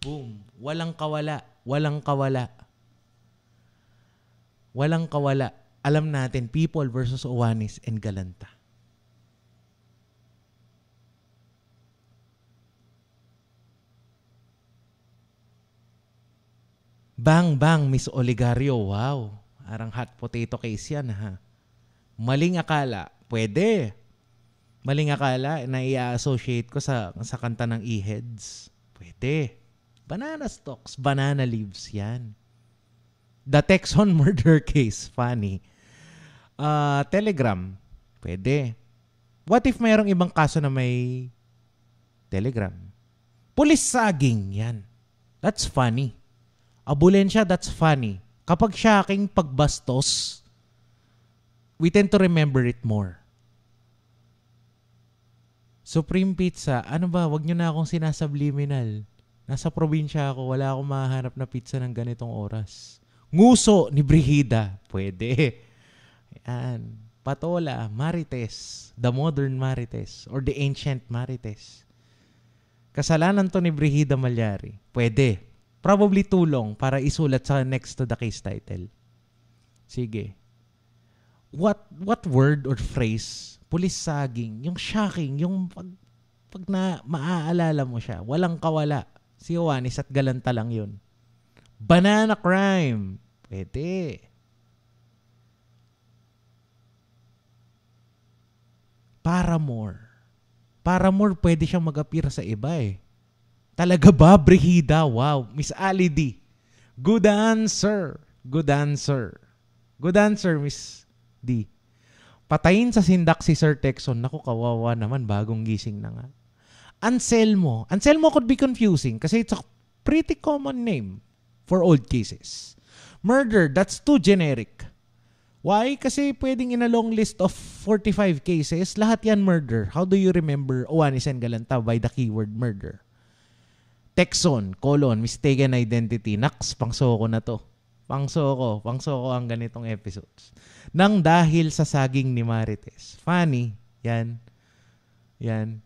boom. Walang kawala, walang kawala. Walang kawala. Alam natin, people versus Owanis and Galanta. Bang, bang, Miss Oligario. Wow. Arang hot potato case yan, ha? Maling akala, Pwede. Maling akala na i-associate ko sa, sa kanta ng E-Heads. Pwede. Banana stalks, banana leaves, yan. The Texon <laughs> murder case, funny. Uh, Telegram, pwede. What if mayroong ibang kaso na may Telegram? Police saging, yan. That's funny. Abulensya, that's funny. Kapag shocking pagbastos, we tend to remember it more. Supreme Pizza, ano ba, wag nyo na akong sinasabliminal. Nasa probinsya ako, wala akong mahanap na pizza ng ganitong oras. Nguso ni Brigida, pwede. Yan. Patola, Marites, the modern Marites, or the ancient Marites. Kasalanan to ni Brigida Malyari, pwede. Probably tulong para isulat sa next to the case title. Sige. What what word or phrase pulis saging yung shocking yung pag pag na maaalala mo siya walang kawala. Si Juanis at Galanta lang yun. Banana crime. Pwede. Paramore Paramore pwede siyang mag-appear sa iba eh talaga ba Brigida wow Miss Ali D good answer good answer good answer Miss D. Patayin sa sindak si Sir Texon. Naku, kawawa naman. Bagong gising na nga. Anselmo. Anselmo could be confusing kasi it's a pretty common name for old cases. Murder, that's too generic. Why? Kasi pwedeng in a long list of 45 cases, lahat yan murder. How do you remember Owanis and Galanta by the keyword murder? Texon, colon, mistaken identity. Naks, pangsoko na to. Pangsoko, pangsoko ang ganitong episodes nang dahil sa saging ni Marites. Funny. Yan. Yan.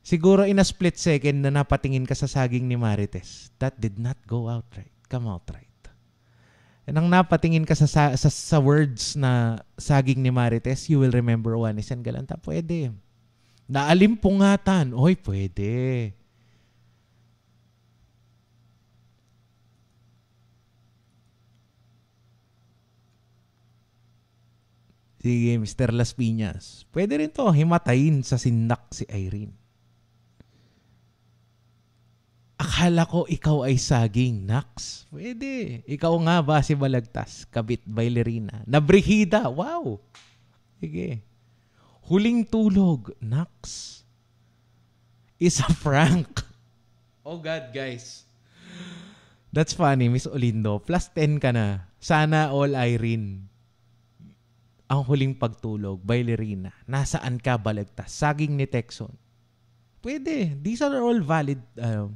Siguro in a split second na napatingin ka sa saging ni Marites, that did not go out right. Come outright. And ang napatingin ka sa, sa, sa, sa words na saging ni Marites, you will remember Juanes and Galanta. Pwede. Naalimpungatan. Oy, pwede. Sige, Mr. Las Piñas. Pwede rin to, himatayin sa sinak si Irene. Akala ko ikaw ay saging, Nax. Pwede. Ikaw nga ba si Balagtas, kabit bailerina. Nabrihida, wow. Sige. Huling tulog, Nax. Isa <laughs> Frank. Oh God, guys. That's funny, Miss Olindo. Plus 10 ka na. Sana all Irene. Ang huling pagtulog, bailerina. Nasaan ka, Balagtas? Saging ni Texon. Pwede. These are all valid uh,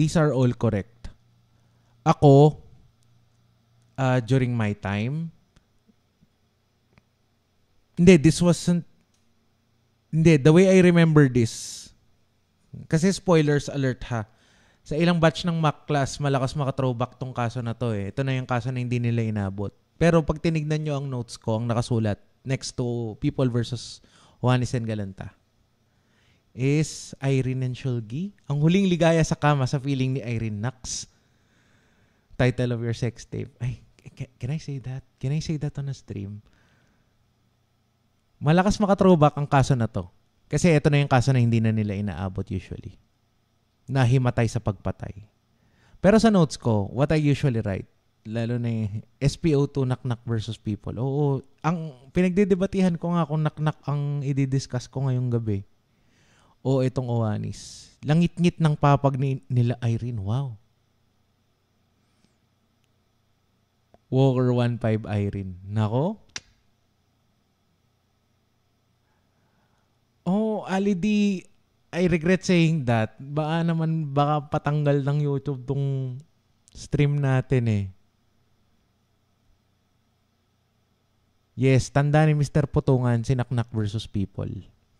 these are all correct. Ako, uh, during my time, hindi, this wasn't, hindi, the way I remember this, kasi spoilers alert ha, sa ilang batch ng Mac class, malakas maka-throwback tong kaso na to eh. Ito na yung kaso na hindi nila inabot. Pero pag tinignan nyo ang notes ko, ang nakasulat next to People versus Juanes and Galanta is Irene and Shulgi. Ang huling ligaya sa kama sa feeling ni Irene Nax. Title of your sex tape. Ay, can I say that? Can I say that on a stream? Malakas maka-throwback ang kaso na to. Kasi ito na yung kaso na hindi na nila inaabot usually. Nahimatay sa pagpatay. Pero sa notes ko, what I usually write, lalo na yung SPO2 knock-knock versus people. Oo, ang pinagdidebatihan ko nga kung knock-knock ang i-discuss ko ngayong gabi o itong Owanis. Langit-ngit ng papag ni, nila Irene. Wow. Walker 1.5 Irene. Nako. Oh, Ali D, I regret saying that. Baka naman, baka patanggal ng YouTube tong stream natin eh. Yes, tanda ni Mr. Putungan, sinaknak versus people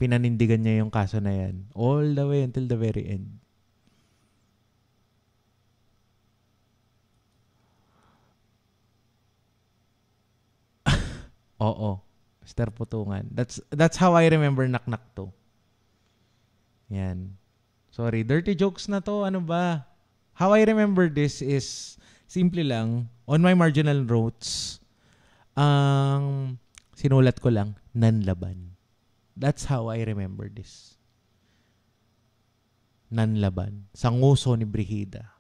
pinanindigan niya yung kaso na yan. All the way until the very end. <laughs> Oo. Mr. Putungan. That's that's how I remember Naknak to. Yan. Sorry, dirty jokes na to. Ano ba? How I remember this is simple lang. On my marginal notes, ang um, sinulat ko lang, nanlaban. That's how I remember this. Nanlaban. Sanguso ni Brigida.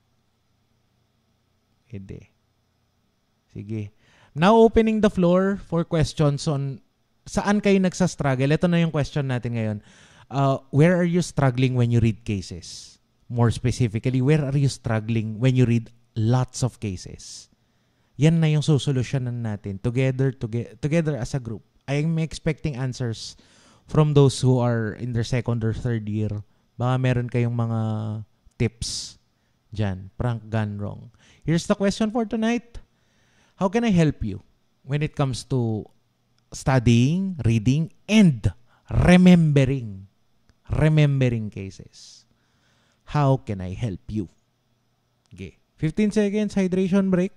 Ede. Sige. Now opening the floor for questions on saan kayo nagsa-struggle. Ito na yung question natin ngayon. Uh, where are you struggling when you read cases? More specifically, where are you struggling when you read lots of cases? Yan na yung susolusyonan natin together, toge- together as a group. I am expecting answers from those who are in their second or third year, baka meron kayong mga tips dyan. Prank gone wrong. Here's the question for tonight. How can I help you when it comes to studying, reading, and remembering? Remembering cases. How can I help you? Okay. 15 seconds hydration break.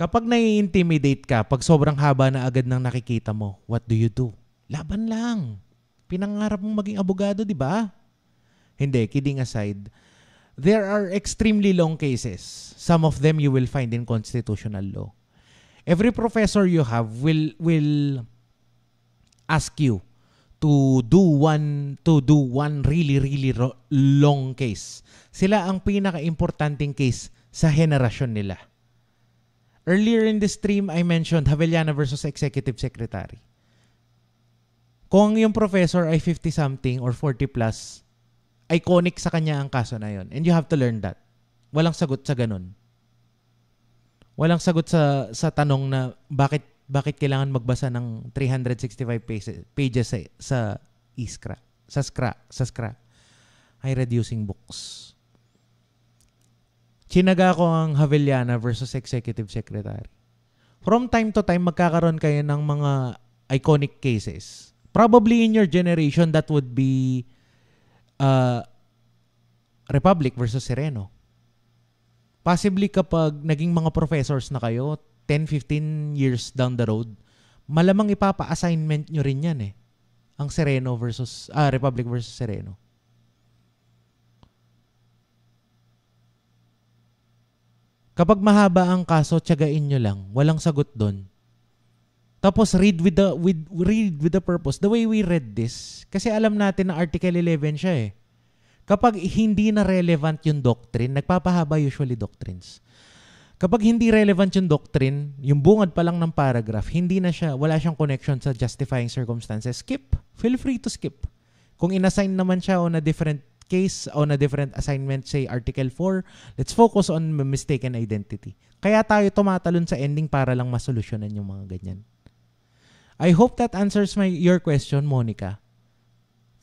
Kapag nai-intimidate ka, pag sobrang haba na agad ng nakikita mo, what do you do? Laban lang. Pinangarap mong maging abogado, di ba? Hindi, kidding aside. There are extremely long cases. Some of them you will find in constitutional law. Every professor you have will will ask you to do one to do one really really long case. Sila ang pinaka-importanting case sa henerasyon nila. Earlier in the stream, I mentioned Havellana versus Executive Secretary. Kung yung professor ay 50-something or 40 plus, iconic sa kanya ang kaso na yon. And you have to learn that. Walang sagot sa ganun. Walang sagot sa sa tanong na bakit bakit kailangan magbasa ng 365 pages, pages sa, sa iskra, sa skra, sa skra. I read books. Chinaga ko ang Haveliana versus Executive Secretary. From time to time, magkakaroon kayo ng mga iconic cases. Probably in your generation, that would be uh, Republic versus Sereno. Possibly kapag naging mga professors na kayo, 10-15 years down the road, malamang ipapa-assignment nyo rin yan eh. Ang Sereno versus, ah, Republic versus Sereno. Kapag mahaba ang kaso, tiyagain nyo lang. Walang sagot doon. Tapos read with the with read with the purpose. The way we read this, kasi alam natin na Article 11 siya eh. Kapag hindi na relevant yung doctrine, nagpapahaba usually doctrines. Kapag hindi relevant yung doctrine, yung bungad pa lang ng paragraph, hindi na siya, wala siyang connection sa justifying circumstances, skip. Feel free to skip. Kung inassign naman siya on a different case on a different assignment, say Article 4, let's focus on mistaken identity. Kaya tayo tumatalon sa ending para lang masolusyonan yung mga ganyan. I hope that answers my your question, Monica.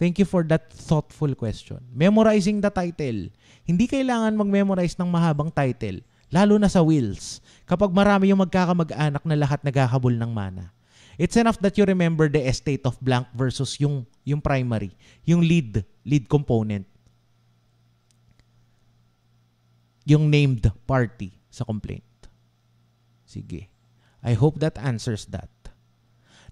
Thank you for that thoughtful question. Memorizing the title. Hindi kailangan mag-memorize ng mahabang title, lalo na sa wills, kapag marami yung magkakamag-anak na lahat naghahabol ng mana. It's enough that you remember the estate of blank versus yung yung primary, yung lead, lead component. yung named party sa complaint. Sige. I hope that answers that.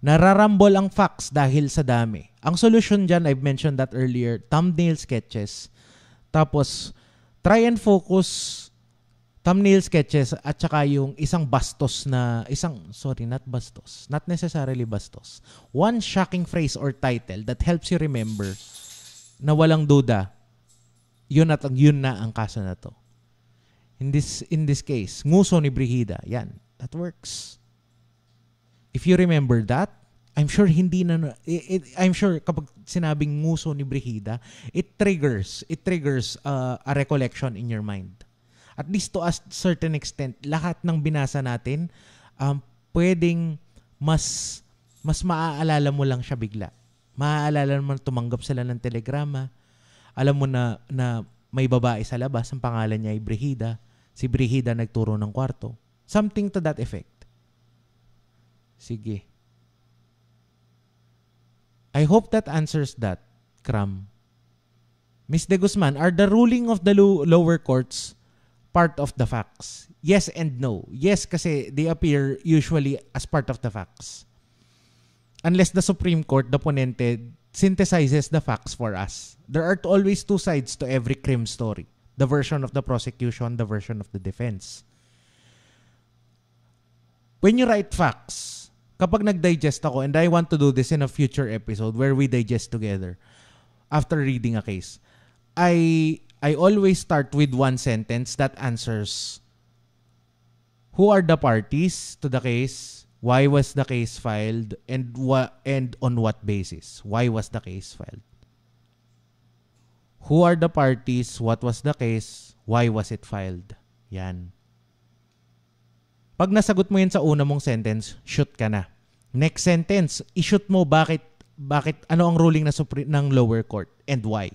Nararambol ang facts dahil sa dami. Ang solution dyan, I've mentioned that earlier, thumbnail sketches. Tapos, try and focus thumbnail sketches at saka yung isang bastos na, isang, sorry, not bastos, not necessarily bastos. One shocking phrase or title that helps you remember na walang duda, yun at yun na ang kaso na to. In this in this case, nguso ni Brigida. Yan. That works. If you remember that, I'm sure hindi na it, it, I'm sure kapag sinabing nguso ni Brigida, it triggers it triggers uh, a recollection in your mind. At least to a certain extent, lahat ng binasa natin um, pwedeng mas mas maaalala mo lang siya bigla. Maaalala mo tumanggap sila ng telegrama. Alam mo na na may babae sa labas, ang pangalan niya ay Brigida. Si Brigida nagturo ng kwarto. Something to that effect. Sige. I hope that answers that, Kram. Ms. De Guzman, are the ruling of the lo- lower courts part of the facts? Yes and no. Yes, kasi they appear usually as part of the facts. Unless the Supreme Court, the ponente, synthesizes the facts for us. There are always two sides to every crime story. The version of the prosecution, the version of the defense. When you write facts, kapag nag-digest ako, and I want to do this in a future episode where we digest together after reading a case, I I always start with one sentence that answers who are the parties to the case, Why was the case filed and what and on what basis? Why was the case filed? Who are the parties? What was the case? Why was it filed? Yan. Pag nasagot mo yan sa una mong sentence, shoot ka na. Next sentence, i-shoot mo bakit bakit ano ang ruling na supre, ng lower court and why.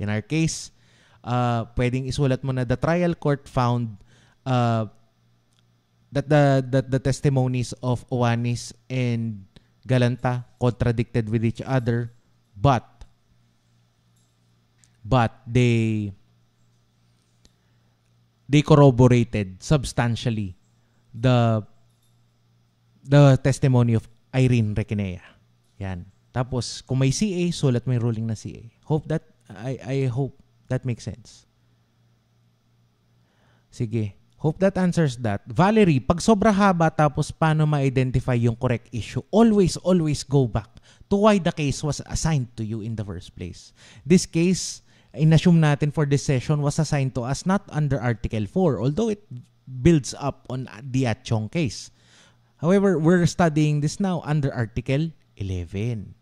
In our case, uh, pwedeng isulat mo na the trial court found uh, that the that the testimonies of Owanis and Galanta contradicted with each other but but they they corroborated substantially the the testimony of Irene Requenea. Yan. Tapos kung may CA, sulat mo yung ruling na CA. Hope that I I hope that makes sense. Sige. Hope that answers that. Valerie, pag sobra haba tapos paano ma-identify yung correct issue, always, always go back to why the case was assigned to you in the first place. This case, inassume natin for this session, was assigned to us not under Article 4, although it builds up on the Atchong case. However, we're studying this now under Article 11.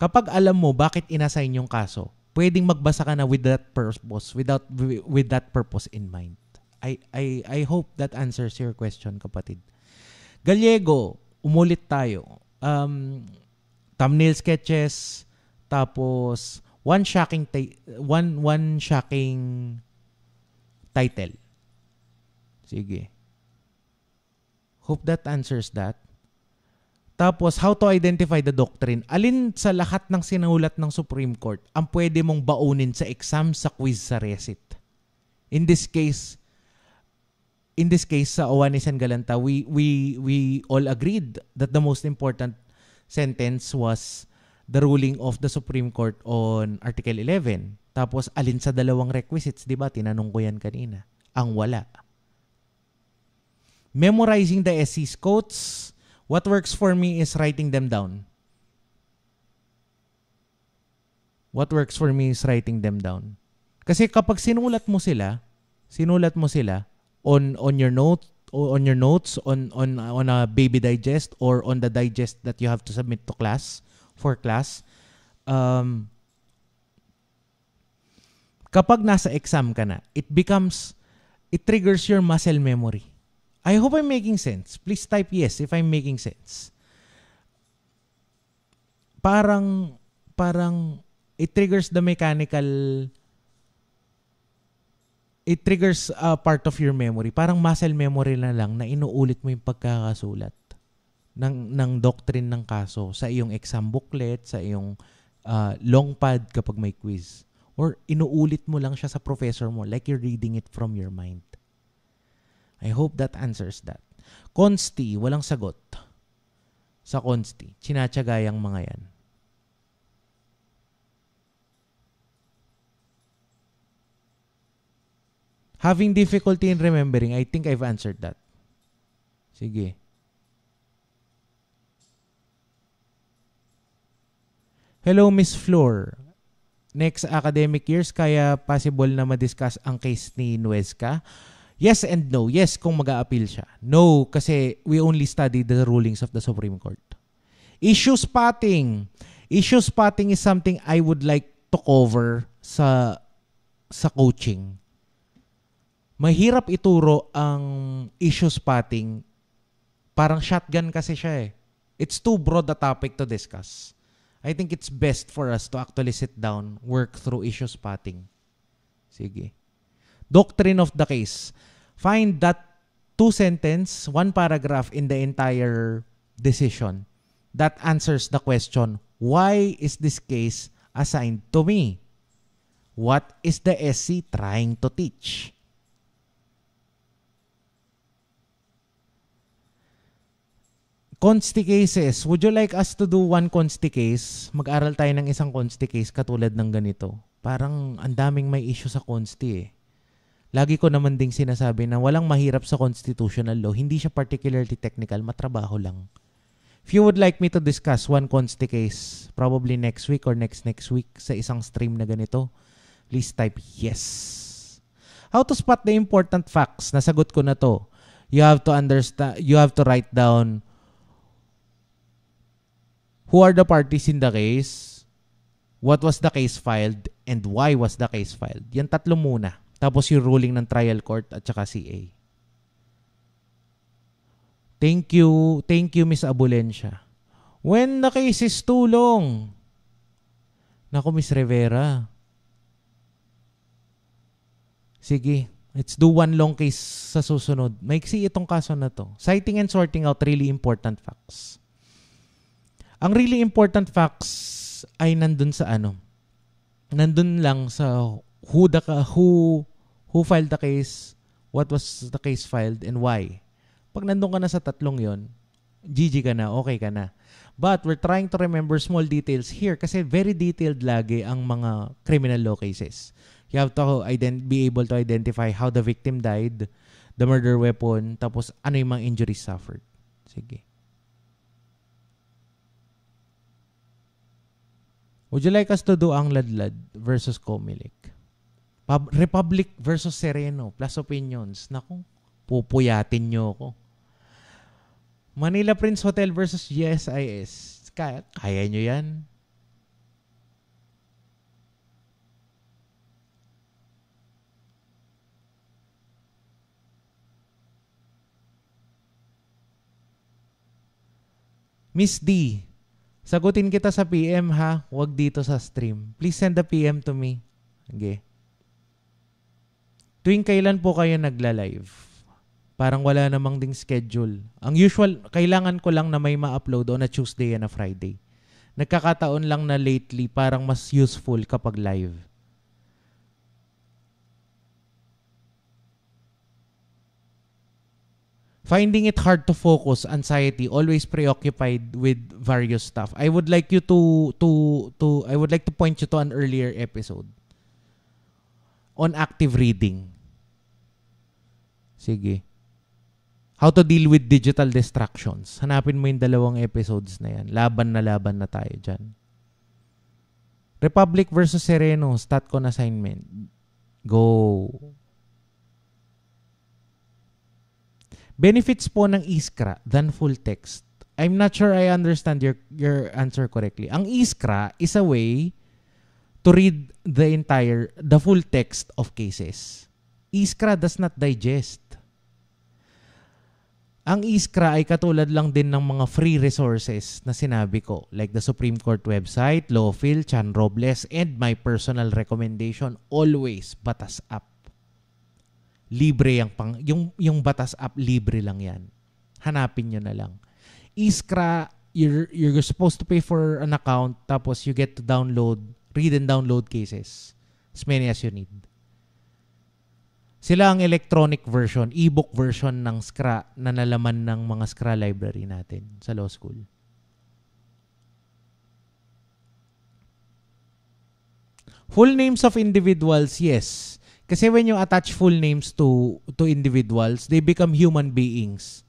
Kapag alam mo bakit inassign yung kaso, pwedeng magbasa ka na with that purpose, without with that purpose in mind. I I I hope that answers your question, kapatid. Gallego, umulit tayo. Um, thumbnail sketches, Tapos, one shocking, one, one shocking title. Sige. Hope that answers that. Tapos, how to identify the doctrine. Alin sa lahat ng sinulat ng Supreme Court ang pwede mong baunin sa exam, sa quiz, sa recit? In this case, in this case sa Owanis and Galanta, we, we, we all agreed that the most important sentence was the ruling of the Supreme Court on Article 11. Tapos, alin sa dalawang requisites, di ba? Tinanong ko yan kanina. Ang wala. Memorizing the SC's quotes, What works for me is writing them down. What works for me is writing them down. Kasi kapag sinulat mo sila, sinulat mo sila on on your note on your notes on on on a baby digest or on the digest that you have to submit to class for class um kapag nasa exam ka na it becomes it triggers your muscle memory I hope I'm making sense. Please type yes if I'm making sense. Parang, parang, it triggers the mechanical, it triggers a part of your memory. Parang muscle memory na lang na inuulit mo yung pagkakasulat ng, ng doctrine ng kaso sa iyong exam booklet, sa iyong uh, long pad kapag may quiz. Or inuulit mo lang siya sa professor mo like you're reading it from your mind. I hope that answers that. Consti, walang sagot. Sa Consti, chinatsagayang mga yan. Having difficulty in remembering, I think I've answered that. Sige. Hello, Miss Floor. Next academic years, kaya possible na ma-discuss ang case ni Nuesca? Yes and no. Yes, kung mag appeal siya. No, kasi we only study the rulings of the Supreme Court. Issue spotting. Issue spotting is something I would like to cover sa sa coaching. Mahirap ituro ang issue spotting. Parang shotgun kasi siya eh. It's too broad a topic to discuss. I think it's best for us to actually sit down, work through issue spotting. Sige. Doctrine of the case. Find that two sentence, one paragraph in the entire decision that answers the question, why is this case assigned to me? What is the SC trying to teach? Consti cases. Would you like us to do one consti case? Mag-aral tayo ng isang consti case katulad ng ganito. Parang ang daming may issue sa consti eh. Lagi ko naman ding sinasabi na walang mahirap sa constitutional law. Hindi siya particularly technical, matrabaho lang. If you would like me to discuss one consti case, probably next week or next next week sa isang stream na ganito, please type yes. How to spot the important facts? Nasagot ko na to. You have to understand, you have to write down who are the parties in the case, what was the case filed, and why was the case filed. Yan tatlo muna. Tapos yung ruling ng trial court at saka CA. Thank you, thank you Miss Abulencia. When the case is too long. Nako Miss Rivera. Sige, let's do one long case sa susunod. Maiksi itong kaso na to. Citing and sorting out really important facts. Ang really important facts ay nandun sa ano? Nandun lang sa who the who who filed the case, what was the case filed, and why. Pag nandun ka na sa tatlong yon, GG ka na, okay ka na. But we're trying to remember small details here kasi very detailed lagi ang mga criminal law cases. You have to ident- be able to identify how the victim died, the murder weapon, tapos ano yung mga injuries suffered. Sige. Would you like us to do ang ladlad versus Comelec? Republic versus Sereno plus opinions. Naku, pupuyatin nyo ako. Manila Prince Hotel versus GSIS. Kaya, kaya nyo yan? Miss D, Sagutin kita sa PM ha, wag dito sa stream. Please send a PM to me. Okay. Tuwing kailan po kayo nagla-live? Parang wala namang ding schedule. Ang usual, kailangan ko lang na may ma-upload on a Tuesday and a Friday. Nagkakataon lang na lately parang mas useful kapag live. Finding it hard to focus, anxiety, always preoccupied with various stuff. I would like you to to to I would like to point you to an earlier episode on active reading. Sige. How to deal with digital distractions. Hanapin mo yung dalawang episodes na yan. Laban na laban na tayo dyan. Republic versus Sereno, StatCon assignment. Go. Benefits po ng Iskra than full text. I'm not sure I understand your your answer correctly. Ang Iskra is a way to read the entire the full text of cases. Iskra does not digest. Ang Iskra ay katulad lang din ng mga free resources na sinabi ko like the Supreme Court website, Lawfil, Chan Robles, and my personal recommendation, always Batas App. Libre yung pang yung yung batas app libre lang 'yan. Hanapin niyo na lang. Iskra you're you're supposed to pay for an account tapos you get to download, read and download cases as many as you need. Sila ang electronic version, ebook version ng Scra na nalaman ng mga Scra library natin sa law school. Full names of individuals, yes. Kasi when you attach full names to to individuals, they become human beings.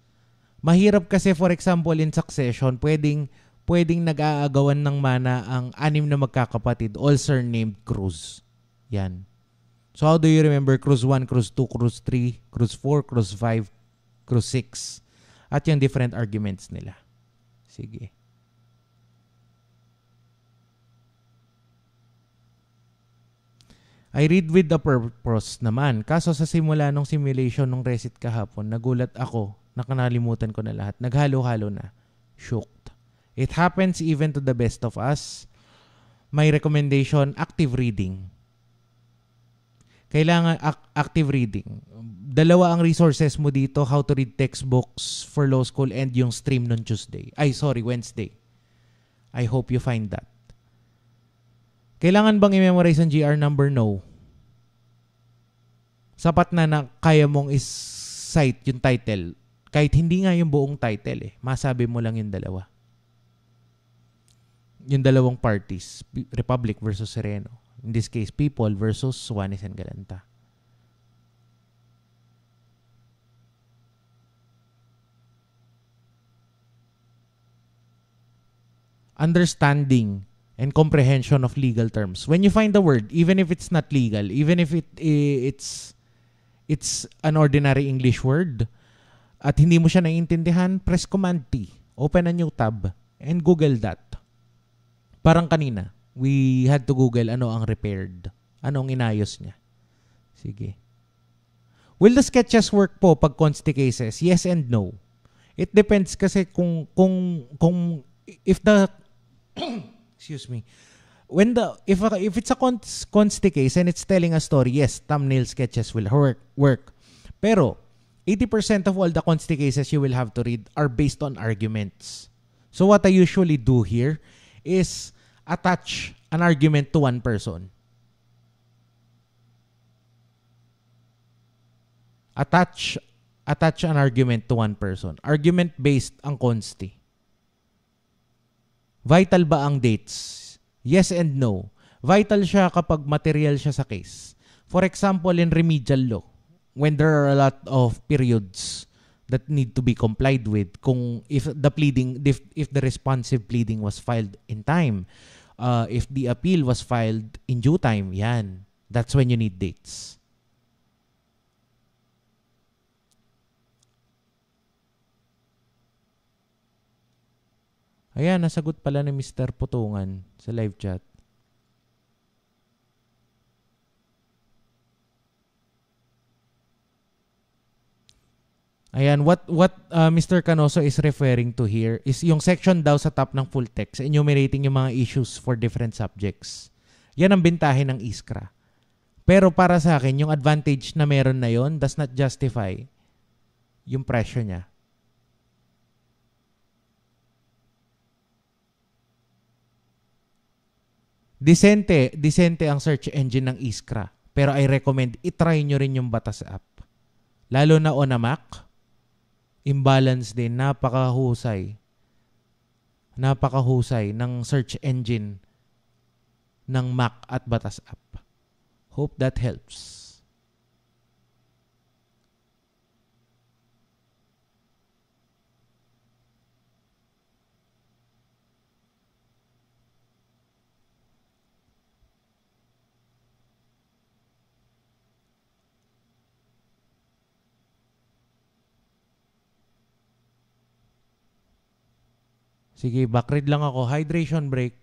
Mahirap kasi for example in succession, pwedeng pwedeng nag-aagawan ng mana ang anim na magkakapatid, all surnamed Cruz. Yan. So how do you remember Cruz 1, Cruz 2, Cruz 3, Cruz 4, Cruz 5, Cruz 6? At yung different arguments nila. Sige. I read with the purpose naman. Kaso sa simula ng simulation ng resit kahapon, nagulat ako, nakanalimutan ko na lahat. Naghalo-halo na. Shooked. It happens even to the best of us. My recommendation, active reading. Kailangan ac- active reading. Dalawa ang resources mo dito, how to read textbooks for law school and yung stream non Tuesday. Ay, sorry, Wednesday. I hope you find that. Kailangan bang i-memorize ang GR number? No. Sapat na na kaya mong is-cite yung title. Kahit hindi nga yung buong title eh. Masabi mo lang yung dalawa. Yung dalawang parties. Republic versus Sereno. In this case, People versus Suanes and Galanta. Understanding and comprehension of legal terms. When you find the word, even if it's not legal, even if it it's it's an ordinary English word at hindi mo siya naiintindihan, press Command T. Open a new tab and Google that. Parang kanina, we had to Google ano ang repaired. Ano ang inayos niya. Sige. Will the sketches work po pag consti cases? Yes and no. It depends kasi kung kung kung if the excuse me. When the if a, if it's a consti case and it's telling a story, yes, thumbnail sketches will work work. Pero 80% of all the consti cases you will have to read are based on arguments. So what I usually do here is attach an argument to one person. Attach attach an argument to one person. Argument based ang consti. Vital ba ang dates? Yes and no. Vital siya kapag material siya sa case. For example, in remedial law, when there are a lot of periods that need to be complied with, kung if the pleading, if, if the responsive pleading was filed in time, uh, if the appeal was filed in due time, yan. That's when you need dates. Ayan, nasagot pala ni Mr. Putungan sa live chat. Ayan, what what uh, Mr. Canoso is referring to here is yung section daw sa top ng full text enumerating yung mga issues for different subjects. Yan ang bintahin ng Iskra. Pero para sa akin, yung advantage na meron na yon does not justify yung presyo niya. Decente, decente ang search engine ng Iskra. Pero I recommend itry nyo rin yung Batas app. Lalo na on a Mac imbalance din, napakahusay. Napakahusay ng search engine ng Mac at Batas app. Hope that helps. Sige, backread lang ako. Hydration break.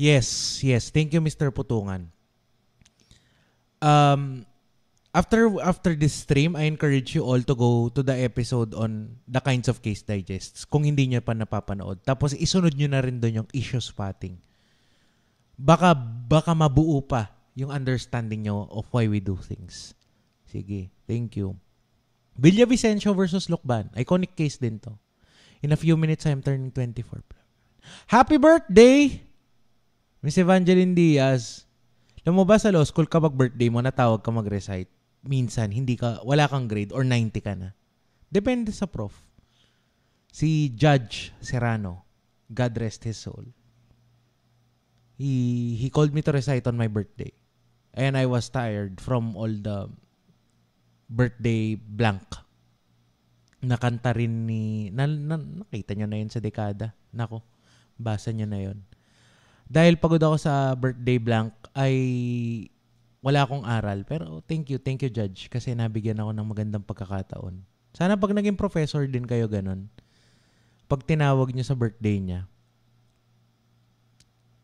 Yes, yes. Thank you, Mr. Putungan um, after after this stream, I encourage you all to go to the episode on the kinds of case digests kung hindi niyo pa napapanood. Tapos isunod niyo na rin doon yung issue spotting. Baka baka mabuo pa yung understanding niyo of why we do things. Sige, thank you. Villa Vicencio versus Lucban. Iconic case din to. In a few minutes, I'm turning 24. Happy birthday! Miss Evangeline Diaz. Ba sa law school, kapag birthday mo, natawag ka mag-recite, minsan, hindi ka, wala kang grade or 90 ka na. Depende sa prof. Si Judge Serrano, God rest his soul. He, he called me to recite on my birthday. And I was tired from all the birthday blank. Nakanta rin ni... Na, na, nakita nyo na yun sa dekada. Nako, basa nyo na yun dahil pagod ako sa birthday blank, ay wala akong aral. Pero thank you, thank you Judge kasi nabigyan ako ng magandang pagkakataon. Sana pag naging professor din kayo ganun, pag tinawag niyo sa birthday niya,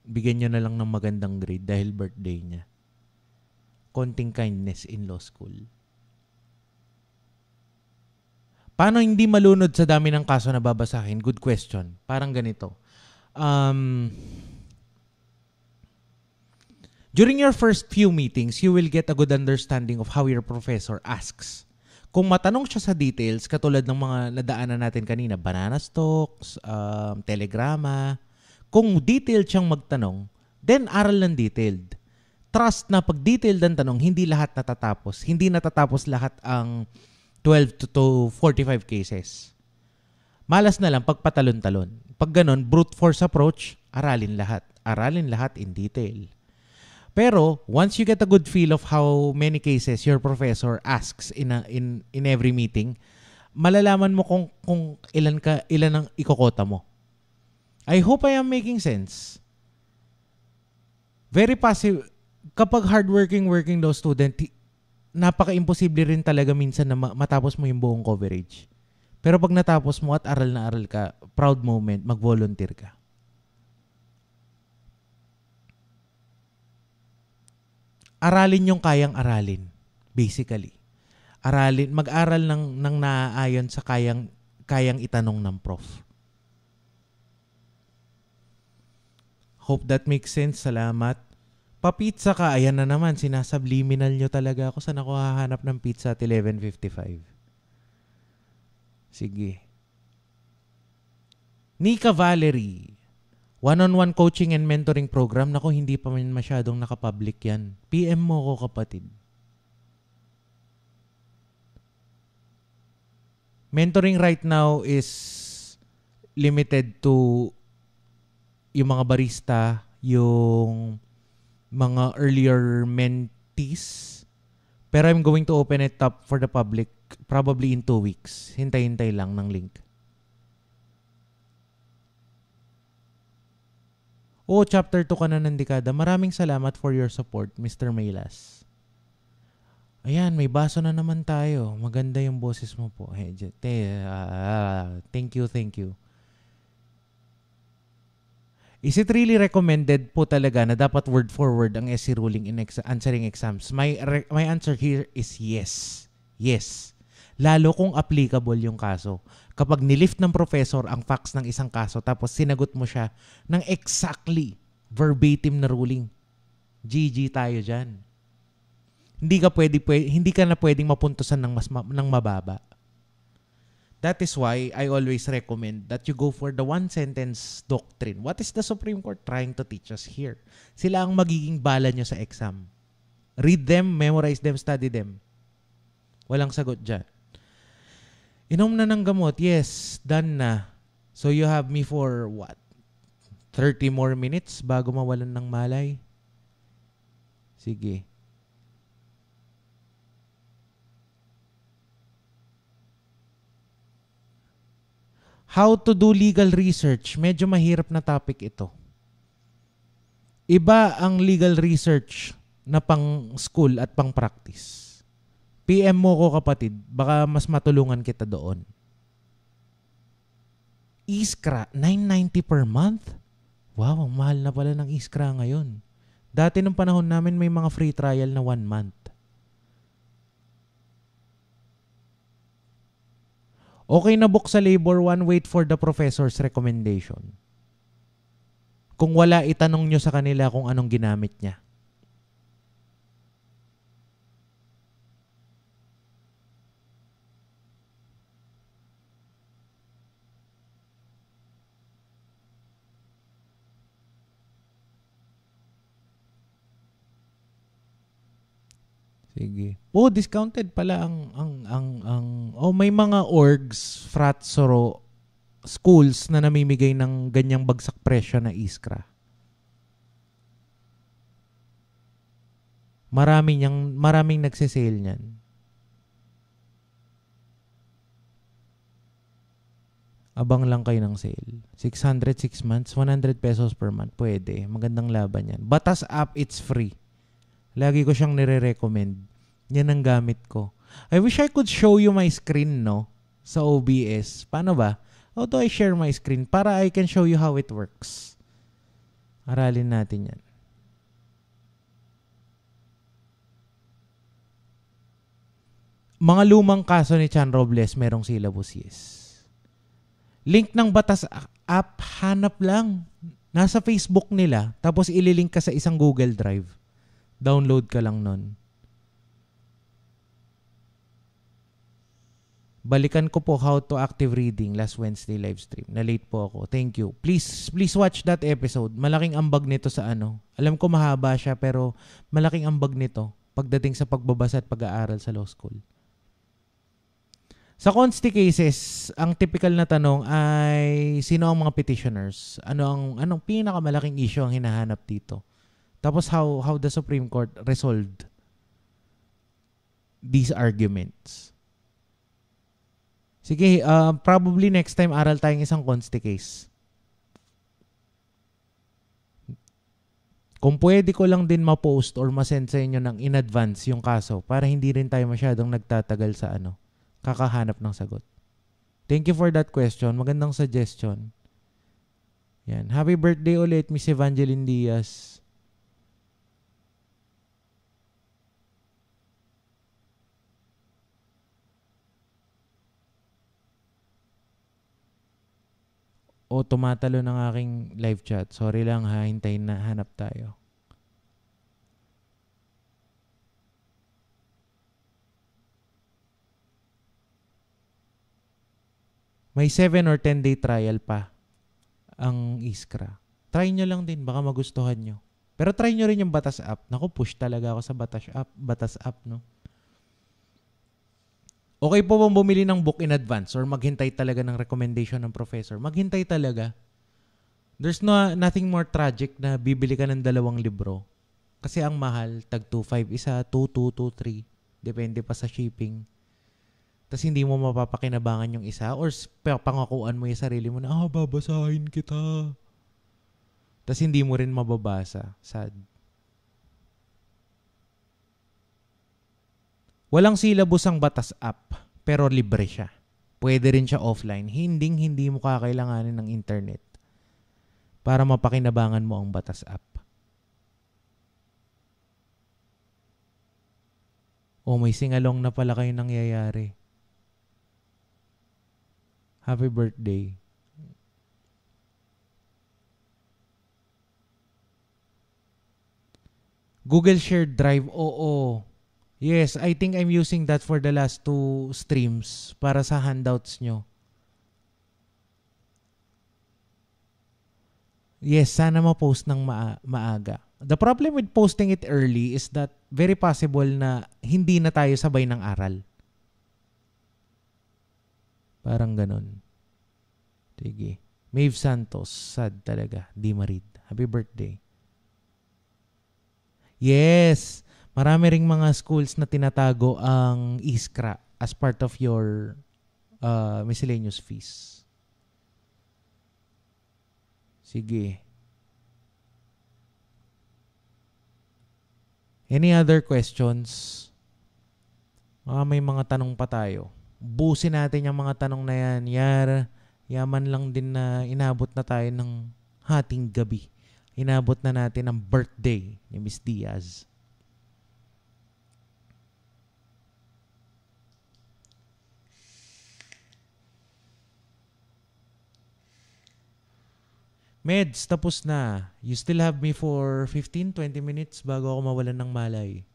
bigyan niyo na lang ng magandang grade dahil birthday niya. Konting kindness in law school. Paano hindi malunod sa dami ng kaso na babasahin? Good question. Parang ganito. Um, During your first few meetings, you will get a good understanding of how your professor asks. Kung matanong siya sa details, katulad ng mga nadaanan natin kanina, banana stocks, um, telegrama, kung detailed siyang magtanong, then aral ng detailed. Trust na pag detailed ang tanong, hindi lahat natatapos. Hindi natatapos lahat ang 12 to, to 45 cases. Malas na lang pag patalon-talon. Pag ganun, brute force approach, aralin lahat. Aralin lahat in detail. Pero once you get a good feel of how many cases your professor asks in a, in in every meeting, malalaman mo kung kung ilan ka ilan ang ikokota mo. I hope I am making sense. Very passive kapag hardworking working daw student, napaka-imposible rin talaga minsan na matapos mo yung buong coverage. Pero pag natapos mo at aral na aral ka, proud moment, mag-volunteer ka. Aralin yung kayang aralin. Basically. Aralin, mag-aral ng, ng naaayon sa kayang, kayang itanong ng prof. Hope that makes sense. Salamat. Pa-pizza ka. Ayan na naman. Sinasabliminal nyo talaga ako. Saan ako hahanap ng pizza at 11.55? Sige. Nika Valerie. One-on-one coaching and mentoring program, nako hindi pa man masyadong nakapublic yan. PM mo ko kapatid. Mentoring right now is limited to yung mga barista, yung mga earlier mentees. Pero I'm going to open it up for the public probably in two weeks. Hintay-hintay lang ng link. Oh, chapter 2 ka na ng dekada. Maraming salamat for your support, Mr. Maylas. Ayan, may baso na naman tayo. Maganda yung boses mo po. Hey, uh, thank you, thank you. Is it really recommended po talaga na dapat word for word ang SC ruling in ex- answering exams? My, my answer here is yes. Yes. Lalo kung applicable yung kaso. Kapag nilift ng professor ang facts ng isang kaso tapos sinagot mo siya ng exactly verbatim na ruling. GG tayo dyan. Hindi ka pwede, pwede hindi ka na pwedeng mapuntusan ng mas ng mababa. That is why I always recommend that you go for the one sentence doctrine. What is the Supreme Court trying to teach us here? Sila ang magiging bala nyo sa exam. Read them, memorize them, study them. Walang sagot dyan. Inom na ng gamot. Yes, done na. So you have me for what? 30 more minutes bago mawalan ng malay? Sige. How to do legal research. Medyo mahirap na topic ito. Iba ang legal research na pang school at pang practice. PM mo ko kapatid, baka mas matulungan kita doon. Iskra, 990 per month? Wow, ang mahal na pala ng Iskra ngayon. Dati nung panahon namin may mga free trial na one month. Okay na book sa labor one, wait for the professor's recommendation. Kung wala, itanong nyo sa kanila kung anong ginamit niya. Sige. Oh, discounted pala ang ang ang ang oh may mga orgs, fratsoro schools na namimigay ng ganyang bagsak presyo na iskra. Marami niyang maraming nagse-sale niyan. Abang lang kayo ng sale. 600 6 months, 100 pesos per month. Pwede. Magandang laban yan. Batas app, it's free. Lagi ko siyang nire-recommend. Yan ang gamit ko. I wish I could show you my screen, no? Sa OBS. Paano ba? Do I share my screen? Para I can show you how it works. Aralin natin yan. Mga lumang kaso ni Chan Robles, merong syllabus, yes. Link ng batas app, hanap lang. Nasa Facebook nila, tapos ililink ka sa isang Google Drive. Download ka lang nun. Balikan ko po how to active reading last Wednesday live stream. Na late po ako. Thank you. Please, please watch that episode. Malaking ambag nito sa ano. Alam ko mahaba siya pero malaking ambag nito pagdating sa pagbabasa at pag-aaral sa law school. Sa consti cases, ang typical na tanong ay sino ang mga petitioners? Ano ang anong pinakamalaking issue ang hinahanap dito? Tapos how how the Supreme Court resolved these arguments. Sige, uh, probably next time aral tayong isang consti case. Kung pwede ko lang din ma-post or ma-send sa inyo ng in advance yung kaso para hindi rin tayo masyadong nagtatagal sa ano, kakahanap ng sagot. Thank you for that question. Magandang suggestion. Yan. Happy birthday ulit, Miss Evangeline Diaz. O tumatalo ng aking live chat. Sorry lang ha, hintayin na hanap tayo. May 7 or 10 day trial pa ang Iskra. Try nyo lang din, baka magustuhan nyo. Pero try nyo rin yung Batas app. Naku, push talaga ako sa Batas app, Batas app, no? Okay po bang bumili ng book in advance or maghintay talaga ng recommendation ng professor? Maghintay talaga. There's no, nothing more tragic na bibili ka ng dalawang libro. Kasi ang mahal, tag 2.5 isa, 2, 2, 2, 3. Depende pa sa shipping. Tapos hindi mo mapapakinabangan yung isa or pangakuan mo yung sarili mo na, ah, babasahin kita. Tapos hindi mo rin mababasa. Sad. Walang syllabus ang Batas app, pero libre siya. Pwede rin siya offline. Hindi hindi mo kakailanganin ng internet para mapakinabangan mo ang Batas app. O may singalong na pala kayo nangyayari. Happy birthday. Google Shared Drive, oo. Yes, I think I'm using that for the last two streams para sa handouts nyo. Yes, sana ma-post ng maa- maaga. The problem with posting it early is that very possible na hindi na tayo sabay ng aral. Parang ganun. Sige. Maeve Santos, sad talaga. Di marid. Happy birthday. Yes. Marami ring mga schools na tinatago ang iskra as part of your uh, miscellaneous fees. Sige. Any other questions? Ah, may mga tanong pa tayo busin natin yung mga tanong na yan. Yar, yaman lang din na inabot na tayo ng hating gabi. Inabot na natin ang birthday ni Miss Diaz. Meds, tapos na. You still have me for 15-20 minutes bago ako mawalan ng malay.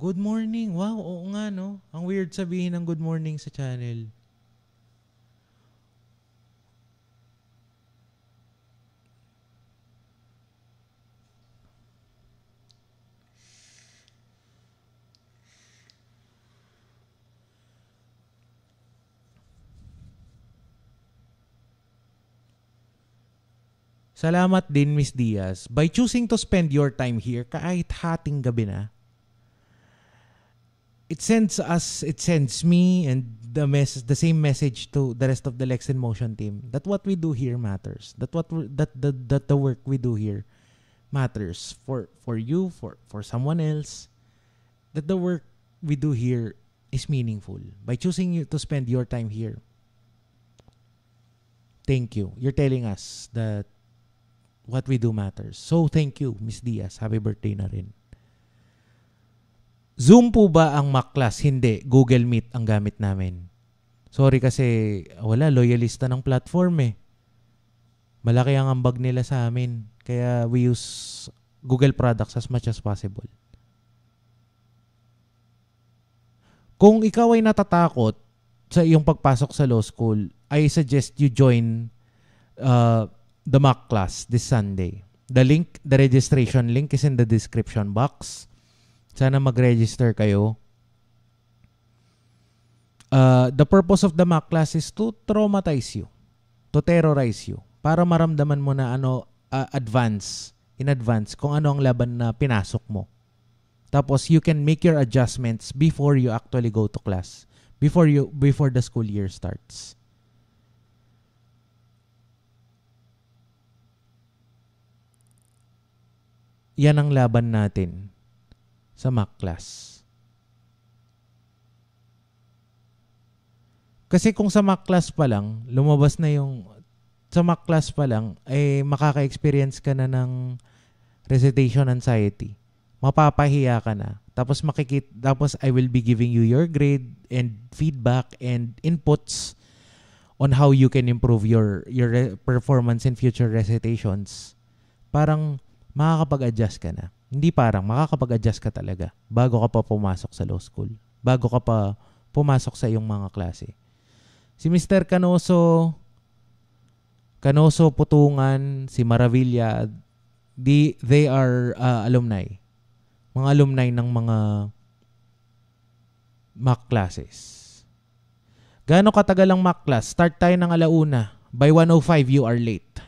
Good morning. Wow, oo nga no. Ang weird sabihin ng good morning sa channel. Salamat din, Miss Diaz. By choosing to spend your time here, kahit hating gabi na, it sends us, it sends me and the the same message to the rest of the Lex in Motion team that what we do here matters. That what that the that the work we do here matters for for you, for for someone else. That the work we do here is meaningful by choosing you to spend your time here. Thank you. You're telling us that what we do matters. So thank you, Miss Diaz. Happy birthday na rin. Zoom po ba ang Mac class? Hindi. Google Meet ang gamit namin. Sorry kasi wala, loyalista ng platform eh. Malaki ang ambag nila sa amin. Kaya we use Google products as much as possible. Kung ikaw ay natatakot sa iyong pagpasok sa law school, I suggest you join uh, the mock class this Sunday. The link, the registration link is in the description box. Sana mag-register kayo. Uh, the purpose of the mock class is to traumatize you, to terrorize you, para maramdaman mo na ano, uh, advance, in advance, kung ano ang laban na pinasok mo. Tapos you can make your adjustments before you actually go to class, before you before the school year starts. Yan ang laban natin sa Mac class. Kasi kung sa Mac class pa lang, lumabas na yung sa Mac class pa lang, eh makaka-experience ka na ng recitation anxiety. Mapapahiya ka na. Tapos makikit tapos I will be giving you your grade and feedback and inputs on how you can improve your your performance in future recitations. Parang makakapag-adjust ka na. Hindi parang makakapag-adjust ka talaga bago ka pa pumasok sa law school. Bago ka pa pumasok sa iyong mga klase. Si Mr. Canoso, Canoso Putungan, si Maravilla, di, they are uh, alumni. Mga alumni ng mga mock classes. Gaano katagal ang mock class? Start tayo ng alauna. By 105, you are late.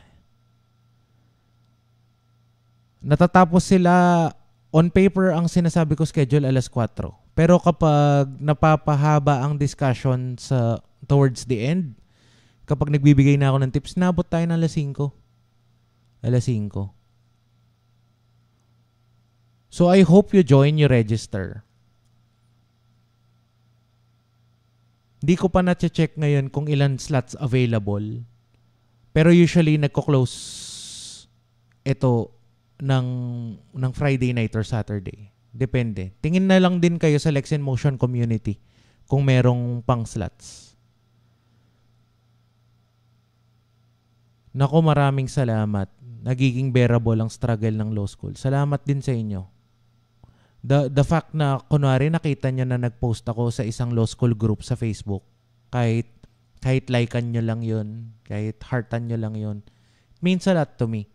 Natatapos sila on paper ang sinasabi ko schedule alas 4. Pero kapag napapahaba ang discussion sa towards the end, kapag nagbibigay na ako ng tips, nabot tayo ng alas 5. Alas 5. So I hope you join, you register. Hindi ko pa na-check ngayon kung ilan slots available. Pero usually nagko-close ito ng ng Friday night or Saturday. Depende. Tingin na lang din kayo sa Lex Motion community kung merong pang slots. Nako, maraming salamat. Nagiging bearable ang struggle ng law school. Salamat din sa inyo. The, the fact na, kunwari, nakita nyo na nag-post ako sa isang law school group sa Facebook, kahit, kahit likean nyo lang yun, kahit heartan nyo lang yun, means a lot to me.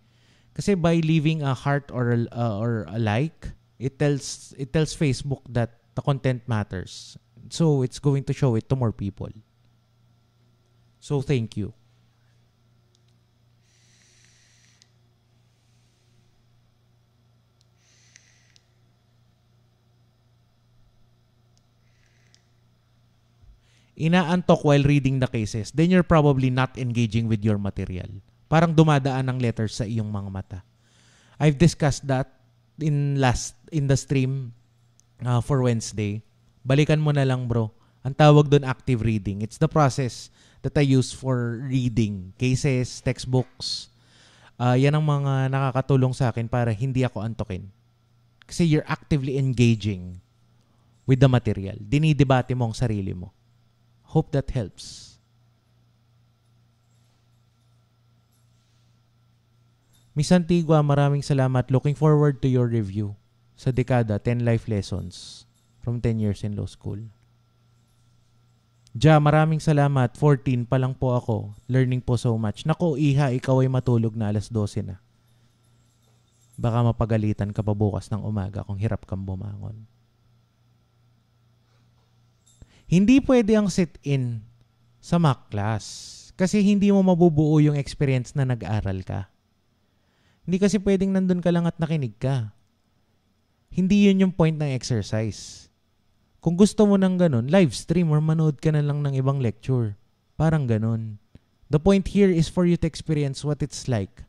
Kasi by leaving a heart or uh, or a like, it tells it tells Facebook that the content matters. So it's going to show it to more people. So thank you. inaantok while reading the cases, then you're probably not engaging with your material. Parang dumadaan ng letters sa iyong mga mata. I've discussed that in last in the stream uh, for Wednesday. Balikan mo na lang, bro. Ang tawag doon active reading. It's the process that I use for reading cases, textbooks. Uh, yan ang mga nakakatulong sa akin para hindi ako antokin. Kasi you're actively engaging with the material. Dinidebate mo ang sarili mo. Hope that helps. Miss Antigua, maraming salamat. Looking forward to your review sa Dekada 10 Life Lessons from 10 years in law school. Ja, maraming salamat. 14 pa lang po ako. Learning po so much. Nako, Iha, ikaw ay matulog na alas 12 na. Baka mapagalitan ka pa bukas ng umaga kung hirap kang bumangon. Hindi pwede ang sit-in sa mock class kasi hindi mo mabubuo yung experience na nag-aral ka. Hindi kasi pwedeng nandun ka lang at nakinig ka. Hindi yun yung point ng exercise. Kung gusto mo ng ganun, live stream or manood ka na lang ng ibang lecture. Parang ganun. The point here is for you to experience what it's like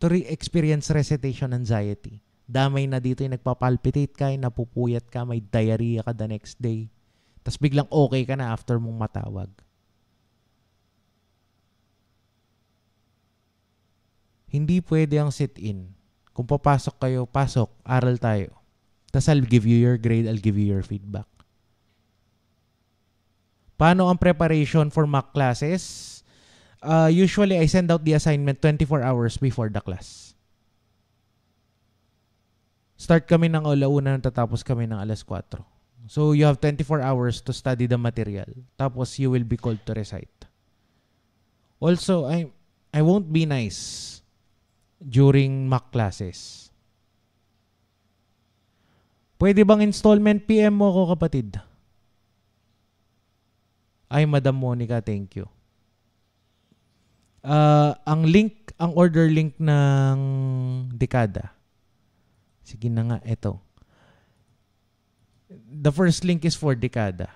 to re-experience recitation anxiety. Damay na dito yung nagpapalpitate ka, napupuyat ka, may diarrhea ka the next day. Tapos biglang okay ka na after mong matawag. Hindi pwede ang sit-in. Kung papasok kayo, pasok, aral tayo. Tapos I'll give you your grade, I'll give you your feedback. Paano ang preparation for mock classes? Uh, usually, I send out the assignment 24 hours before the class. Start kami ng alauna, tatapos kami ng alas 4. So you have 24 hours to study the material. Tapos you will be called to recite. Also, I I won't be nice during mock classes. Pwede bang installment PM mo ako kapatid? Ay, Madam Monica, thank you. Uh, ang link, ang order link ng dekada. Sige na nga, ito the first link is for dekada.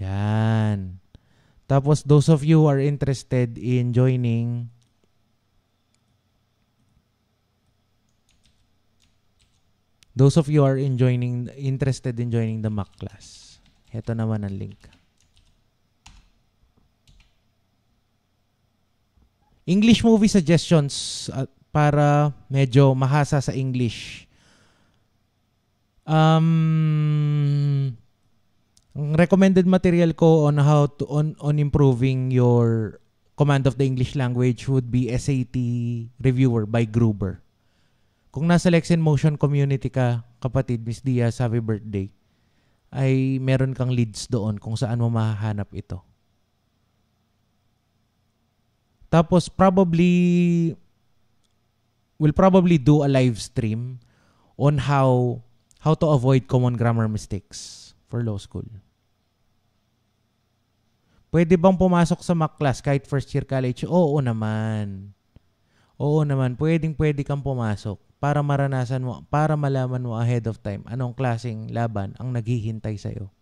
Yan. Tapos those of you who are interested in joining Those of you are in joining interested in joining the Mac class. Ito naman ang link. English movie suggestions at para medyo mahasa sa English. Um, recommended material ko on how to on on improving your command of the English language would be SAT Reviewer by Gruber. Kung nasa Lex Motion community ka, kapatid, Miss Diaz, happy birthday, ay meron kang leads doon kung saan mo mahahanap ito. Tapos probably we'll probably do a live stream on how how to avoid common grammar mistakes for law school. Pwede bang pumasok sa mock class kahit first year college? Oo naman. Oo naman, pwedeng pwede kang pumasok para maranasan mo, para malaman mo ahead of time anong klaseng laban ang naghihintay sa'yo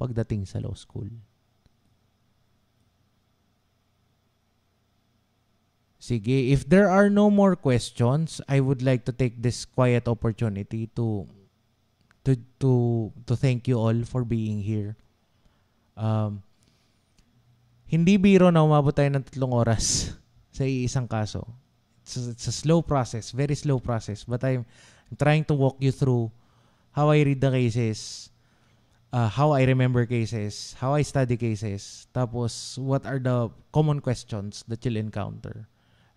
pagdating sa law school. Sige, if there are no more questions, I would like to take this quiet opportunity to to to to thank you all for being here. Um, hindi biro na umabot tayo ng tatlong oras sa isang kaso. It's a, it's a slow process, very slow process. But I'm, I'm trying to walk you through how I read the cases, uh, how I remember cases, how I study cases, tapos what are the common questions that you'll encounter.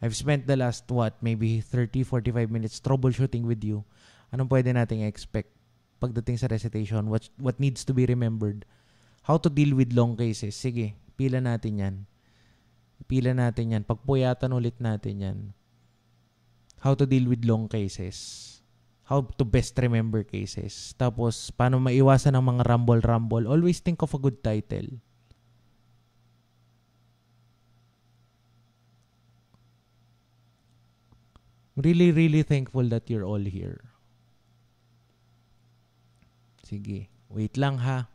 I've spent the last, what, maybe 30, 45 minutes troubleshooting with you. Anong pwede nating expect pagdating sa recitation? What, what needs to be remembered? How to deal with long cases? Sige, pila natin yan. Pila natin yan. Pagpuyatan ulit natin yan. How to deal with long cases. How to best remember cases. Tapos, paano maiwasan ng mga rumble-rumble. Always think of a good title. really, really thankful that you're all here. Sige. Wait lang ha.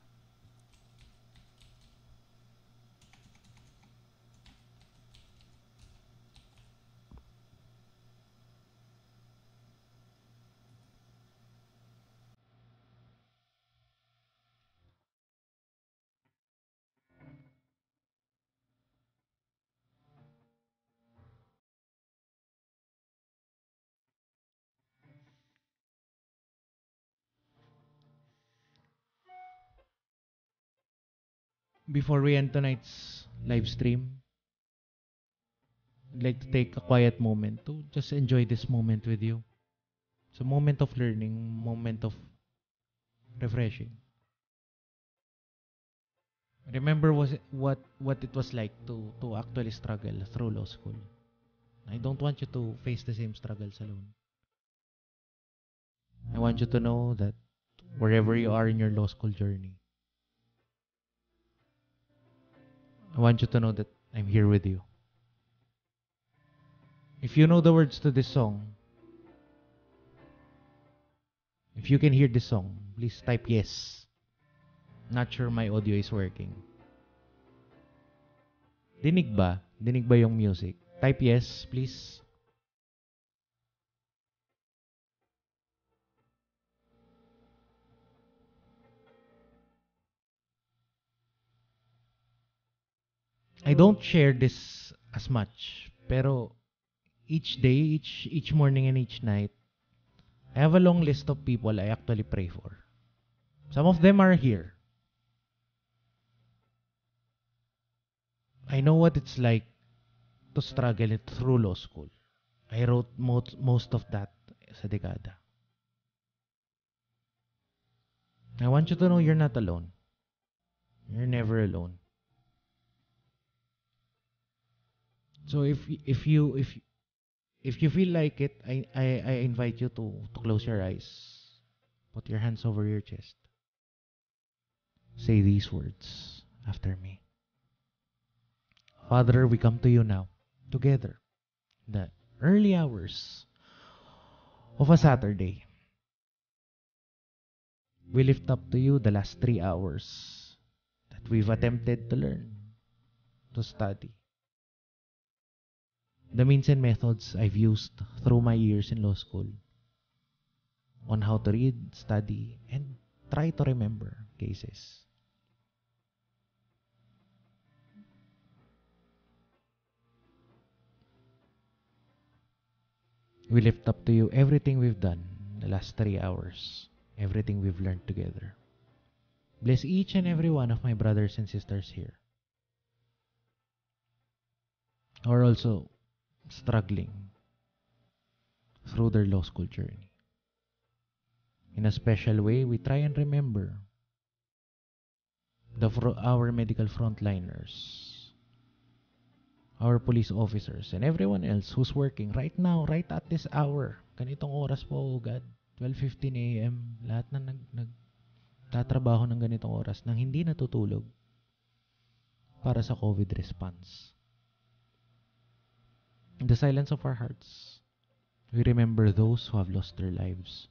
Before we end tonight's live stream, I'd like to take a quiet moment to just enjoy this moment with you. It's a moment of learning, moment of refreshing. Remember was what what it was like to to actually struggle through law school. I don't want you to face the same struggles alone. I want you to know that wherever you are in your law school journey, I want you to know that I'm here with you. If you know the words to this song, if you can hear this song, please type yes. Not sure my audio is working. Dinig ba? Dinig ba yung music? Type yes, please. I don't share this as much, pero each day, each each morning and each night, I have a long list of people I actually pray for. Some of them are here. I know what it's like to struggle through law school. I wrote most, most of that sa dekada. I want you to know you're not alone. You're never alone. So if if you if if you feel like it, I I, I invite you to to close your eyes. Put your hands over your chest. Say these words after me. Father, we come to you now together. The early hours of a Saturday. We lift up to you the last three hours that we've attempted to learn, to study the means and methods I've used through my years in law school on how to read, study, and try to remember cases. We lift up to you everything we've done the last three hours, everything we've learned together. Bless each and every one of my brothers and sisters here. Or also struggling through their law school journey. In a special way, we try and remember the our medical frontliners, our police officers, and everyone else who's working right now, right at this hour. Ganitong oras po, oh God, 12.15 a.m. Lahat na nag, nag ng ganitong oras nang hindi natutulog para sa COVID response. In the silence of our hearts, we remember those who have lost their lives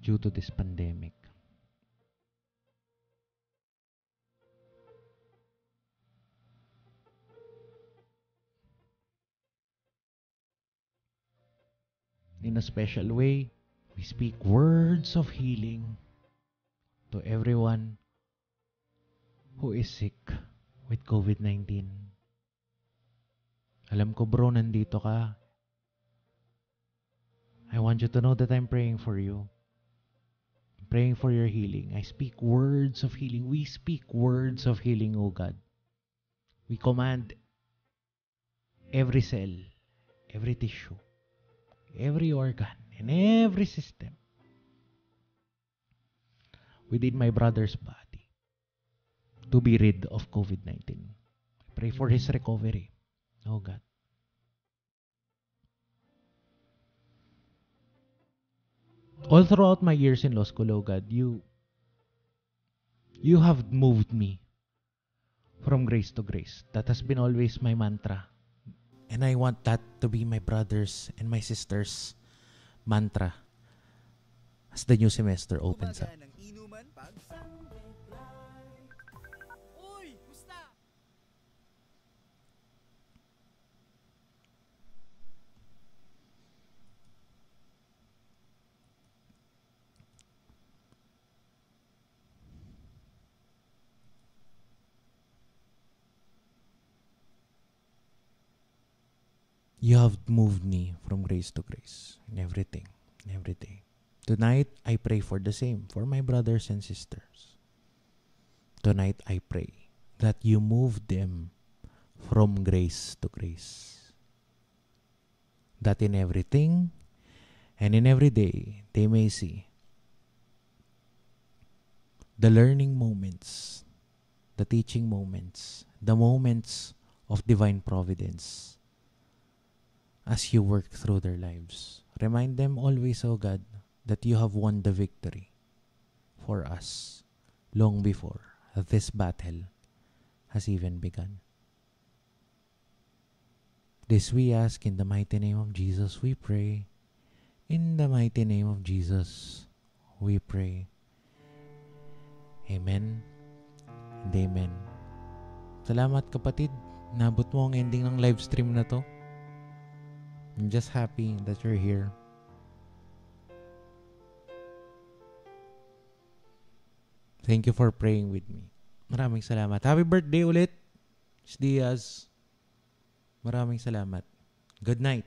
due to this pandemic. In a special way, we speak words of healing to everyone who is sick with COVID 19. Alam ko bro, nandito ka. I want you to know that I'm praying for you. I'm praying for your healing. I speak words of healing. We speak words of healing, O God. We command every cell, every tissue, every organ, and every system within my brother's body to be rid of COVID-19. Pray for his recovery. Oh God. All throughout my years in law school, oh you you have moved me from grace to grace. That has been always my mantra. And I want that to be my brothers and my sisters' mantra as the new semester opens up. You have moved me from grace to grace in everything, in every day. Tonight, I pray for the same for my brothers and sisters. Tonight, I pray that you move them from grace to grace. That in everything and in every day, they may see the learning moments, the teaching moments, the moments of divine providence as you work through their lives. Remind them always, O God, that you have won the victory for us long before this battle has even begun. This we ask in the mighty name of Jesus, we pray. In the mighty name of Jesus, we pray. Amen and amen. Salamat kapatid. Nabot mo ang ending ng live stream na to. I'm just happy that you're here. Thank you for praying with me. Maraming salamat. Happy birthday ulit, Diaz. Maraming salamat. Good night.